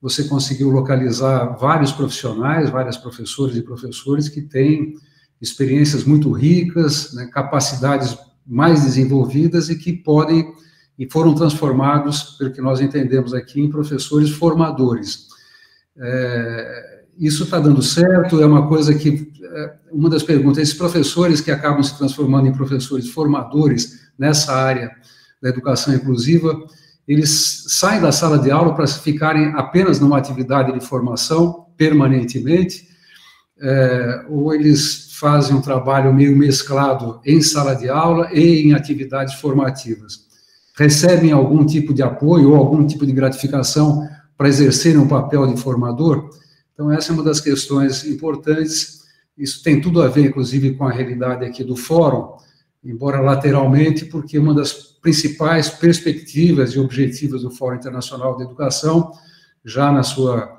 você conseguiu localizar vários profissionais, várias professoras e professores que têm experiências muito ricas, né, capacidades mais desenvolvidas e que podem e foram transformados, pelo que nós entendemos aqui, em professores formadores. É, isso está dando certo? É uma coisa que é, uma das perguntas: esses professores que acabam se transformando em professores formadores nessa área da educação inclusiva, eles saem da sala de aula para ficarem apenas numa atividade de formação permanentemente, é, ou eles fazem um trabalho meio mesclado em sala de aula e em atividades formativas. Recebem algum tipo de apoio ou algum tipo de gratificação para exercerem um papel de formador? Então, essa é uma das questões importantes. Isso tem tudo a ver, inclusive, com a realidade aqui do fórum, embora lateralmente, porque uma das principais perspectivas e objetivos do Fórum Internacional de Educação, já na sua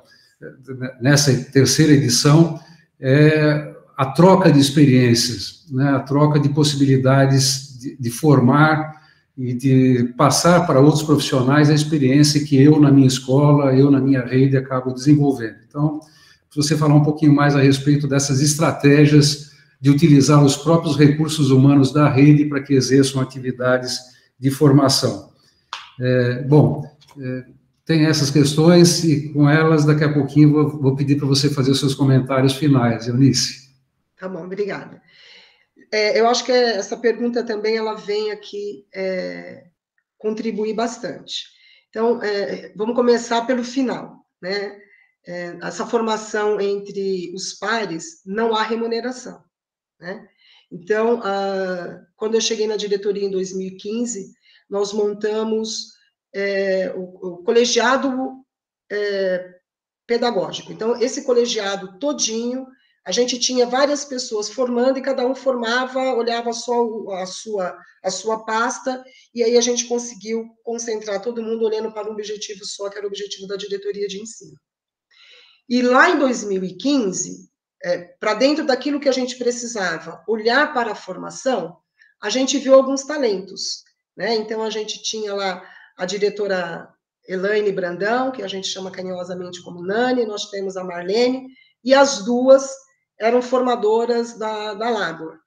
nessa terceira edição, é a troca de experiências, né, a troca de possibilidades de, de formar e de passar para outros profissionais a experiência que eu na minha escola, eu na minha rede acabo desenvolvendo. Então, se você falar um pouquinho mais a respeito dessas estratégias de utilizar os próprios recursos humanos da rede para que exerçam atividades de formação. É, bom, é, tem essas questões e com elas, daqui a pouquinho, vou, vou pedir para você fazer os seus comentários finais, Eunice. Tá bom, obrigada. É, eu acho que essa pergunta também ela vem aqui é, contribuir bastante. Então, é, vamos começar pelo final, né? É, essa formação entre os pares não há remuneração, né? Então, quando eu cheguei na diretoria em 2015, nós montamos é, o, o, colegiado é, pedagógico. Então, esse colegiado todinho a gente tinha várias pessoas formando e cada um formava, olhava só a sua, a sua pasta, e aí a gente conseguiu concentrar todo mundo olhando para um objetivo só, que era o objetivo da diretoria de ensino. E lá em 2015, é, para dentro daquilo que a gente precisava, olhar para a formação, a gente viu alguns talentos. Né? Então, a gente tinha lá a diretora Elaine Brandão, que a gente chama carinhosamente como Nani, nós temos a Marlene, e as duas eram formadoras da, da Labor.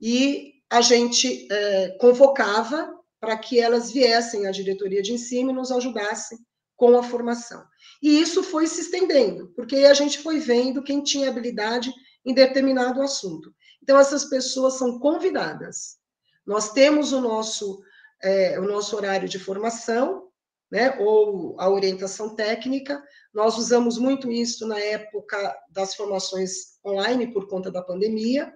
E a gente é, convocava para que elas viessem à diretoria de ensino e nos ajudassem com a formação. E isso foi se estendendo, porque a gente foi vendo quem tinha habilidade em determinado assunto. Então, essas pessoas são convidadas. Nós temos o nosso, é, o nosso horário de formação, né, ou a orientação técnica. Nós usamos muito isso na época das formações online por conta da pandemia,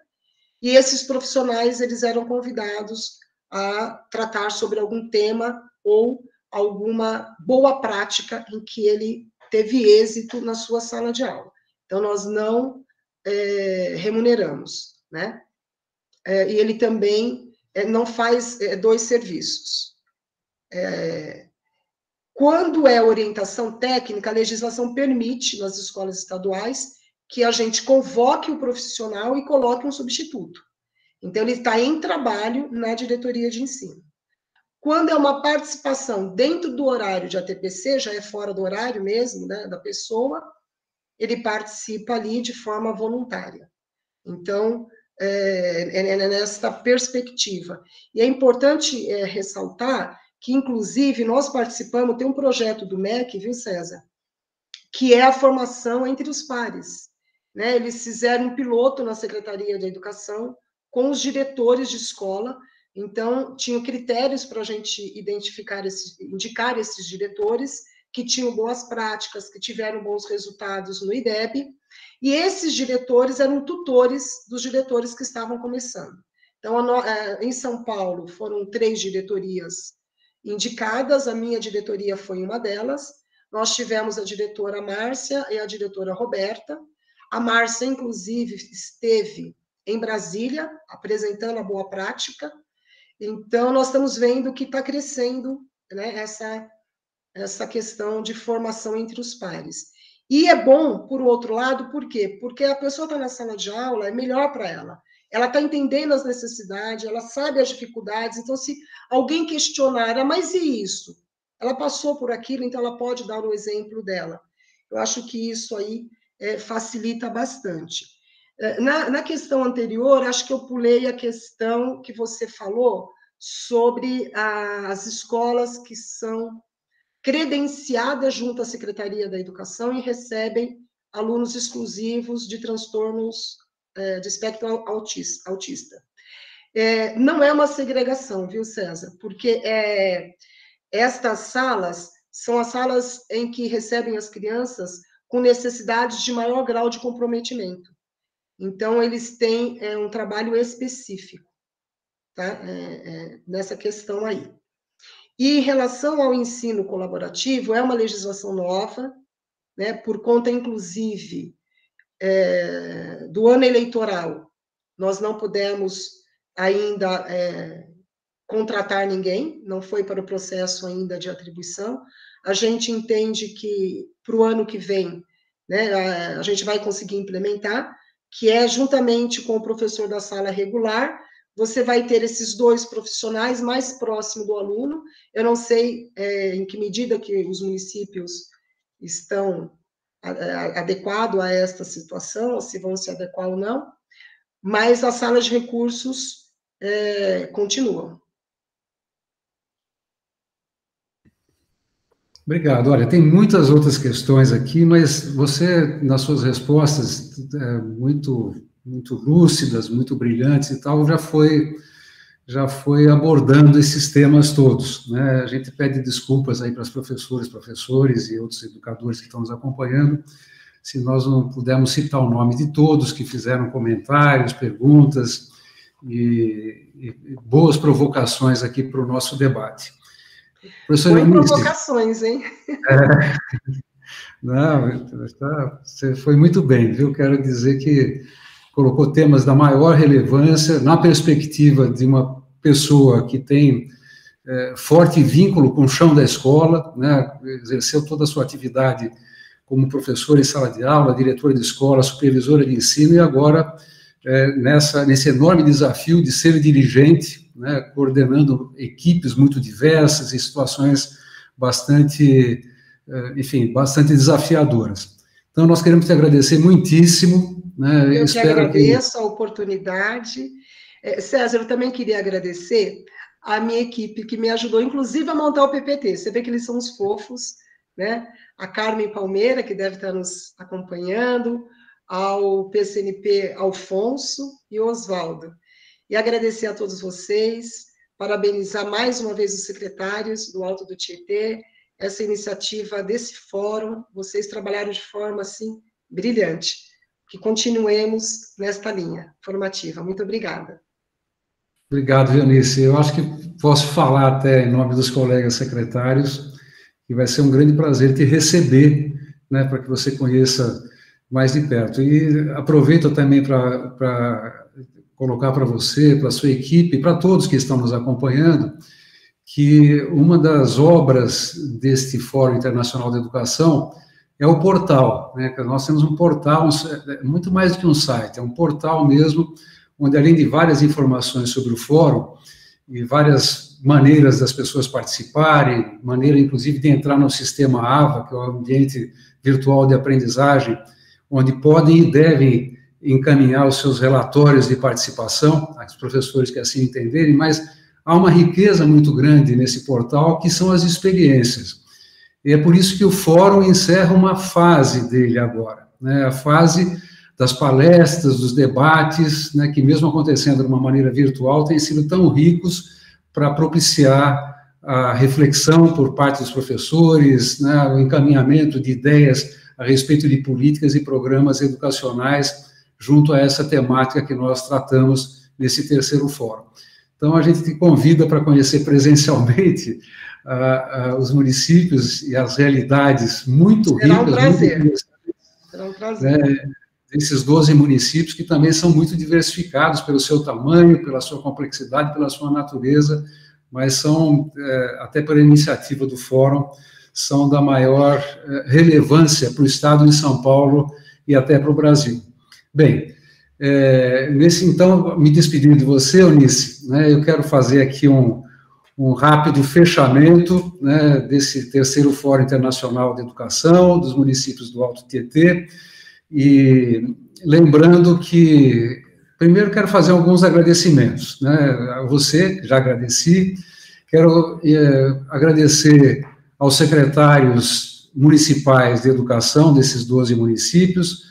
e esses profissionais eles eram convidados a tratar sobre algum tema ou alguma boa prática em que ele teve êxito na sua sala de aula. Então nós não é, remuneramos, né? É, e ele também é, não faz é, dois serviços. É, Quando é orientação técnica, a legislação permite, nas escolas estaduais, que a gente convoque o profissional e coloque um substituto. Então, ele está em trabalho na diretoria de ensino. Quando é uma participação dentro do horário de ATPC, já é fora do horário mesmo, né, da pessoa, ele participa ali de forma voluntária. Então, é, é, é nessa perspectiva. E é importante é, ressaltar que, inclusive, nós participamos, tem um projeto do MEC, viu, César? Que é a formação entre os pares. Né? Eles fizeram um piloto na Secretaria de Educação com os diretores de escola, então, tinham critérios para a gente identificar, indicar esses diretores que tinham boas práticas, que tiveram bons resultados no IDEB, e esses diretores eram tutores dos diretores que estavam começando. Então, é, em São Paulo, foram três diretorias indicadas, a minha diretoria foi uma delas. Nós tivemos a diretora Márcia e a diretora Roberta. A Márcia, inclusive, esteve em Brasília, apresentando a boa prática. Então, nós estamos vendo que está crescendo né, essa, essa questão de formação entre os pares. E é bom, por outro lado, por quê? Porque a pessoa está na sala de aula, é melhor para ela. Ela está entendendo as necessidades, ela sabe as dificuldades. Então, se alguém questionar, ah, mas e isso? Ela passou por aquilo, então ela pode dar o exemplo dela. Eu acho que isso aí é, facilita bastante. É, na, na questão anterior, acho que eu pulei a questão que você falou sobre as escolas que são credenciadas junto à Secretaria da Educação e recebem alunos exclusivos de transtornos é, de espectro autista. É, não é uma segregação, viu, César? Porque é, estas salas são as salas em que recebem as crianças com necessidades de maior grau de comprometimento. Então, eles têm é, um trabalho específico tá? É, é, nessa questão aí. E em relação ao ensino colaborativo, é uma legislação nova, né, por conta, inclusive, é, do ano eleitoral. Nós não pudemos ainda é, contratar ninguém, não foi para o processo ainda de atribuição. A gente entende que para o ano que vem, né, a, a gente vai conseguir implementar, que é juntamente com o professor da sala regular, você vai ter esses dois profissionais mais próximo do aluno. Eu não sei é, em que medida que os municípios estão adequados a esta situação, se vão se adequar ou não, mas as salas de recursos é, continuam. Obrigado. Olha, tem muitas outras questões aqui, mas você, nas suas respostas, é, muito muito lúcidas, muito brilhantes e tal, já foi já foi abordando esses temas todos. Né? A gente pede desculpas aí para as professoras, professores e outros educadores que estão nos acompanhando, se nós não pudermos citar o nome de todos que fizeram comentários, perguntas e, e boas provocações aqui para o nosso debate. Professor Eunice, provocações, hein? É, (laughs) não, tá, você foi muito bem, viu? Quero dizer que colocou temas da maior relevância na perspectiva de uma pessoa que tem é, forte vínculo com o chão da escola, né, exerceu toda a sua atividade como professora em sala de aula, diretora de escola, supervisora de ensino e agora é, nessa nesse enorme desafio de ser dirigente, né, coordenando equipes muito diversas e situações bastante, é, enfim, bastante desafiadoras. Então nós queremos te agradecer muitíssimo né? Eu que agradeço que... a oportunidade. É, César, eu também queria agradecer a minha equipe, que me ajudou, inclusive, a montar o PPT. Você vê que eles são os fofos, né? A Carmen Palmeira, que deve estar nos acompanhando, ao PCNP Alfonso e Oswaldo. E agradecer a todos vocês, parabenizar mais uma vez os secretários do Alto do Tietê, essa iniciativa desse fórum, vocês trabalharam de forma, assim, brilhante que continuemos nesta linha formativa. Muito obrigada. Obrigado, Vianice. Eu acho que posso falar até em nome dos colegas secretários, que vai ser um grande prazer te receber, né, para que você conheça mais de perto. E aproveito também para colocar para você, para sua equipe, para todos que estão nos acompanhando, que uma das obras deste Fórum Internacional de Educação é o portal. Né? Nós temos um portal, é muito mais do que um site, é um portal mesmo, onde além de várias informações sobre o fórum e várias maneiras das pessoas participarem, maneira inclusive de entrar no sistema AVA, que é o ambiente virtual de aprendizagem, onde podem e devem encaminhar os seus relatórios de participação, os professores que assim entenderem, mas há uma riqueza muito grande nesse portal, que são as experiências. E é por isso que o fórum encerra uma fase dele agora, né, a fase das palestras, dos debates, né, que mesmo acontecendo de uma maneira virtual, têm sido tão ricos para propiciar a reflexão por parte dos professores, né, o encaminhamento de ideias a respeito de políticas e programas educacionais junto a essa temática que nós tratamos nesse terceiro fórum. Então, a gente te convida para conhecer presencialmente uh, uh, os municípios e as realidades muito Será ricas. Um prazer. Será um prazer. Né, desses 12 municípios que também são muito diversificados pelo seu tamanho, pela sua complexidade, pela sua natureza, mas são, é, até pela iniciativa do Fórum, são da maior é, relevância para o Estado de São Paulo e até para o Brasil. Bem, é, nesse, então, me despedindo de você, Eunice, né, eu quero fazer aqui um, um rápido fechamento né, desse terceiro Fórum Internacional de Educação dos municípios do Alto Tietê, e lembrando que, primeiro, quero fazer alguns agradecimentos, né, a você, já agradeci, quero é, agradecer aos secretários municipais de educação desses 12 municípios,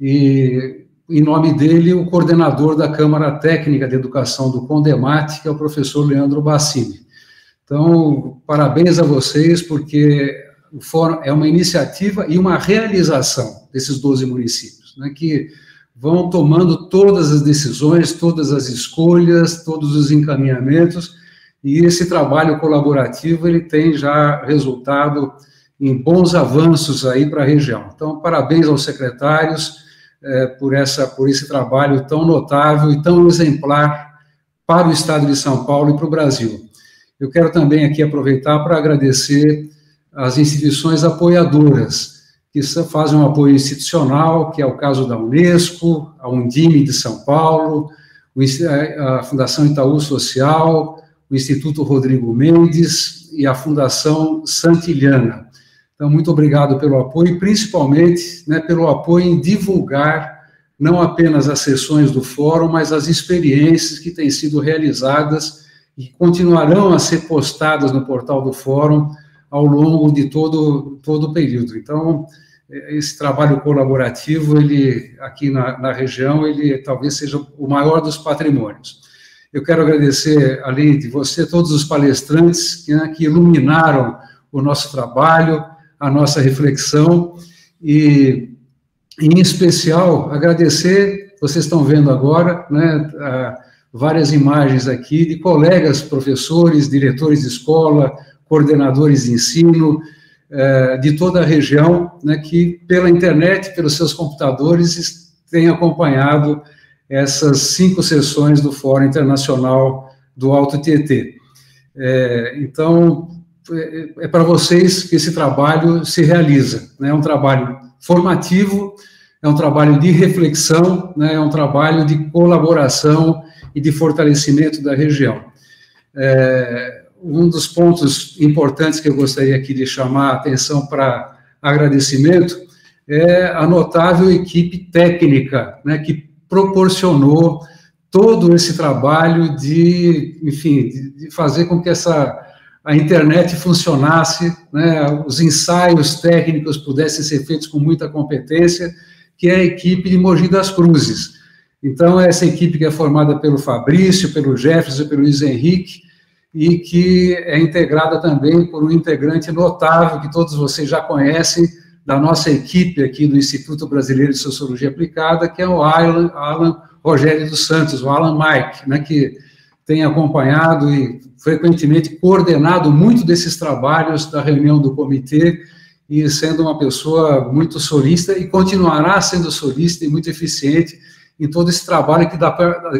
e em nome dele, o coordenador da Câmara Técnica de Educação do Condemate, que é o professor Leandro Bassini. Então, parabéns a vocês, porque o fórum é uma iniciativa e uma realização desses 12 municípios, né, que vão tomando todas as decisões, todas as escolhas, todos os encaminhamentos, e esse trabalho colaborativo, ele tem já resultado em bons avanços aí para a região. Então, parabéns aos secretários, é, por, essa, por esse trabalho tão notável e tão exemplar para o Estado de São Paulo e para o Brasil. Eu quero também aqui aproveitar para agradecer as instituições apoiadoras, que fazem um apoio institucional, que é o caso da Unesco, a Undime de São Paulo, a Fundação Itaú Social, o Instituto Rodrigo Mendes e a Fundação Santilhana. Então, muito obrigado pelo apoio, principalmente né, pelo apoio em divulgar não apenas as sessões do fórum, mas as experiências que têm sido realizadas e continuarão a ser postadas no portal do fórum ao longo de todo, todo o período. Então, esse trabalho colaborativo, ele aqui na, na região, ele talvez seja o maior dos patrimônios. Eu quero agradecer, além de você, todos os palestrantes que, né, que iluminaram o nosso trabalho, a nossa reflexão. E, em especial, agradecer, vocês estão vendo agora, né, várias imagens aqui de colegas professores, diretores de escola, coordenadores de ensino, é, de toda a região, né, que pela internet, pelos seus computadores, têm acompanhado essas cinco sessões do Fórum Internacional do Alto Tietê. É, então, é, é para vocês que esse trabalho se realiza. Né? É um trabalho formativo, é um trabalho de reflexão, né? é um trabalho de colaboração e de fortalecimento da região. É, um dos pontos importantes que eu gostaria aqui de chamar a atenção para agradecimento é a notável equipe técnica, né, que proporcionou todo esse trabalho de, enfim, de fazer com que essa a internet funcionasse, né, os ensaios técnicos pudessem ser feitos com muita competência, que é a equipe de Mogi das Cruzes. Então, essa equipe que é formada pelo Fabrício, pelo Jefferson, pelo Luiz Henrique, e que é integrada também por um integrante notável que todos vocês já conhecem, da nossa equipe aqui do Instituto Brasileiro de Sociologia Aplicada, que é o Alan, Alan Rogério dos Santos, o Alan Mike, né, que tem acompanhado e frequentemente coordenado muito desses trabalhos da reunião do comitê e sendo uma pessoa muito solista e continuará sendo solista e muito eficiente em todo esse trabalho que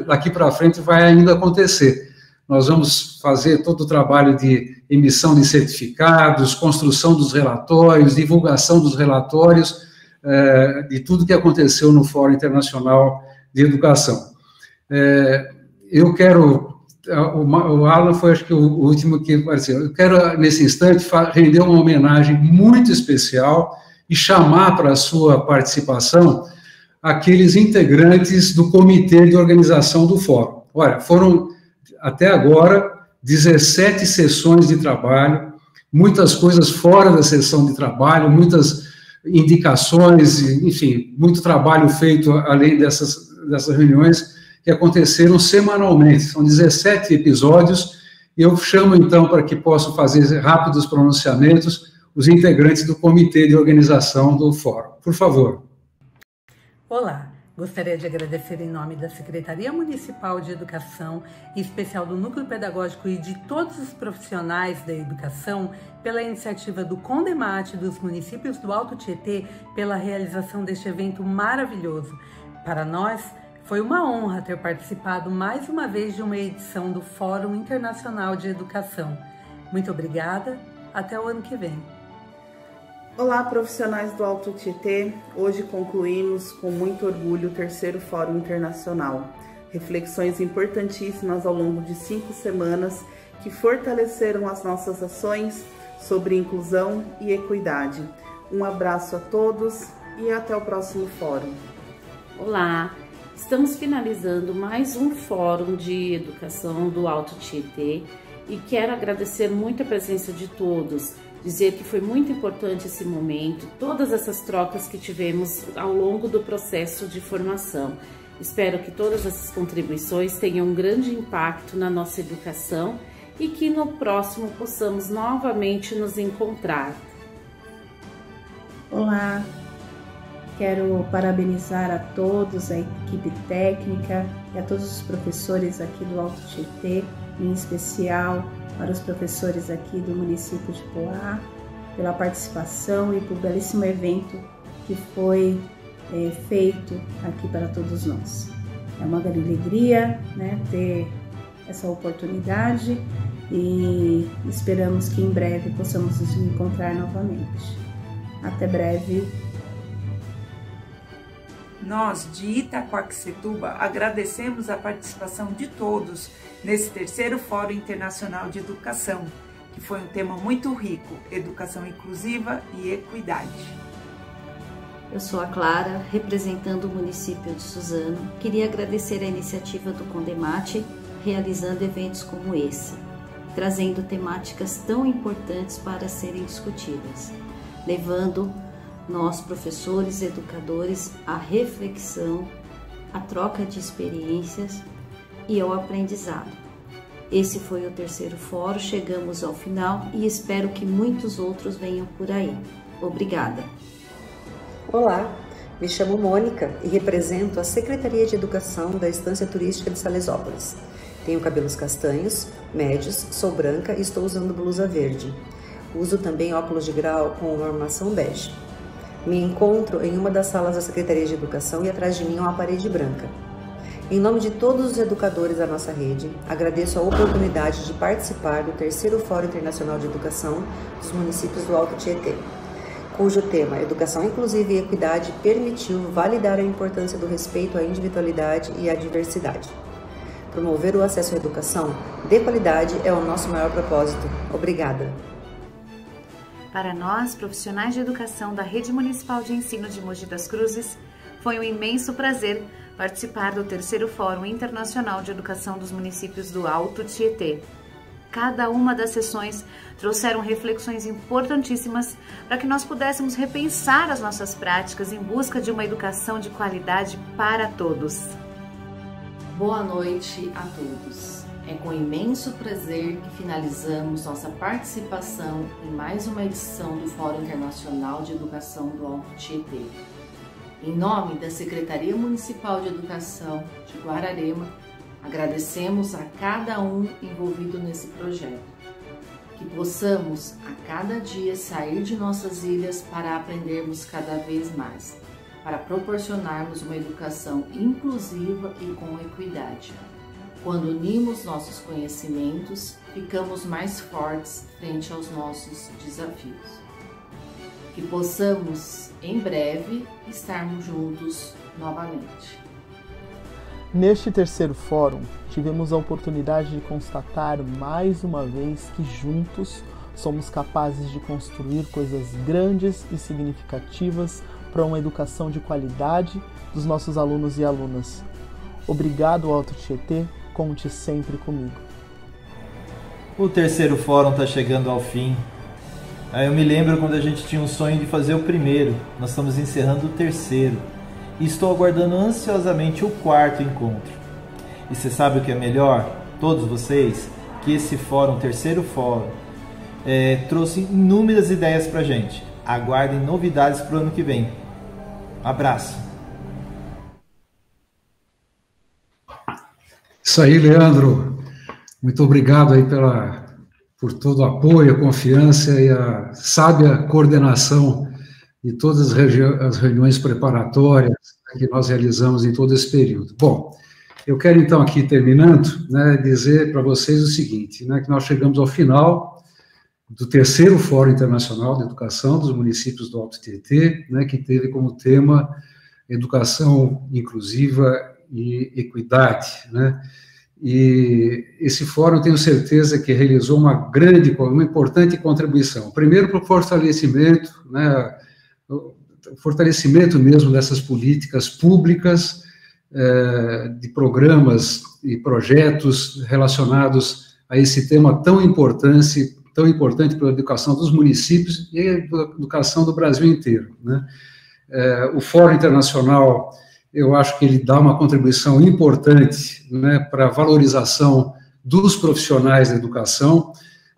daqui para frente vai ainda acontecer. Nós vamos fazer todo o trabalho de emissão de certificados, construção dos relatórios, divulgação dos relatórios, é, de tudo que aconteceu no Fórum Internacional de Educação. É, eu quero, o Alan foi acho que o último que apareceu, eu quero nesse instante render uma homenagem muito especial e chamar para a sua participação aqueles integrantes do comitê de organização do fórum. Olha, foram até agora 17 sessões de trabalho, muitas coisas fora da sessão de trabalho, muitas indicações, enfim, muito trabalho feito além dessas, dessas reuniões que aconteceram semanalmente. São 17 episódios. Eu chamo então para que possam fazer rápidos pronunciamentos os integrantes do comitê de organização do fórum. Por favor. Olá. Gostaria de agradecer em nome da Secretaria Municipal de Educação, em especial do Núcleo Pedagógico e de todos os profissionais da educação, pela iniciativa do Condemate dos municípios do Alto Tietê, pela realização deste evento maravilhoso. Para nós, foi uma honra ter participado mais uma vez de uma edição do Fórum Internacional de Educação. Muito obrigada, até o ano que vem. Olá, profissionais do Alto Tietê. Hoje concluímos com muito orgulho o terceiro Fórum Internacional. Reflexões importantíssimas ao longo de cinco semanas que fortaleceram as nossas ações sobre inclusão e equidade. Um abraço a todos e até o próximo fórum. Olá, estamos finalizando mais um fórum de educação do Alto Tietê e quero agradecer muito a presença de todos dizer que foi muito importante esse momento, todas essas trocas que tivemos ao longo do processo de formação. Espero que todas essas contribuições tenham um grande impacto na nossa educação e que no próximo possamos novamente nos encontrar. Olá, quero parabenizar a todos, a equipe técnica e a todos os professores aqui do Alto Tietê, em especial para os professores aqui do município de Poá, pela participação e pelo belíssimo evento que foi é, feito aqui para todos nós. É uma grande alegria né, ter essa oportunidade e esperamos que em breve possamos nos encontrar novamente. Até breve. Nós de Itaquaquecetuba agradecemos a participação de todos nesse terceiro Fórum Internacional de Educação, que foi um tema muito rico: educação inclusiva e equidade. Eu sou a Clara, representando o município de Suzano. Queria agradecer a iniciativa do Condemate, realizando eventos como esse, trazendo temáticas tão importantes para serem discutidas, levando nós, professores, educadores, à reflexão, à troca de experiências e ao aprendizado. Esse foi o terceiro fórum, chegamos ao final e espero que muitos outros venham por aí. Obrigada. Olá, me chamo Mônica e represento a Secretaria de Educação da Estância Turística de Salesópolis. Tenho cabelos castanhos, médios, sou branca e estou usando blusa verde. Uso também óculos de grau com armação bege. Me encontro em uma das salas da Secretaria de Educação e atrás de mim uma parede branca. Em nome de todos os educadores da nossa rede, agradeço a oportunidade de participar do terceiro Fórum Internacional de Educação dos municípios do Alto Tietê, cujo tema Educação Inclusiva e Equidade permitiu validar a importância do respeito à individualidade e à diversidade. Promover o acesso à educação de qualidade é o nosso maior propósito. Obrigada. Para nós, profissionais de educação da Rede Municipal de Ensino de Mogi das Cruzes, foi um imenso prazer participar do terceiro Fórum Internacional de Educação dos Municípios do Alto Tietê. Cada uma das sessões trouxeram reflexões importantíssimas para que nós pudéssemos repensar as nossas práticas em busca de uma educação de qualidade para todos. Boa noite a todos. É com imenso prazer que finalizamos nossa participação em mais uma edição do Fórum Internacional de Educação do Alto Tietê. Em nome da Secretaria Municipal de Educação de Guararema, agradecemos a cada um envolvido nesse projeto. Que possamos a cada dia sair de nossas ilhas para aprendermos cada vez mais, para proporcionarmos uma educação inclusiva e com equidade. Quando unimos nossos conhecimentos, ficamos mais fortes frente aos nossos desafios. Que possamos, em breve, estarmos juntos novamente. Neste terceiro fórum, tivemos a oportunidade de constatar mais uma vez que juntos somos capazes de construir coisas grandes e significativas para uma educação de qualidade dos nossos alunos e alunas. Obrigado, Alto Tietê, conte sempre comigo. O terceiro fórum está chegando ao fim. Aí eu me lembro quando a gente tinha um sonho de fazer o primeiro, nós estamos encerrando o terceiro. E estou aguardando ansiosamente o quarto encontro. E você sabe o que é melhor? Todos vocês, que esse fórum, terceiro fórum, é, trouxe inúmeras ideias para gente. Aguardem novidades para o ano que vem. abraço. Isso aí, Leandro. Muito obrigado aí pela, por todo o apoio, a confiança e a sábia coordenação de todas as, reuniões preparatórias que nós realizamos em todo esse período. Bom, eu quero então aqui terminando, né, dizer para vocês o seguinte, né, que nós chegamos ao final do terceiro Fórum Internacional de Educação dos Municípios do Alto Tietê, né, que teve como tema educação inclusiva e equidade, né? E esse fórum, tenho certeza que realizou uma grande, uma importante contribuição. Primeiro, para o fortalecimento, né, fortalecimento mesmo dessas políticas públicas, eh, de programas e projetos relacionados a esse tema tão importante, tão importante para a educação dos municípios e a educação do Brasil inteiro. Né? É, o Fórum Internacional, eu acho que ele dá uma contribuição importante né, para a valorização dos profissionais da educação,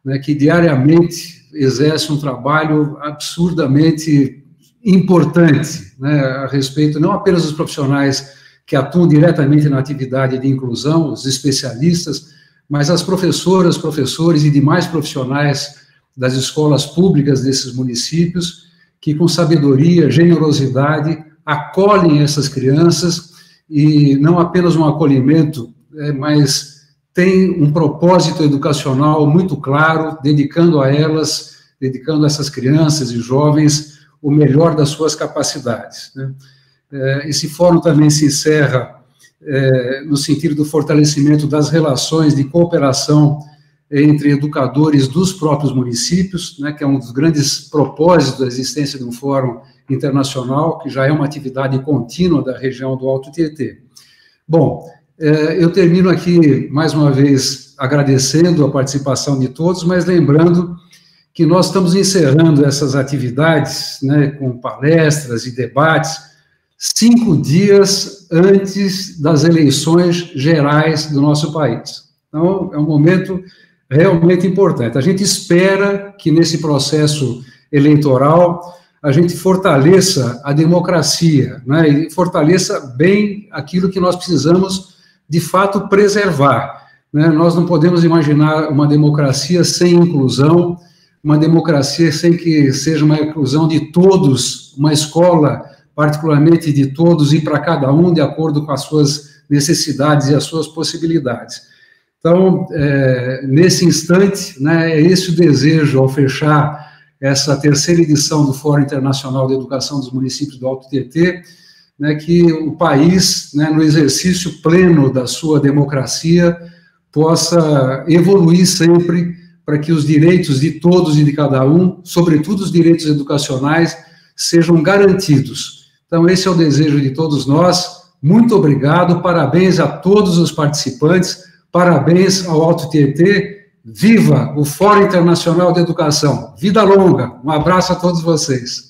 né, que diariamente exercem um trabalho absurdamente importante né, a respeito não apenas dos profissionais que atuam diretamente na atividade de inclusão, os especialistas, mas as professoras, professores e demais profissionais das escolas públicas desses municípios, que com sabedoria, generosidade, acolhem essas crianças e não apenas um acolhimento, é, mas tem um propósito educacional muito claro, dedicando a elas, dedicando a essas crianças e jovens o melhor das suas capacidades. Né? É, esse fórum também se encerra é, no sentido do fortalecimento das relações de cooperação entre educadores dos próprios municípios, né, que é um dos grandes propósitos da existência de um fórum internacional, que já é uma atividade contínua da região do Alto Tietê. Bom, é, eu termino aqui, mais uma vez, agradecendo a participação de todos, mas lembrando que nós estamos encerrando essas atividades, né, com palestras e debates, cinco dias antes das eleições gerais do nosso país. Então, é um momento realmente importante. A gente espera que nesse processo eleitoral a gente fortaleça a democracia, né, e fortaleça bem aquilo que nós precisamos de fato preservar. Né? Nós não podemos imaginar uma democracia sem inclusão, uma democracia sem que seja uma inclusão de todos, uma escola particularmente de todos e para cada um de acordo com as suas necessidades e as suas possibilidades. Então, é, nesse instante, né, é esse o desejo ao fechar essa terceira edição do Fórum Internacional de Educação dos Municípios do Alto Tietê, né, que o país, né, no exercício pleno da sua democracia, possa evoluir sempre para que os direitos de todos e de cada um, sobretudo os direitos educacionais, sejam garantidos então, esse é o desejo de todos nós. Muito obrigado, parabéns a todos os participantes, parabéns ao Alto Tietê. Viva o Fórum Internacional de Educação. Vida longa. Um abraço a todos vocês.